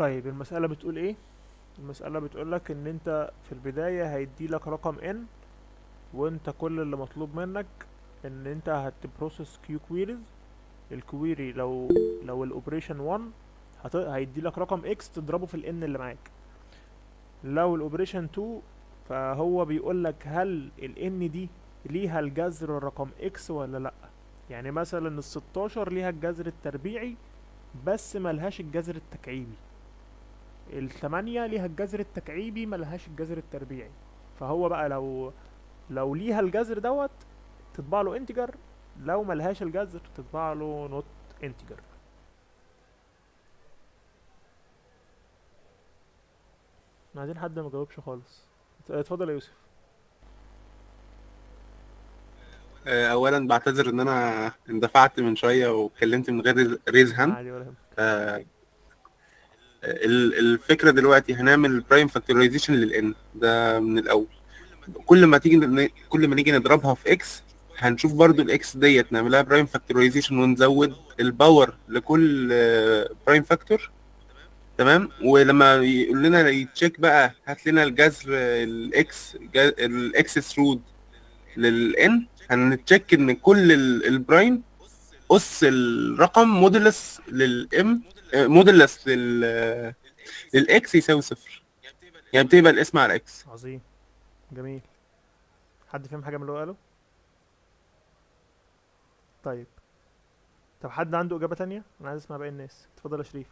طيب المسألة بتقول إيه؟ المسألة بتقول لك إن أنت في البداية هيدي لك رقم n وأنت كل اللي مطلوب منك إن أنت هت process q queries ال query لو لو ال operation 1 هت... هيدي لك رقم x تضربه في الn اللي معاك. لو ال operation 2 فهو بيقول لك هل ال n دي ليها الجذر رقم x ولا لأ؟ يعني مثلا ال 16 ليها الجذر التربيعي بس ملهاش الجذر التكعيبي. التمانية ليها الجذر التكعيبي ملهاش الجذر التربيعي. فهو بقى لو لو ليها الجذر دوت تطبع له integer لو ملهاش الجذر تطبع له not integer عايزين حد ما جاوبش خالص. اتفضل يا يوسف. آه، اولا بعتذر إن أنا اندفعت من شوية واتكلمت من غير raise hand عادي ولا يهمك. آه، ال- الفكرة دلوقتي هنعمل prime factorization لل n ده من الأول. كل ما تيجي كل ما نيجي نضربها في x هنشوف برضو ال x ديت نعملها prime factorization ونزود ال power لكل prime factor تمام؟ ولما يقول لنا ي check بقى هات لنا الجذر الاكس الاكس ثرود للان هنتشيك إن كل ال- ال prime أس الرقم مودولس للام مودولس لل للاكس يساوي صفر. يعني بتبقى الاسم على إكس عظيم. جميل. حد فاهم حاجة من اللي هو قاله؟ طيب. طب حد عنده إجابة تانية؟ أنا عايز أسمع باقي الناس. اتفضل يا شريف.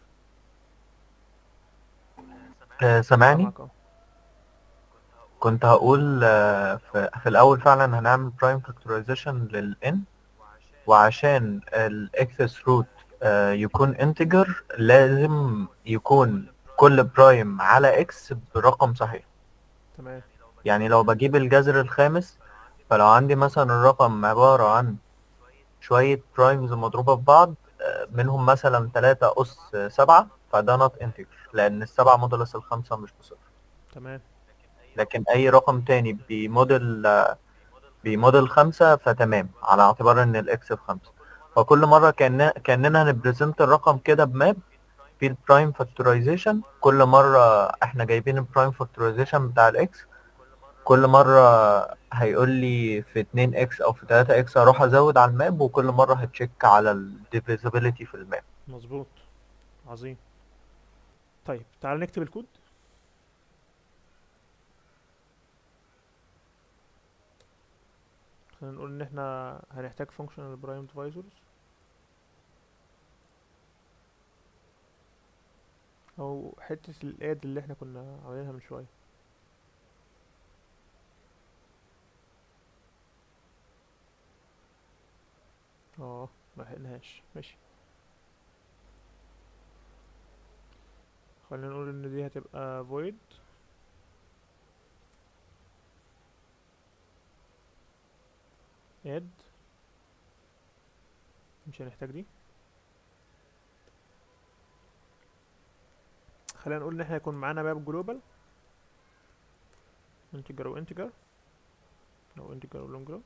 آه، سامعني. كنت هقول آه، في, في الأول فعلا هنعمل برايم فاكتورايزيشن للإن وعشان ال xth root يكون integer لازم يكون كل prime على x برقم صحيح. تمام. يعني لو بجيب الجذر الخامس فلو عندي مثلا الرقم عبارة عن شوية primes مضروبة في بعض آه، منهم مثلا تلاتة أس سبعة فده not integer لأن السبعة modulus الخمسة مش بصفر. تمام. لكن أي رقم تاني ب modulus آه، ب modulus خمسة فتمام على اعتبار إن ال x بخمسة فكل مرة كأننا كأننا هن present الرقم كده ب map في ال prime factorization كل مرة إحنا جايبين ال prime factorization بتاع ال x كل مرة هيقول لي في 2 x أو في 3 x هروح أزود على ال map وكل مرة ه check على ال divisibility في ال map. مظبوط. عظيم. طيب تعال نكتب الكود. خلينا نقول إن إحنا هنحتاج functional prime divisors أو حتة الآد اللي إحنا كنا عاملينها من شوية. آه ملحقناهاش ماشي. خلينا نقول إن دي هتبقى void. add. مش هنحتاج دي؟ خلينا نقول إن إحنا يكون معانا map global integer و integer. أو integer و long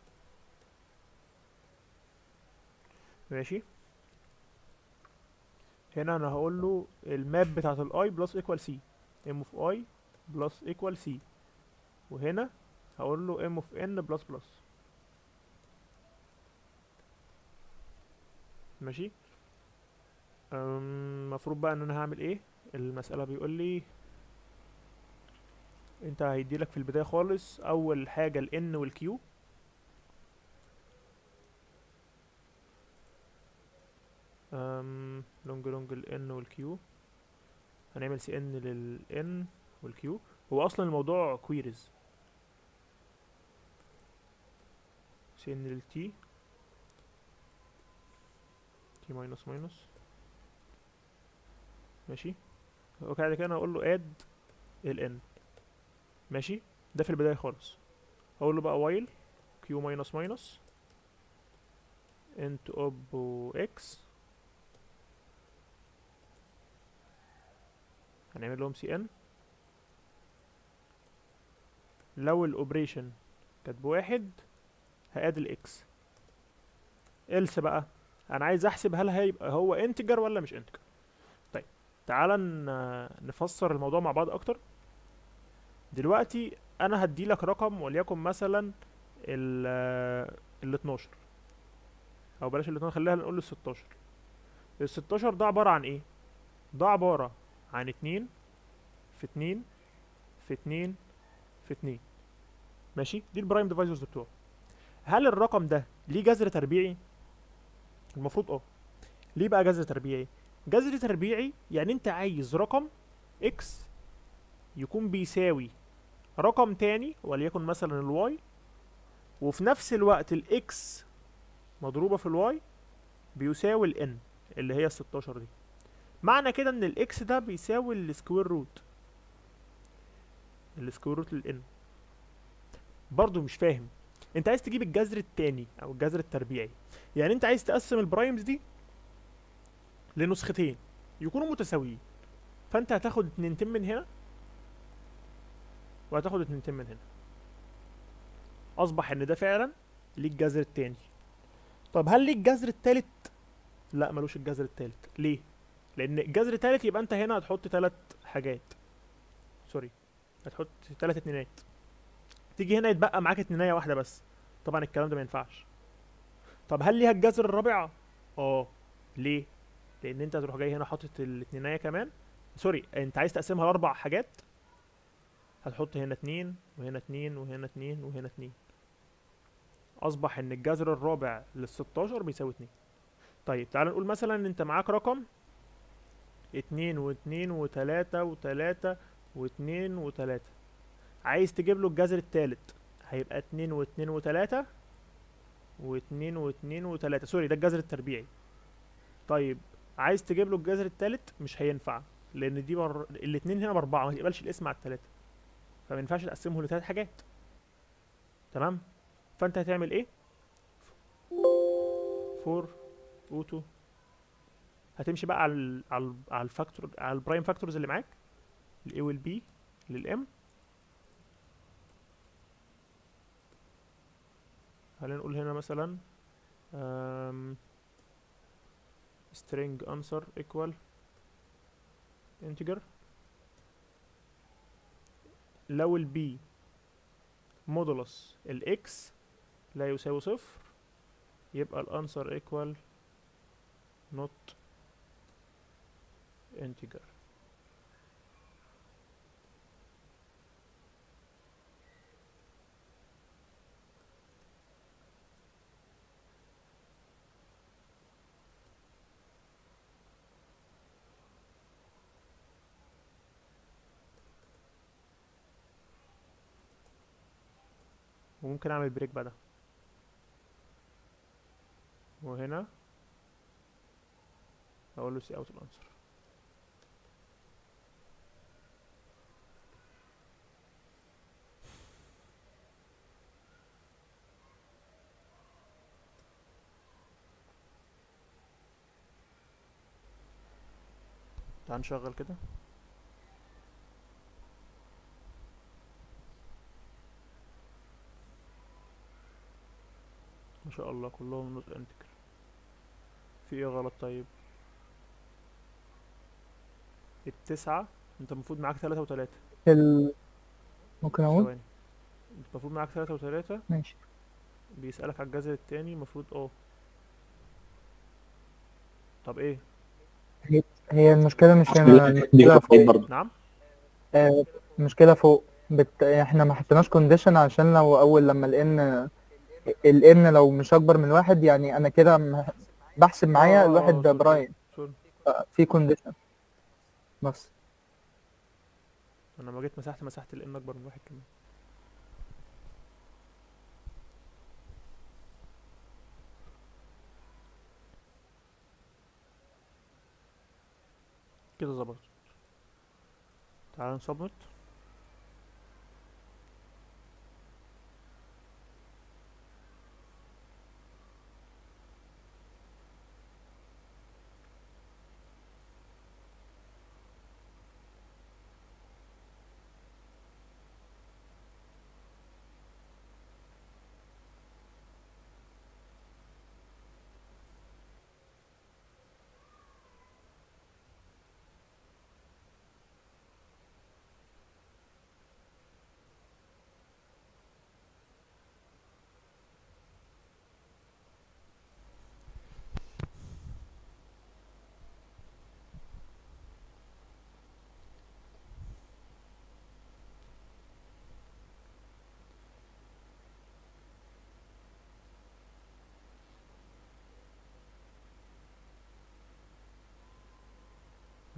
ماشي. هنا أنا هقول له ال map بتاعت ال i plus equal c m of i plus equal c وهنا هقول له m of n plus plus ماشي. المفروض بقى إن أنا هعمل إيه؟ المسألة بيقول لي انت هيديلك في البداية خالص أول حاجة ال n وال q. long long ال n وال q. هنعمل cin لل n وال q. هو أصلا الموضوع queries cin لل t t minus minus ماشي. وبعد كده أنا أقول له add ال n. ماشي؟ ده في البداية خالص. هقول له بقى while q minus minus int op x. هنعمل لهم cin لو ال operation كانت بواحد هـ add ال x else بقى أنا عايز أحسب هل هيبقى هو integer ولا مش integer تعالى نفسر الموضوع مع بعض أكتر. دلوقتي أنا هدي لك رقم وليكن مثلا ال ال 12 أو بلاش ال 12 خلينا نقول ال 16 ال 16 ده عبارة عن إيه؟ ده عبارة عن اتنين في اتنين في اتنين في اتنين. ماشي؟ دي ال prime divisors بتوعه. هل الرقم ده ليه جذر تربيعي؟ المفروض آه. ليه بقى جذر تربيعي؟ جذر تربيعي يعني انت عايز رقم x يكون بيساوي رقم تاني وليكن مثلا ال y وفي نفس الوقت ال x مضروبة في ال y بيساوي ال n اللي هي ال 16 دي. معنى كده إن ال x ده بيساوي ال square root ال square root لل n برضو مش فاهم. انت عايز تجيب الجذر التاني أو الجذر التربيعي. يعني انت عايز تقسم ال primes دي لنسختين. يكونوا متساويين. فأنت هتاخد اتنينتين من هنا وهتاخد اتنينتين من هنا. أصبح إن ده فعلا ليه الجذر التاني. طب هل ليه الجذر التالت؟ لا ملوش الجذر التالت. ليه؟ لأن الجذر التالت يبقى أنت هنا هتحط تلات حاجات. sorry. هتحط تلات اتنينات. تيجي هنا يتبقى معاك اتنينية واحدة بس. طبعا الكلام ده ما ينفعش. طب هل ليها الجذر الرابع آه. ليه؟ لأن انت هتروح جاي هنا حاطط الاتنينية كمان. sorry انت عايز تقسمها لأربع حاجات هتحط هنا اتنين وهنا اتنين وهنا اتنين وهنا اتنين. أصبح إن الجذر الرابع للستاشر بيساوي اتنين. طيب تعال نقول مثلا إن أنت معاك رقم اتنين واتنين وتلاتة وتلاتة واتنين وتلاتة. عايز تجيب له الجذر التالت هيبقى اتنين واتنين وتلاتة واتنين واتنين وتلاتة. سوري ده الجذر التربيعي. طيب عايز تجيب له الجذر التالت مش هينفع لأن دي بر... الاتنين هنا بأربعة ما تقبلش القسمة على التلاتة. فما ينفعش تقسمه لتلات حاجات. تمام؟ فأنت هتعمل إيه؟ for auto هتمشي بقى على على على ال factor على ال prime factors اللي معاك ال a وال b لل m خلينا نقول هنا مثلا string answer equal integer لو ال b مودولس ال x لا يساوي صفر يبقى ال answer equal not integer وممكن أعمل break بعدها وهنا أقول له cout ال answer تعال نشغل كده. ما شاء الله كلهم not integer في إيه غلط طيب؟ التسعة؟ أنت المفروض معاك تلاتة وتلاتة. ال... ممكن أقول؟ ثواني. أنت المفروض معاك تلاتة وتلاتة. ماشي. بيسألك على الجذر التاني المفروض أه. طب إيه؟ هي هي المشكلة مش هنا. المشكلة فوق. نعم. آه المشكلة فوق. بت... إحنا ما حطيناش condition عشان لو أول لما ال n ال n لو مش أكبر من واحد يعني أنا كده بحسب معايا آه، الواحد آه، ده prime آه، في condition بس. أنا لما جيت مسحت مسحت ال n أكبر من واحد كمان. كده ظبط تعال ن submit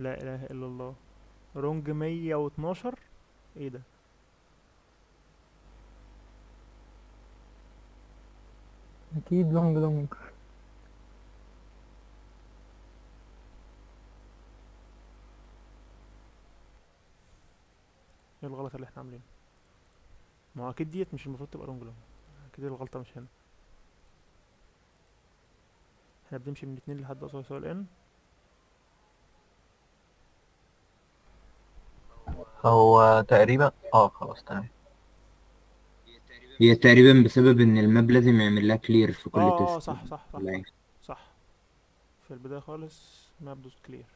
لا إله إلا الله. wrong 112 إيه ده؟ أكيد long long إيه الغلط اللي إحنا عاملينه ما هو أكيد ديت مش المفروض تبقى long long أكيد الغلطة مش هنا. إحنا بنمشي من اتنين لحد أصلا يساوي ال n هو تقريبا آه خلاص تمام. هي تقريبا بسبب إن ال map لازم يعمل لها clear في كل آه آه test صح صح صح؟ صح. في البداية خالص map dot clear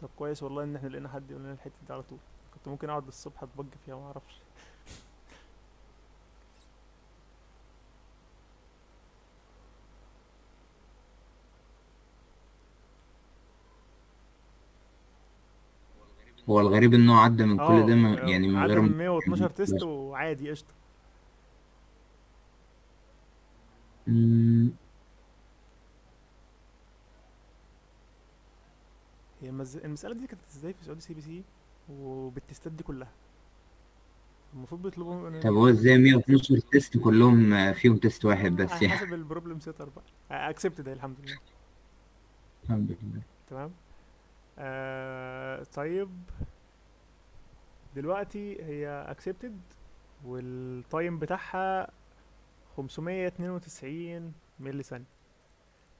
طب كويس والله إن إحنا لقينا حد يقول لنا الحتة دي على طول. كنت ممكن أقعد الصبح أتبج فيها ما هو الغريب إنه عدى من كل ده ما- آه يعني من عدى غير من ما 112 تيست وعادي قشطة. مم، هي المز... المسألة دي كانت إزاي في سؤال سي بي سي وبال testات دي كلها؟ المفروض بيطلبوا من طب هو إزاي 112 test كلهم آه، فيهم test واحد بس يعني؟ حسب ال problem setter بقى. accepted الحمد لله. الحمد لله. تمام؟ آه طيب. دلوقتي هي accepted وال time بتاعها 592 ملي ثانية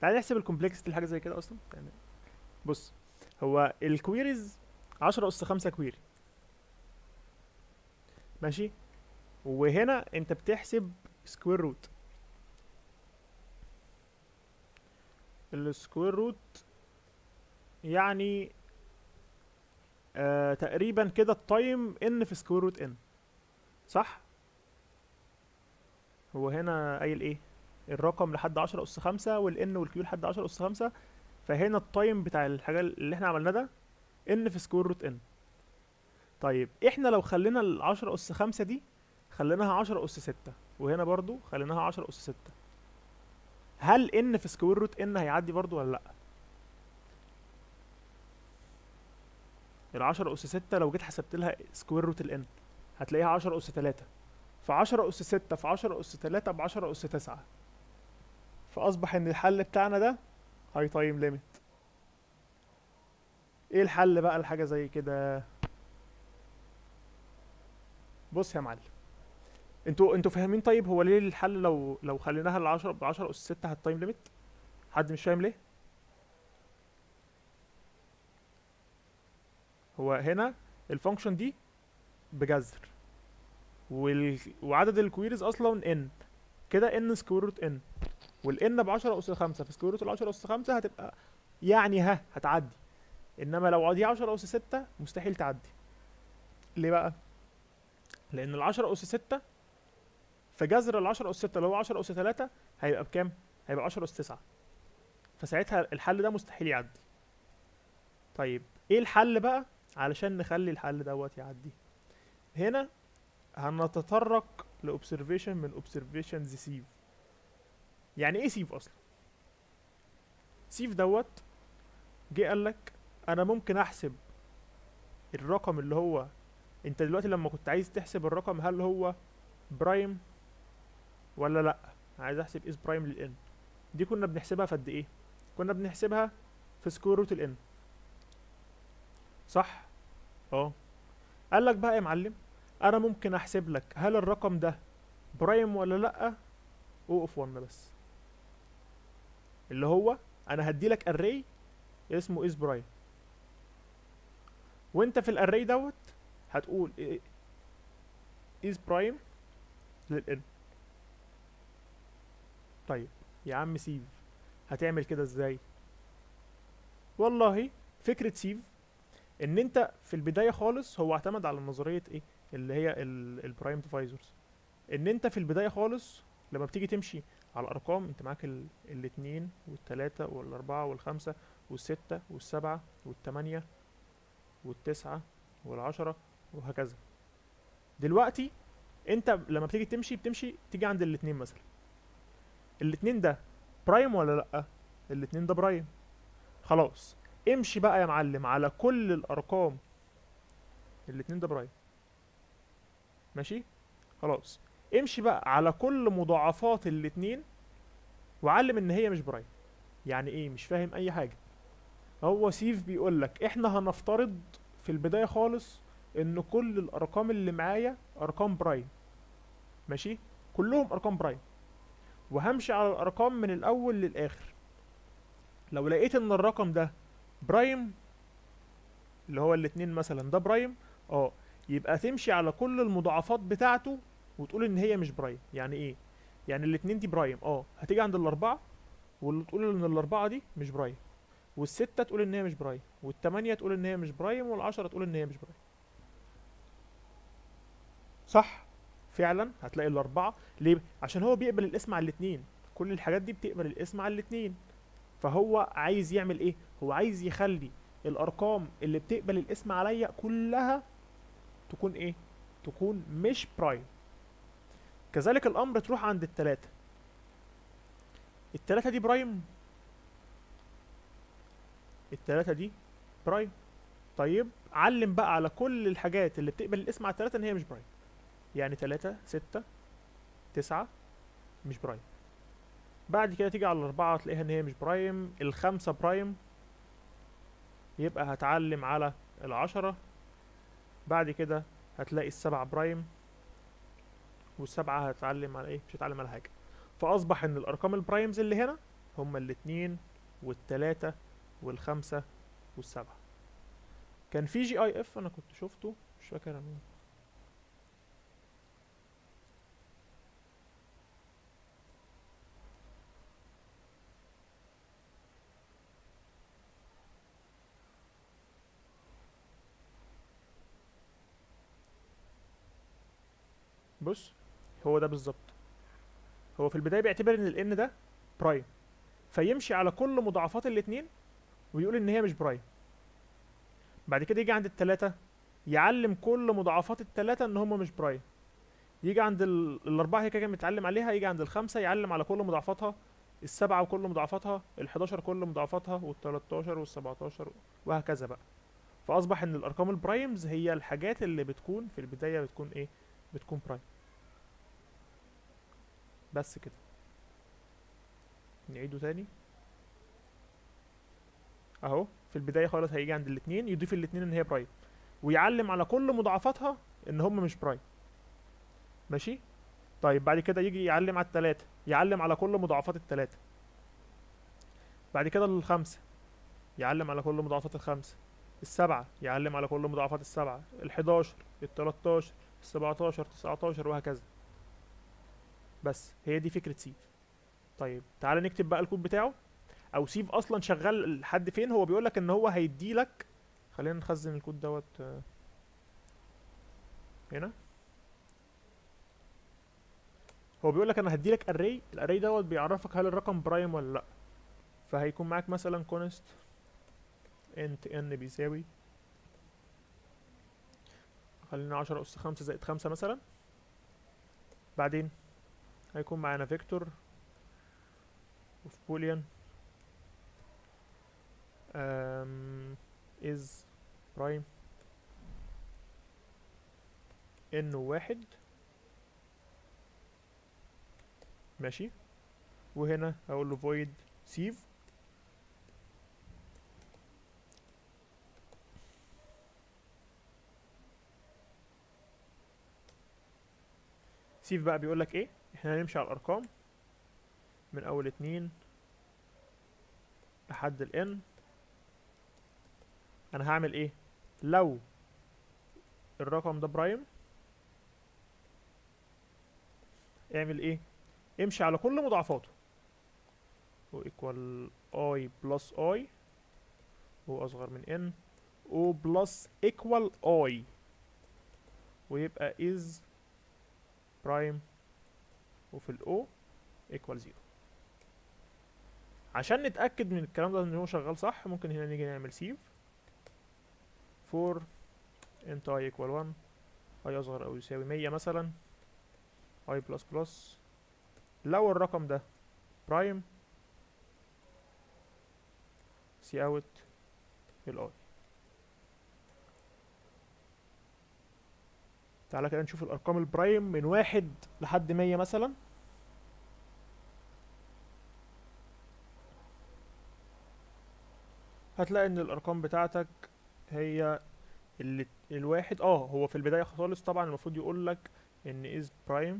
تعال نحسب ال complexity لحاجة زي كده أصلا. يعني بص هو ال queries 10 اس 5 query ماشي؟ وهنا أنت بتحسب square root ال square root يعني آه تقريبا كده ال time n في square root n صح؟ هو هنا قايل إيه؟ الرقم لحد 10 اس 5 وال n وال q لحد 10 اس 5 فهنا ال time بتاع الحاجة اللي إحنا عملناه ده n في square root n طيب إحنا لو خلينا ال 10 اس 5 دي خليناها 10 اس 6 وهنا برضو خليناها 10 اس 6 هل n في square root n هيعدي برضو ولا لأ؟ ال 10 أس 6 لو جيت حسبت لها square root ال n هتلاقيها 10 أس 3 ف 10 أس 6 في 10 أس 3 ب 10 أس 9 فأصبح إن الحل بتاعنا ده ه ي time limit إيه الحل بقى لحاجة زي كده؟ بص يا معلم. أنتوا أنتوا فاهمين طيب هو ليه الحل لو لو خليناها ل 10 ب 10 اس 6 ه ال time limit حد مش فاهم ليه؟ هو هنا ال function دي بجذر. وال... وعدد ال queries أصلا n كده n square root n وال n ب 10 اس 5 في square root ال 10 اس 5 هتبقى يعني ها هتعدي. إنما لو دي 10 اس 6 مستحيل تعدي. ليه بقى؟ لأن ال 10 اس 6 في جذر ال 10 اس 6 اللي هو 10 اس 3 هيبقى بكام؟ هيبقى 10 اس 9 فساعتها الحل ده مستحيل يعدي. طيب إيه الحل بقى؟ علشان نخلي الحل دوت يعدي. هنا هنتطرق ل observation من observations sieve يعني إيه sieve أصلا؟ sieve دوت جه قال لك أنا ممكن أحسب الرقم اللي هو أنت دلوقتي لما كنت عايز تحسب الرقم هل هو prime ولا لأ؟ عايز أحسب is prime لل n دي كنا بنحسبها في قد إيه؟ كنا بنحسبها في square root ال n صح؟ آه قال لك بقى يا معلم أنا ممكن أحسب لك هل الرقم ده prime ولا لأ؟ O of 1 بس. اللي هو أنا هدي لك array اسمه is prime. وأنت في ال array دوت هتقول is prime لل n طيب يا عم sieve هتعمل كده إزاي؟ والله فكرة sieve ان انت في البداية خالص هو اعتمد على نظرية إيه؟ اللي هي ال prime divisors ان انت في البداية خالص لما بتيجي تمشي على الأرقام انت معاك ال- الاتنين والتلاتة والأربعة والخمسة والستة والسبعة والتمانية والتسعة والعشرة وهكذا. دلوقتي انت لما بتيجي تمشي بتمشي تيجي عند الاتنين مثلا. الاتنين ده prime ولا لأ؟ الاتنين ده prime خلاص. امشي بقى يا معلم على كل الأرقام. الاتنين ده prime ماشي؟ خلاص. امشي بقى على كل مضاعفات الاتنين وعلم إن هي مش prime يعني إيه؟ مش فاهم أي حاجة. هو sieve بيقول لك إحنا هنفترض في البداية خالص إن كل الأرقام اللي معايا أرقام prime ماشي؟ كلهم أرقام prime وهمشي على الأرقام من الأول للآخر. لو لقيت إن الرقم ده prime اللي هو الاتنين مثلا ده prime آه يبقى تمشي على كل المضاعفات بتاعته وتقول إن هي مش prime. يعني إيه؟ يعني الاتنين دي prime آه هتيجي عند الأربعة واللي تقول إن الأربعة دي مش prime والستة تقول إن هي مش prime والتمانية تقول إن هي مش prime والعشرة تقول إن هي مش prime. صح؟ فعلا؟ هتلاقي الأربعة. ليه؟ عشان هو بيقبل القسمة على الاتنين. كل الحاجات دي بتقبل القسمة على الاتنين. فهو عايز يعمل إيه؟ هو عايز يخلي الأرقام اللي بتقبل القسمة عليا كلها تكون إيه؟ تكون مش prime كذلك الأمر تروح عند التلاتة. التلاتة دي prime التلاتة دي prime طيب علم بقى على كل الحاجات اللي بتقبل القسمة على التلاتة إن هي مش prime يعني تلاتة ستة تسعة مش prime بعد كده تيجي على الأربعة تلاقيها إن هي مش prime الخمسة prime يبقى هتعلم على العشرة. بعد كده هتلاقي السبعة prime والسبعة هتعلم على إيه؟ مش هتعلم على حاجة. فأصبح إن الأرقام ال primes اللي هنا هما الاتنين والتلاتة والخمسة والسبعة. كان في GIF أنا كنت شفته مش فاكر أنا بص هو ده بالظبط. هو في البداية بيعتبر إن الاتنين ده prime فيمشي على كل مضاعفات الاتنين ويقول إن هي مش prime بعد كده يجي عند التلاتة يعلم كل مضاعفات التلاتة إن هما مش prime يجي عند ال- الأربعة هي كده متعلم عليها يجي عند الخمسة يعلم على كل مضاعفاتها السبعة وكل مضاعفاتها الحداشر كل مضاعفاتها والتلاتاشر والسبعتاشر وهكذا بقى. فأصبح إن الأرقام ال primes هي الحاجات اللي بتكون في البداية بتكون إيه؟ بتكون prime بس كده. نعيده تاني. أهو في البداية خالص هيجي عند الاتنين يضيف الاتنين إن هي prime ويعلم على كل مضاعفاتها إن هم مش prime ماشي؟ طيب بعد كده يجي يعلم على التلاتة. يعلم على كل مضاعفات التلاتة. بعد كده الخمسة. يعلم على كل مضاعفات الخمسة. السبعة. يعلم على كل مضاعفات الحداشر. التلاتاشر. السبعتاشر. تسعتاشر وهكذا. بس هي دي فكرة sieve. طيب تعالى نكتب بقى الكود بتاعه. أو sieve أصلا شغال لحد فين؟ هو بيقول لك إن هو هيدي لك خلينا نخزن الكود دوت هنا. هو بيقول لك أنا هدي لك array ال array دوت بيعرفك هل الرقم prime ولا لأ. فهيكون معاك مثلا const int n بيساوي خلينا عشرة أس خمسة زائد خمسة مثلا. بعدين؟ هيكون معانا vector of boolean. um, is prime n واحد. ماشي. وهنا أقول له void save سيف بقى بيقول لك إيه؟ إحنا هنمشي على الأرقام. من أول اتنين لحد الإن. أنا هعمل إيه؟ لو الرقم ده برايم اعمل إيه؟ امشي على كل مضاعفاته. و equal i plus i. هو أصغر من n. O plus equal i. ويبقى is prime وفي ال o equal 0 عشان نتأكد من الكلام ده إن هو شغال صح ممكن هنا نيجي نعمل save. for int i equal 1 i أصغر أو يساوي 100 مثلا. i plus plus. لو الرقم ده prime cout ال i تعالى كده نشوف الأرقام. ال prime من واحد لحد مية مثلا. هتلاقي إن الأرقام بتاعتك هي اللي الواحد آه هو في البداية خالص. طبعا المفروض يقول لك إن is prime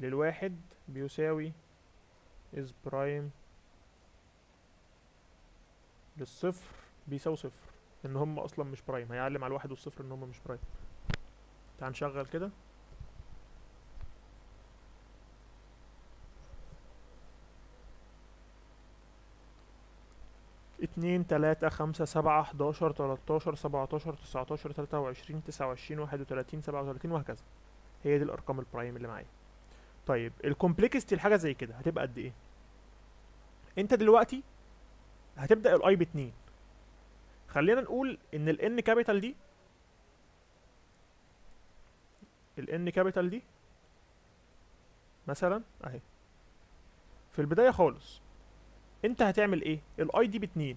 للواحد بيساوي is prime للصفر بيساوي صفر. إن هم أصلا مش prime هيعلم على الواحد والصفر إن هم مش prime تعال نشغل كده. اتنين تلاتة خمسة سبعة حداشر تلاتاشر سبعتاشر تسعتاشر تلاتة وعشرين تسعة وعشرين واحد وتلاتين سبعة وتلاتين وهكذا. هي دي الأرقام ال prime اللي معايا. طيب ال complexity الحاجة زي كده هتبقى قد إيه؟ أنت دلوقتي هتبدأ ال i باتنين. خلينا نقول إن ال n capital دي ال n capital دي مثلا أهي. في البداية خالص أنت هتعمل إيه؟ ال i دي باتنين.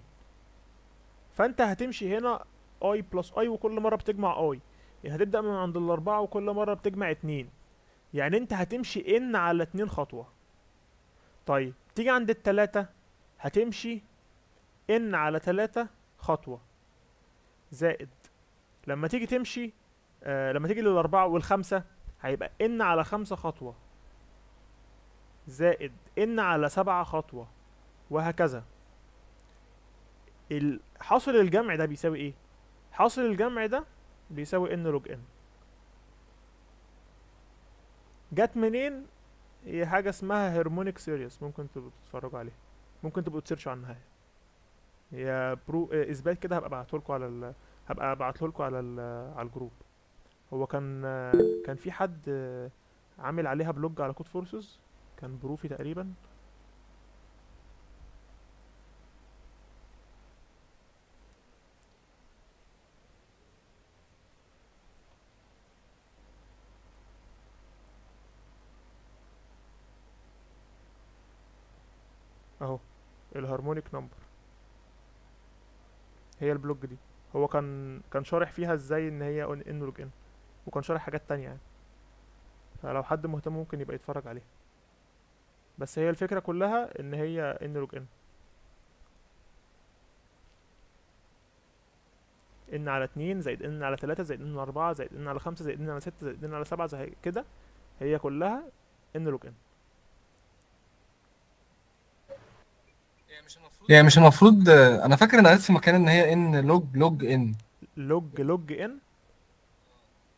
فأنت هتمشي هنا i plus i وكل مرة بتجمع i يعني هتبدأ من عند الاربعة وكل مرة بتجمع اتنين. يعني أنت هتمشي n على اتنين خطوة. طيب تيجي عند التلاتة هتمشي n على تلاتة خطوة. زائد. لما تيجي تمشي آه لما تيجي للأربعة والخمسة هيبقى n على خمسة خطوة زائد n على سبعة خطوة وهكذا. حاصل الجمع ده بيساوي إيه؟ حاصل الجمع ده بيساوي n log n. جت منين؟ هي حاجة اسمها harmonic series ممكن تبقوا تتفرجوا عليها. ممكن تبقوا ت search وا عنها. هي proof إثبات كده هبقى ابعته لكم على ال... هبقى ابعته لكم على ال... على ال group. هو كان كان في حد عامل عليها blog على Codeforces كان proof تقريبا. أهو ال harmonic number هي ال blog دي. هو كان كان شارح فيها إزاي إن هي n log n. وكان شارح حاجات تانية يعني. فلو حد مهتم ممكن يبقى يتفرج عليها. بس هي الفكرة كلها إن هي n log n. n على اتنين زائد n على تلاتة زائد n على أربعة زائد n على خمسة زائد n على ستة زائد n على سبعة زي كده. هي كلها n log n. يعني مش المفروض أنا فاكر إن قريت في مكان إن هي n log log n log log n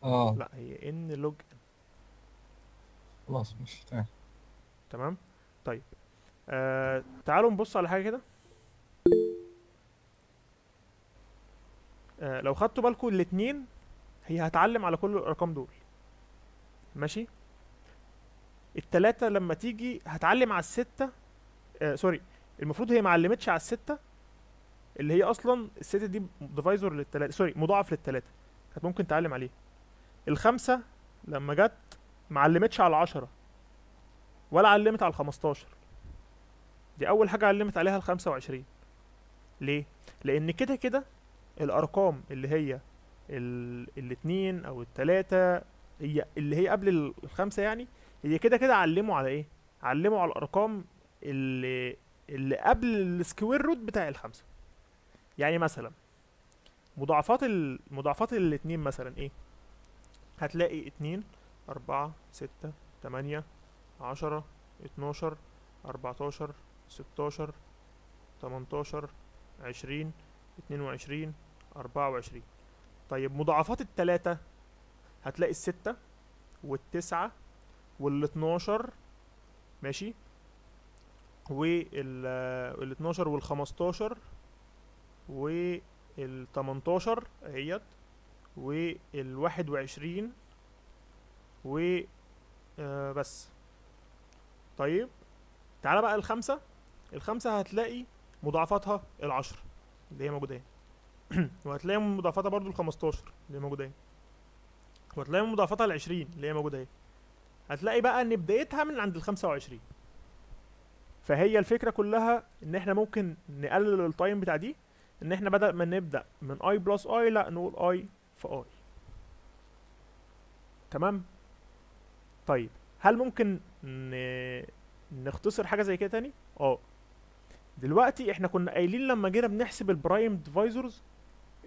آه. لا هي n log n خلاص مش تمام. تمام؟ طيب. آه تعالوا نبص على حاجة كده. آه لو خدتوا بالكم الاتنين هي هتعلم على كل الأرقام دول. ماشي؟ التلاتة لما تيجي هتعلم على الستة آه sorry المفروض هي معلمتش على الستة اللي هي أصلا الستة دي divisor للتلاتة sorry مضاعف للتلاتة كانت ممكن تعلم عليه الخمسة لما جت معلمتش على العشرة ولا علمت على الخمستاشر. دي أول حاجة علمت عليها الخمسة وعشرين. ليه؟ لأن كده كده الأرقام اللي هي ال... الاتنين أو التلاتة هي اللي هي قبل ال- الخمسة يعني هي كده كده علموا على إيه؟ علموا على الأرقام اللي اللي قبل ال square root بتاع الخمسة. يعني مثلا مضاعفات. مضاعفات الاتنين مثلا إيه؟ هتلاقي اتنين أربعة ستة تمانية عشرة اتناشر أربعتاشر ستاشر تمنتاشر عشرين اتنين وعشرين أربعة وعشرين. طيب مضاعفات التلاتة هتلاقي الستة والتسعة والاتناشر. ماشي؟ وال ال 12 وال 15 وال 18 اهيت وال 21 و آه بس. طيب تعالى بقى الخمسة. الخمسة هتلاقي مضاعفاتها العشرة اللي هي موجودة وهتلاقي مضاعفاتها برضو الخمستاشر اللي هي موجودة وهتلاقي مضاعفاتها العشرين اللي هي موجودة هتلاقي بقى إن بدايتها من عند الخمسة وعشرين. فهي الفكرة كلها إن إحنا ممكن نقلل ال time بتاع دي إن إحنا بدل ما نبدأ من i plus i لأ نقول i في i تمام؟ طيب هل ممكن. نختصر حاجة زي كده تاني؟ آه. دلوقتي إحنا كنا قايلين لما جينا بنحسب ال prime divisors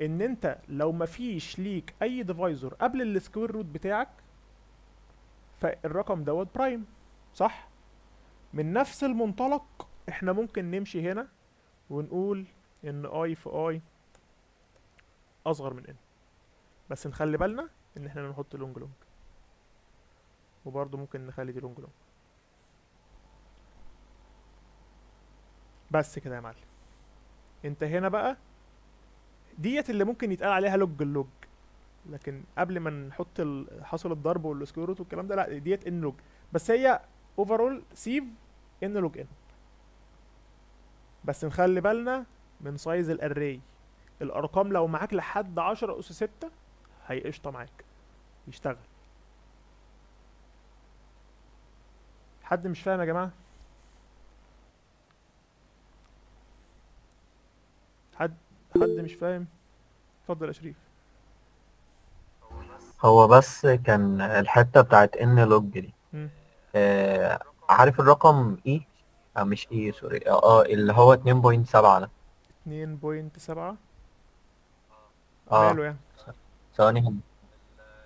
إن أنت لو مفيش ليك أي divisor قبل ال square root بتاعك فالرقم دوت prime صح؟ من نفس المنطلق إحنا ممكن نمشي هنا ونقول إن i في i أصغر من n بس نخلي بالنا إن إحنا نحط long long وبرضه ممكن نخلي دي long long بس كده يا معلم. أنت هنا بقى ديت اللي ممكن يتقال عليها log ال log لكن قبل ما نحط حاصل الضرب وال square والكلام ده لا ديت n log بس هي overall sieve n log n بس نخلي بالنا من size ال array الأرقام لو معاك لحد 10 اس 6 هي قشطة معاك. يشتغل. حد مش فاهم يا جماعة؟ حد حد مش فاهم؟ اتفضل يا شريف. هو بس كان الحتة بتاعت n log دي. آه عارف الرقم e آه مش e sorry. آه آه، اللي هو 2.7 ده. 2.7 آه. ماله يعني؟ ثواني هنا.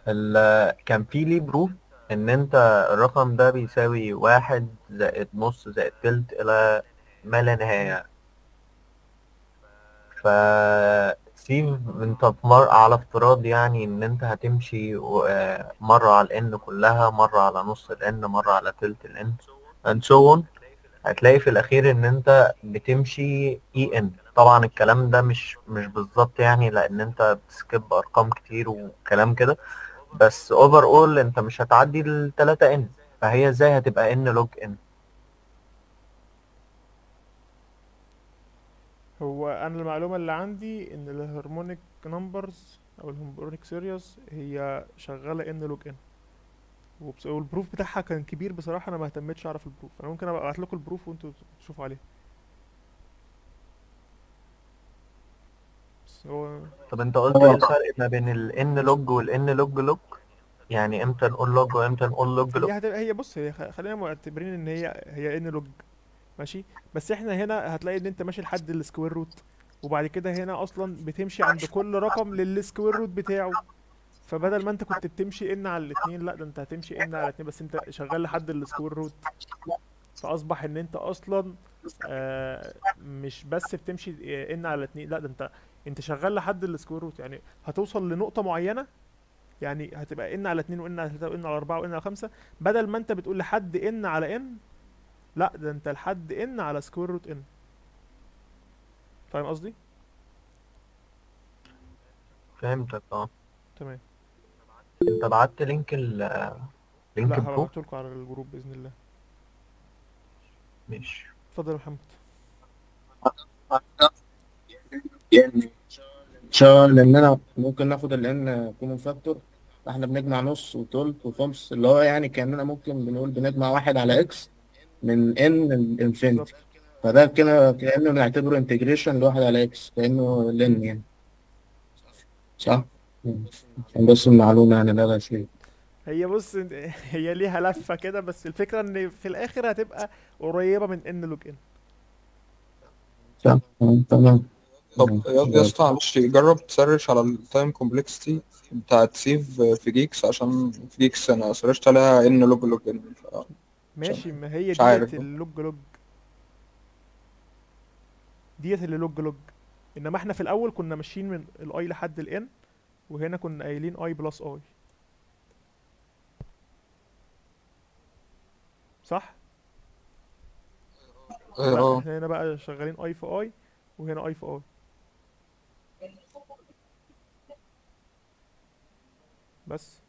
ال- كان في ليه proof إن أنت الرقم ده بيساوي واحد زائد نص زائد تلت إلى ما لا نهاية. ف sieve انت مر... على افتراض يعني إن أنت هتمشي آه، مرة على ال n كلها مرة على نص ال n مرة على تلت ال n and so on. هتلاقي في الأخير إن أنت بتمشي e n طبعا الكلام ده مش مش بالظبط يعني لأن أنت بت skip أرقام كتير وكلام كده بس overall أنت مش هتعدي ال 3 n فهي إزاي هتبقى إن لوج ان هو أنا المعلومة اللي عندي إن ال harmonic numbers أو ال harmonic series هي شغالة n log n وال proof بتاعها كان كبير بصراحة أنا ما اهتمتش أعرف ال proof أنا ممكن أبقى ابعت لكم ال proof وأنتوا تشوفوا عليه. بس هو طب أنت قلت إيه الفرق ما بين ال n log وال n log log يعني إمتى نقول log وإمتى نقول log log هي هتبقى هي بص هي خ- خلينا معتبرين إن هي هي n log ماشي؟ بس إحنا هنا هتلاقي ان انت ماشي لحد ال square root وبعد كده هنا أصلا بتمشي عند كل رقم لل square root بتاعه. فبدل ما انت كنت بتمشي n على الاتنين لا ده انت هتمشي n على الاتنين بس انت شغال لحد ال square root. فأصبح إن انت أصلا آه مش بس بتمشي n على الاتنين لا ده انت انت شغال لحد ال square root. يعني هتوصل لنقطة معينة يعني هتبقى n على اتنين و n على تلاتة و n على أربعة و n على خمسة. بدل ما انت بتقول لحد n على n لا ده انت لحد n على square root n فاهم قصدي؟ فهمتك آه. تمام. انت بعت link ال link لا ال proof هبعتهولكوا على ال group بإذن الله. ماشي. اتفضل يا محمد. يعني إن شاء الله لاننا ممكن ناخد ال n common factor إحنا بنجمع نص وتلت وخمس اللي هو يعني كأننا ممكن بنقول بنجمع واحد على x من n ل infinity فده كده كأنه نعتبره integration لواحد على إكس كأنه الان يعني. صح؟ عشان بس المعلومة يعني لا لا شيء هي بص هي ليها لفة كده بس الفكرة إن في الآخر هتبقى قريبة من n log n تمام تمام. طب يا اسطى معلش جرب ت search على ال time complexity بتاعت sieve في Geeks عشان في Geeks أنا سرشت عليها n log log n ماشي ما هي. ديت ال log log. ديت اللي log log. إنما إحنا في الأول كنا ماشيين من ال i لحد ال n وهنا كنا قايلين i plus i صح؟ آه. إحنا هنا بقى شغالين اي في اي وهنا اي في اي بس.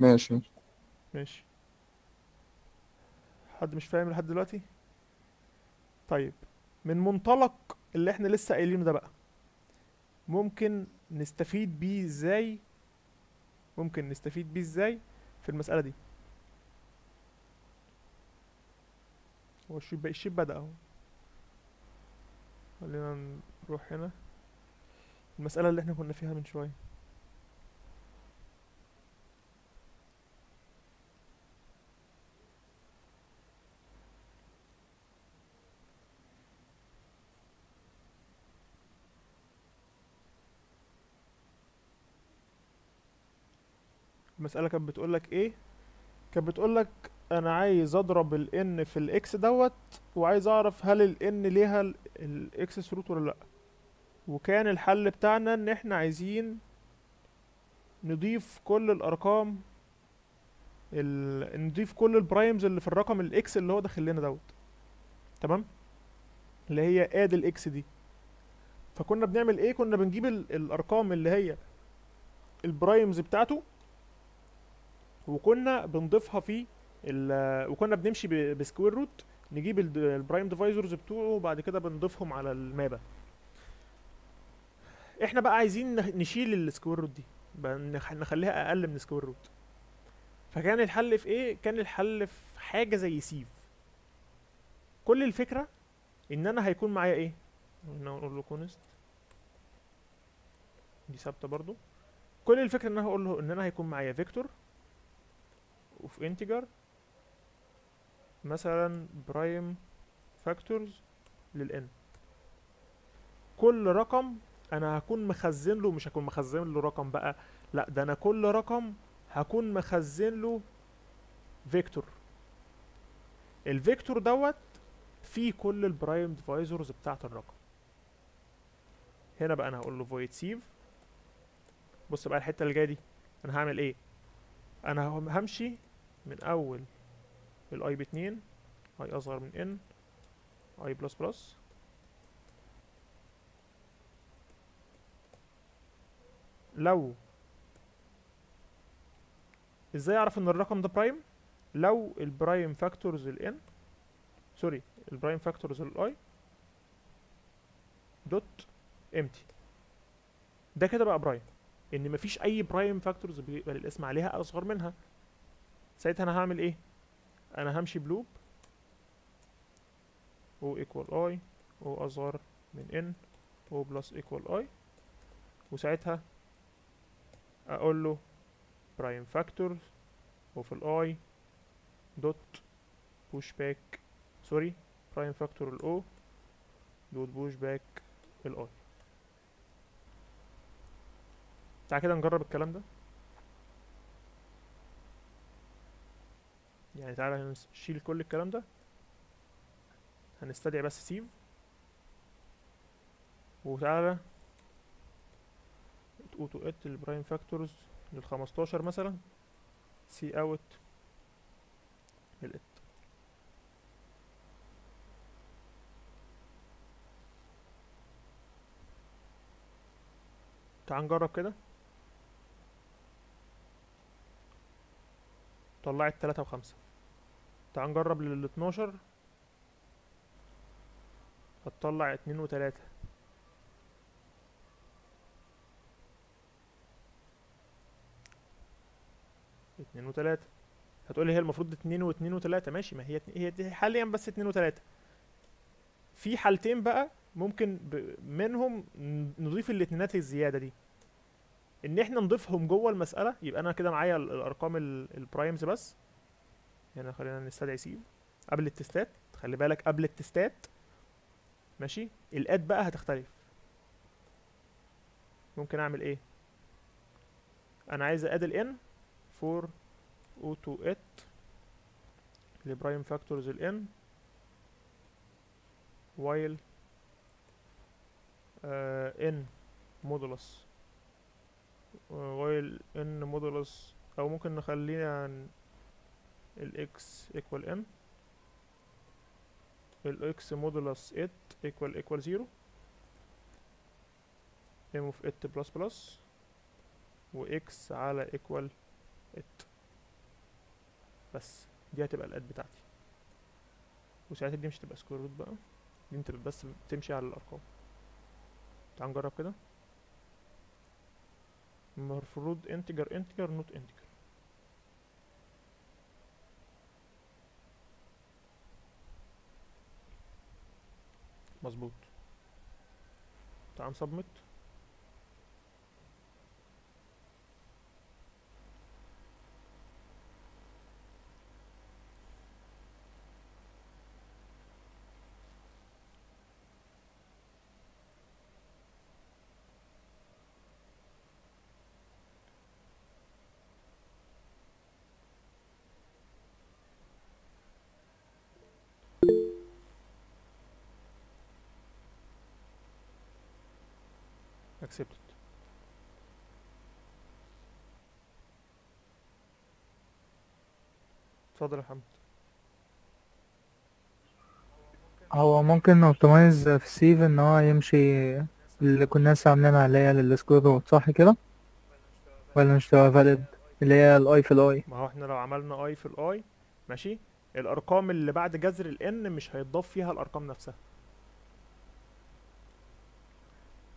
ماشي. ماشي. حد مش فاهم لحد دلوقتي؟ طيب من منطلق اللي إحنا لسه قايلينه ده بقى ممكن نستفيد بيه إزاي؟ ممكن نستفيد بيه إزاي في المسألة دي؟ هو الشيب الشيب بدأ اهو. خلينا نروح هنا. المسألة اللي إحنا كنا فيها من شوية. المسألة كانت بتقولك إيه؟ كانت بتقولك أنا عايز أضرب ال n في ال x دوت وعايز أعرف هل ال n ليها ال x root ولا لأ. وكان الحل بتاعنا إن إحنا عايزين نضيف كل الأرقام ال... نضيف كل ال primes اللي في الرقم ال x اللي هو داخل لنا دوت. تمام؟ اللي هي اد ال x دي. فكنا بنعمل إيه؟ كنا بنجيب ال... الأرقام اللي هي ال primes بتاعته وكنا بنضيفها في. وكنا بنمشي. ب square root نجيب ال... ال prime divisors بتوعه وبعد كده بنضيفهم على ال map إحنا بقى عايزين نشيل ال square root دي نخليها أقل من square root فكان الحل في إيه؟ كان الحل في حاجة زي sieve كل الفكرة إن أنا هيكون معايا إيه؟ نقول له const دي ثابتة برضو. كل الفكرة إن أنا هقول له إن أنا هيكون معايا vector of integer مثلا prime factors لل n كل رقم أنا هكون مخزن له مش هكون مخزن له رقم بقى لا ده أنا كل رقم هكون مخزن له vector ال vector دوت فيه كل ال prime divisors بتاعت الرقم. هنا بقى أنا هقول له void sieve بص بقى الحتة اللي جاية دي أنا هعمل إيه؟ أنا هم- همشي من أول ال i باتنين i أصغر من n i plus plus لو إزاي أعرف إن الرقم ده prime لو ال prime factors ال n sorry ال prime factors ال i dot empty ده كده بقى prime إن مفيش أي prime factors بيقبل القسمة عليها أصغر منها. ساعتها أنا هعمل إيه؟ أنا همشي ب loop. o equal i o أصغر من n o plus equal i وساعتها أقول له prime factor of ال i dot push back sorry prime factor ال o dot push back ال i تعال كده نجرب الكلام ده. يعني تعالى نشيل كل الكلام ده هنستدعي بس sieve وتعالى auto it ال prime factors لل 15 مثلا cout ال it تعال نجرب كده طلعت تلاتة وخمسة. تعال نجرب لل 12 هتطلع اتنين وتلاتة. اتنين وتلاتة. هتقولي هي المفروض اتنين واتنين وتلاتة. ماشي ما هي هي حاليا بس اتنين وتلاتة. في حالتين بقى ممكن. منهم نضيف الاتنينات الزيادة دي. إن إحنا نضيفهم جوه المسألة يبقى أنا كده معايا ال- الأرقام ال- البرايمز بس. يعني خلينا نستدعي sieve قبل التستات خلي بالك قبل التستات. ماشي؟ ال add بقى هتختلف. ممكن أعمل إيه؟ أنا عايز add ال n for auto it ل prime factors ال n while uh, n modulus while n modulus أو ممكن نخليها ن- ال x equal n. ال x modulus it equal equal 0 m of it plus plus. و x على equal it بس دي هتبقى ال add بتاعتي. وساعتها دي مش هتبقى square root بقى. دي انت بس بتمشي على الأرقام. تعال نجرب كده. المفروض integer integer not integer مظبوط. تعال ن submit. Accepted. اتفضل يا محمد. هو ممكن ن optimize في ال sieve إن هو يمشي اللي كنا لسه عاملينها اللي هي لل square root صح كده؟ ولا مش تبقى فاليد اللي هي الاي في الاي ما هو إحنا لو عملنا i في ال i ماشي؟ الأرقام اللي بعد جذر ال n مش هيتضاف فيها الأرقام نفسها.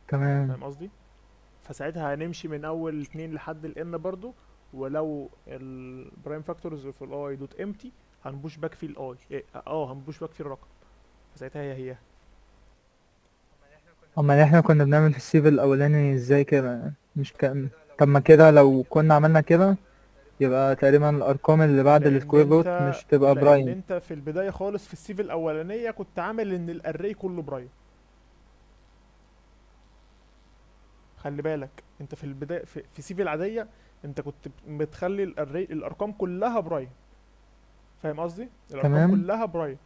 تمام. فاهم قصدي؟ فساعتها هنمشي من أول اتنين لحد ال n برضو ولو البرايم فاكتورز في الاي دوت امتي هنبوش باك في الاي إيه، آه هن push back في الرقم. فساعتها هي هي. امال إحنا كنا بنعمل في ال sieve الأولاني إزاي كده؟ مش كان طب ما كده لو كنا عملنا كده يبقى تقريبا الأرقام اللي بعد لأن ال square root مش تبقى prime أنت في البداية خالص في ال sieve الأولانية كنت عامل إن ال array كله prime خلي بالك انت في البدايه في, في sieve العادية انت كنت بتخلي ال array الأرقام كلها prime فاهم قصدي؟ الأرقام تمام. كلها prime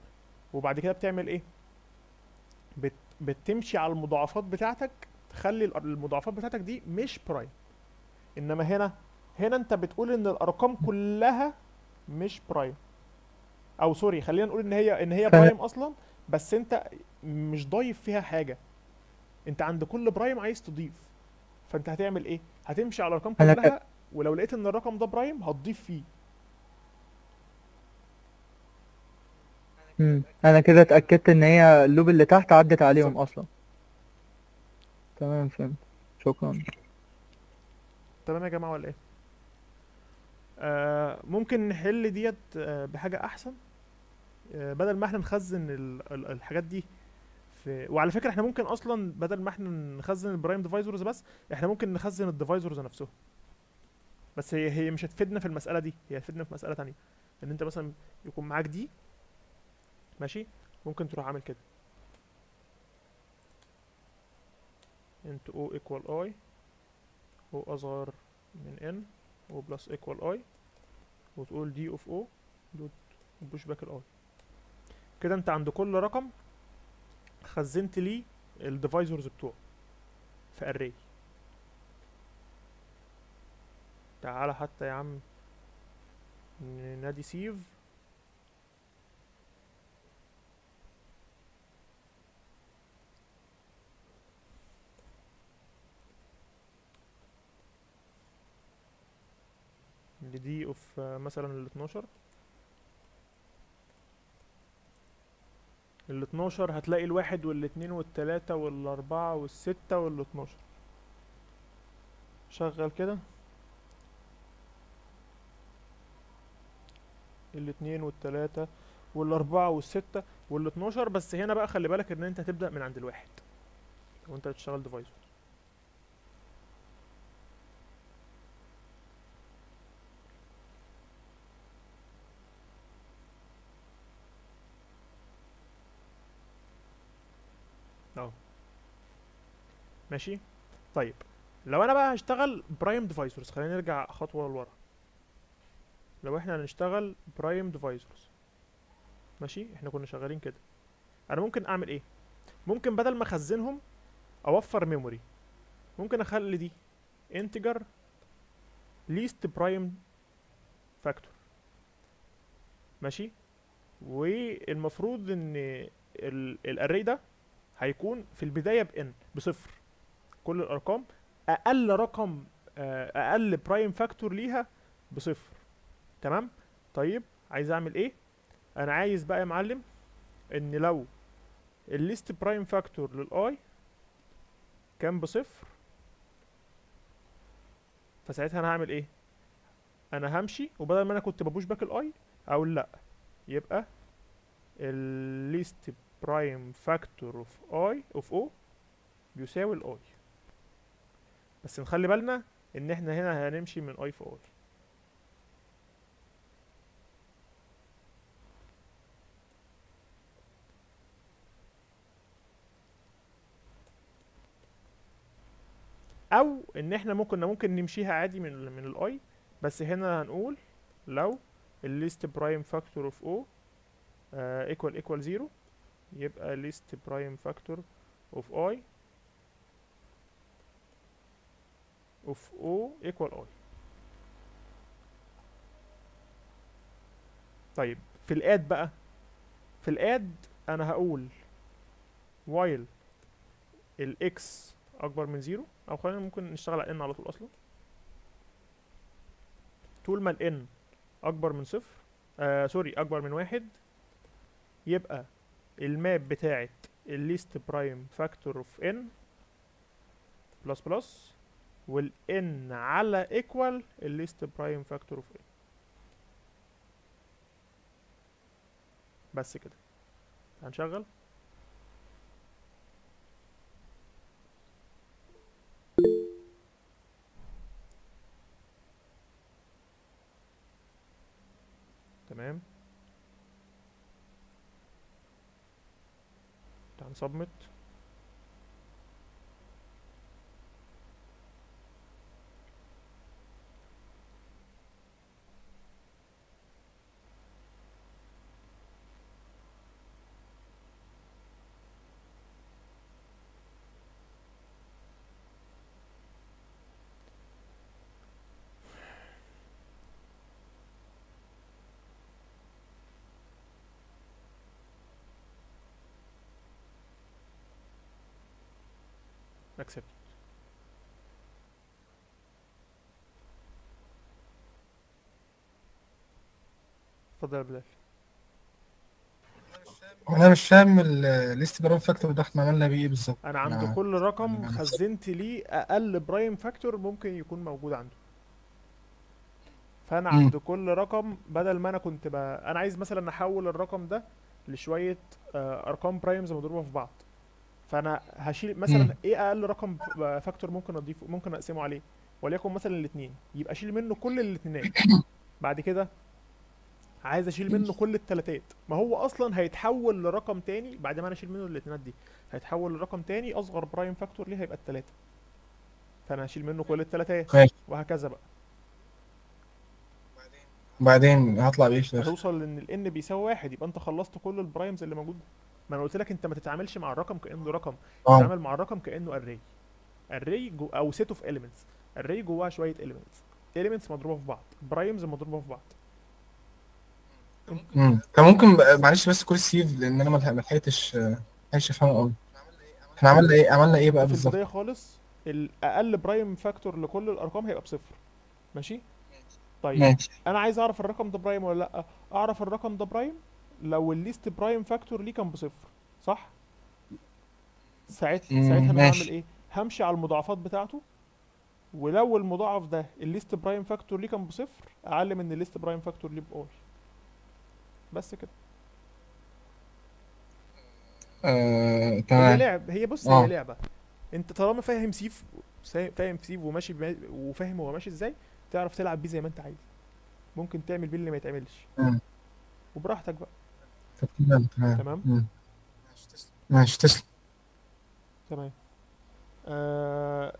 وبعد كده بتعمل إيه؟ بت بتمشي على المضاعفات بتاعتك تخلي الأر- المضاعفات بتاعتك دي مش prime إنما هنا هنا انت بتقول إن الأرقام كلها مش prime أو sorry خلينا نقول إن هي إن هي prime أصلا بس انت مش ضايف فيها حاجة. انت عند كل prime عايز تضيف. فانت هتعمل إيه؟ هتمشي على الأرقام كلها ولو لقيت إن الرقم ده prime هتضيف فيه. مم. أنا كده اتأكدت إن هي ال loop اللي تحت عدت عليهم أصلا. تمام فهمت. شكرا. تمام يا جماعة ولا إيه؟ آه ممكن نحل ديت آه بحاجة أحسن. آه بدل ما إحنا نخزن ال- ال- الحاجات دي في وعلى فكرة إحنا ممكن أصلا بدل ما إحنا نخزن ال prime divisors بس إحنا ممكن نخزن ال divisors نفسهم. بس هي هي مش هتفيدنا في المسألة دي هي هتفيدنا في مسألة تانية. إن أنت مثلا يكون معاك دي ماشي؟ ممكن تروح عامل كده. int o equal i o أصغر من n o plus equal i وتقول d of o dot push back ال i كده أنت عند كل رقم خزنت ليه ال divisors بتوعه في array. تعالى حتى يا عم نادي سيف d of مثلا ال 12 ال 12 هتلاقي الواحد والاتنين والتلاتة والأربعة والستة وال 12 شغل كده. الاتنين والتلاتة والأربعة والستة وال 12 بس هنا بقى خلي بالك إن أنت هتبدأ من عند الواحد. لو أنت بتشتغل divisor اهو ماشي؟ طيب لو أنا بقى هشتغل prime divisors خلينا نرجع خطوة لورا. لو إحنا هنشتغل prime divisors ماشي؟ إحنا كنا شغالين كده. أنا ممكن أعمل إيه؟ ممكن بدل ما أخزنهم over memory ممكن أخلي دي integer least prime factor. ماشي؟ والمفروض إن ال array ده هيكون في البداية بان بصفر. كل الأرقام أقل رقم آه، أقل prime factor ليها بصفر. تمام؟ طيب عايز أعمل إيه؟ أنا عايز بقى يا معلم إن لو ال least prime factor لل i كان بصفر فساعتها أنا هعمل إيه؟ أنا همشي وبدل ما أنا كنت ب push back ال i أقول لأ. يبقى ال least prime factor of i of o بيساوي ال i بس نخلي بالنا إن إحنا هنا هنمشي من i في i أو إن إحنا ممكن ممكن نمشيها عادي من من ال i بس هنا هنقول لو ال least prime factor of o equal equal zero يبقى least prime factor of i of o equal i طيب في ال add بقى في ال add أنا هقول while ال x أكبر من زيرو أو خلينا ممكن نشتغل على n على طول أصلا. طول ما ال n أكبر من صفر آه sorry أكبر من واحد يبقى ال map بتاعت ال least prime factor of n plus plus وال n على equal ال least prime factor of n بس كده. هنشغل. تمام. تعال accept اتفضل يا بلال أنا مش فاهم ال least prime factor ده إحنا عملنا بيه إيه بالظبط؟ أنا عند كل رقم خزنت ليه أقل prime factor ممكن يكون موجود عنده. فأنا. عند كل رقم بدل ما أنا كنت ب... أنا عايز مثلا أحول الرقم ده لشوية آه، أرقام primes مضروبة في بعض. فانا هشيل مثلا مم. إيه أقل رقم factor ممكن أضيفه ممكن أقسمه عليه. وليكن مثلا الاثنين يبقى أشيل منه كل الاثنينات بعد كده عايز أشيل منه كل التلاتات. ما هو أصلا هيتحول لرقم تاني بعد ما أنا أشيل منه الاثنينات دي. هيتحول لرقم تاني أصغر prime factor ليه هيبقى التلاتة. فأنا هشيل منه كل التلاتات. ماشي. وهكذا بقى. وبعدين هطلع الآخر هتوصل إن ال n بيساوي واحد. يبقى أنت خلصت كل ال primes اللي موجوده ما أنا قلت لك انت ما تتعاملش مع الرقم كأنه رقم آه. تتعامل مع الرقم كأنه array array جو أو set of elements array جواها شوية elements elements مضروبة في بعض. primes مضروبة في بعض. امم طب ممكن معلش بس كل سيف لأن أنا ما لح- ما لحقتش آه، ما لحقتش أفهمه قوي إحنا عملنا إيه؟ عملنا إيه بقى في بالظبط؟ البداية خالص الاقل prime factor لكل الأرقام هيبقى بصفر. ماشي؟ طيب ماشي. أنا عايز أعرف الرقم ده prime ولا لأ؟ أعرف الرقم ده prime لو ال least prime factor ليه كان بصفر صح؟ ساعتها ساعتها أنا. هعمل إيه؟ همشي على المضاعفات بتاعته ولو المضاعف ده ال least prime factor ليه كان بصفر أعلم إن ال least prime factor ليه ب i بس كده. آه، هي تمام. لعب هي بص آه. هي لعبة. أنت طالما فاهم سيف فاهم سيف وماشي بما- وفاهم هو ماشي إزاي تعرف تلعب بيه زي ما أنت عايز. ممكن تعمل بيه اللي ما يتعملش. وبراحتك بقى. تمام تمام تمام. مم. ماشي تسلم. تمام. آه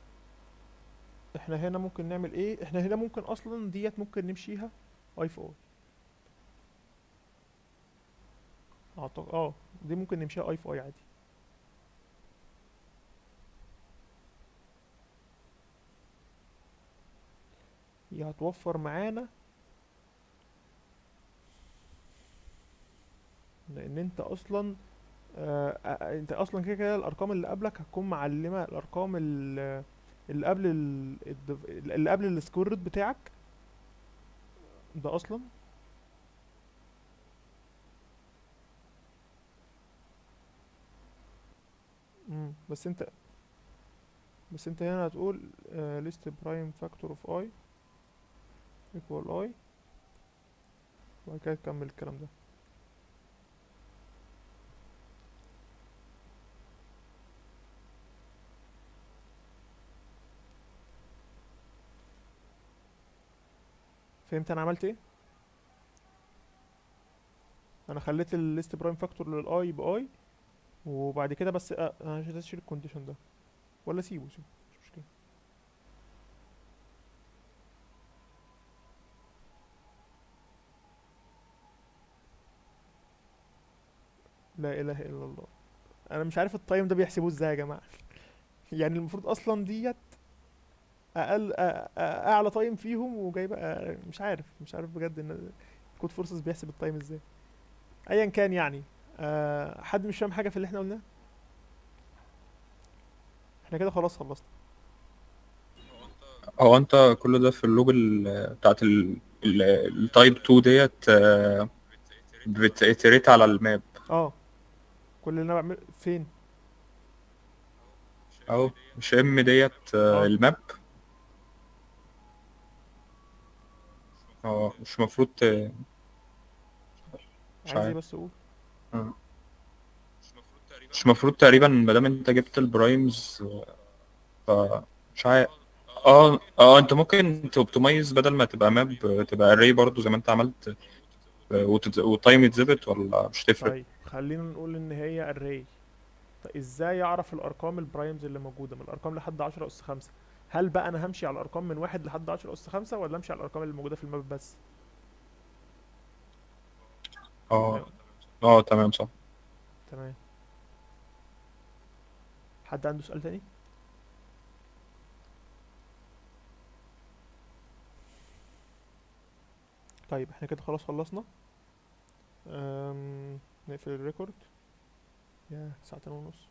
إحنا هنا ممكن نعمل إيه؟ إحنا هنا ممكن أصلا ديت ممكن نمشيها اي في اي اعتقد آه دي ممكن نمشيها i في i عادي. هي هتوفر معانا لأن انت أصلا آه آه، انت أصلا كده كده الأرقام اللي قبلك هتكون معلمة الأرقام ال- اللي قبل اللي قبل ال square root بتاعك ده أصلا. بس انت بس انت هنا هتقول list prime factor of i equal i وبعد كده تكمل الكلام ده فهمت أنا عملت إيه؟ أنا خليت ال least prime factor لل i ب i وبعد كده بس أه أنا مش عايز اشيل ال condition ده. ولا سيبه سيبه مش مشكلة. لا إله إلا الله. أنا مش عارف ال time ده بيحسبوه إزاي يا جماعة. يعني المفروض أصلا ديت أقل أعلى time فيهم وجايبه أ- مش عارف مش عارف بجد إن كود فورسز بيحسب ال time إزاي. ايا كان يعني أه حد مش فاهم حاجة في اللي إحنا قلناه؟ إحنا كده خلاص خلصنا. هو أنت كل ده في اللوب ال- بتاعت التايب 2 ديت بتيتريت على الماب. آه. كل اللي أنا بعمل فين؟ أهو مش ام ديت آه، ال map. آه مش مفروض ت- مش عايز إيه عارف. بس أقول آه. مش مفروض تقريبا مادام انت جبت ال primes آه، فمش عارف. آه آه انت ممكن تميز بدل ما تبقى map تبقى array برضو زي ما انت عملت وتت- وال time يتظبط ولا مش تفرق؟ طيب خلينا نقول ان هي array. طيب إزاي اعرف الارقام ال primes اللي موجودة؟ من الارقام لحد 10 اس 5 هل بقى أنا همشي على الأرقام من واحد لحد 10 اس 5 ولا أمشي على الأرقام اللي موجودة في ال map بس؟ آه. آه تمام صح. تمام. حد عنده سؤال تاني؟ طيب إحنا كده خلاص خلصنا. أم... نقفل الريكورد. يا ساعتين ونص.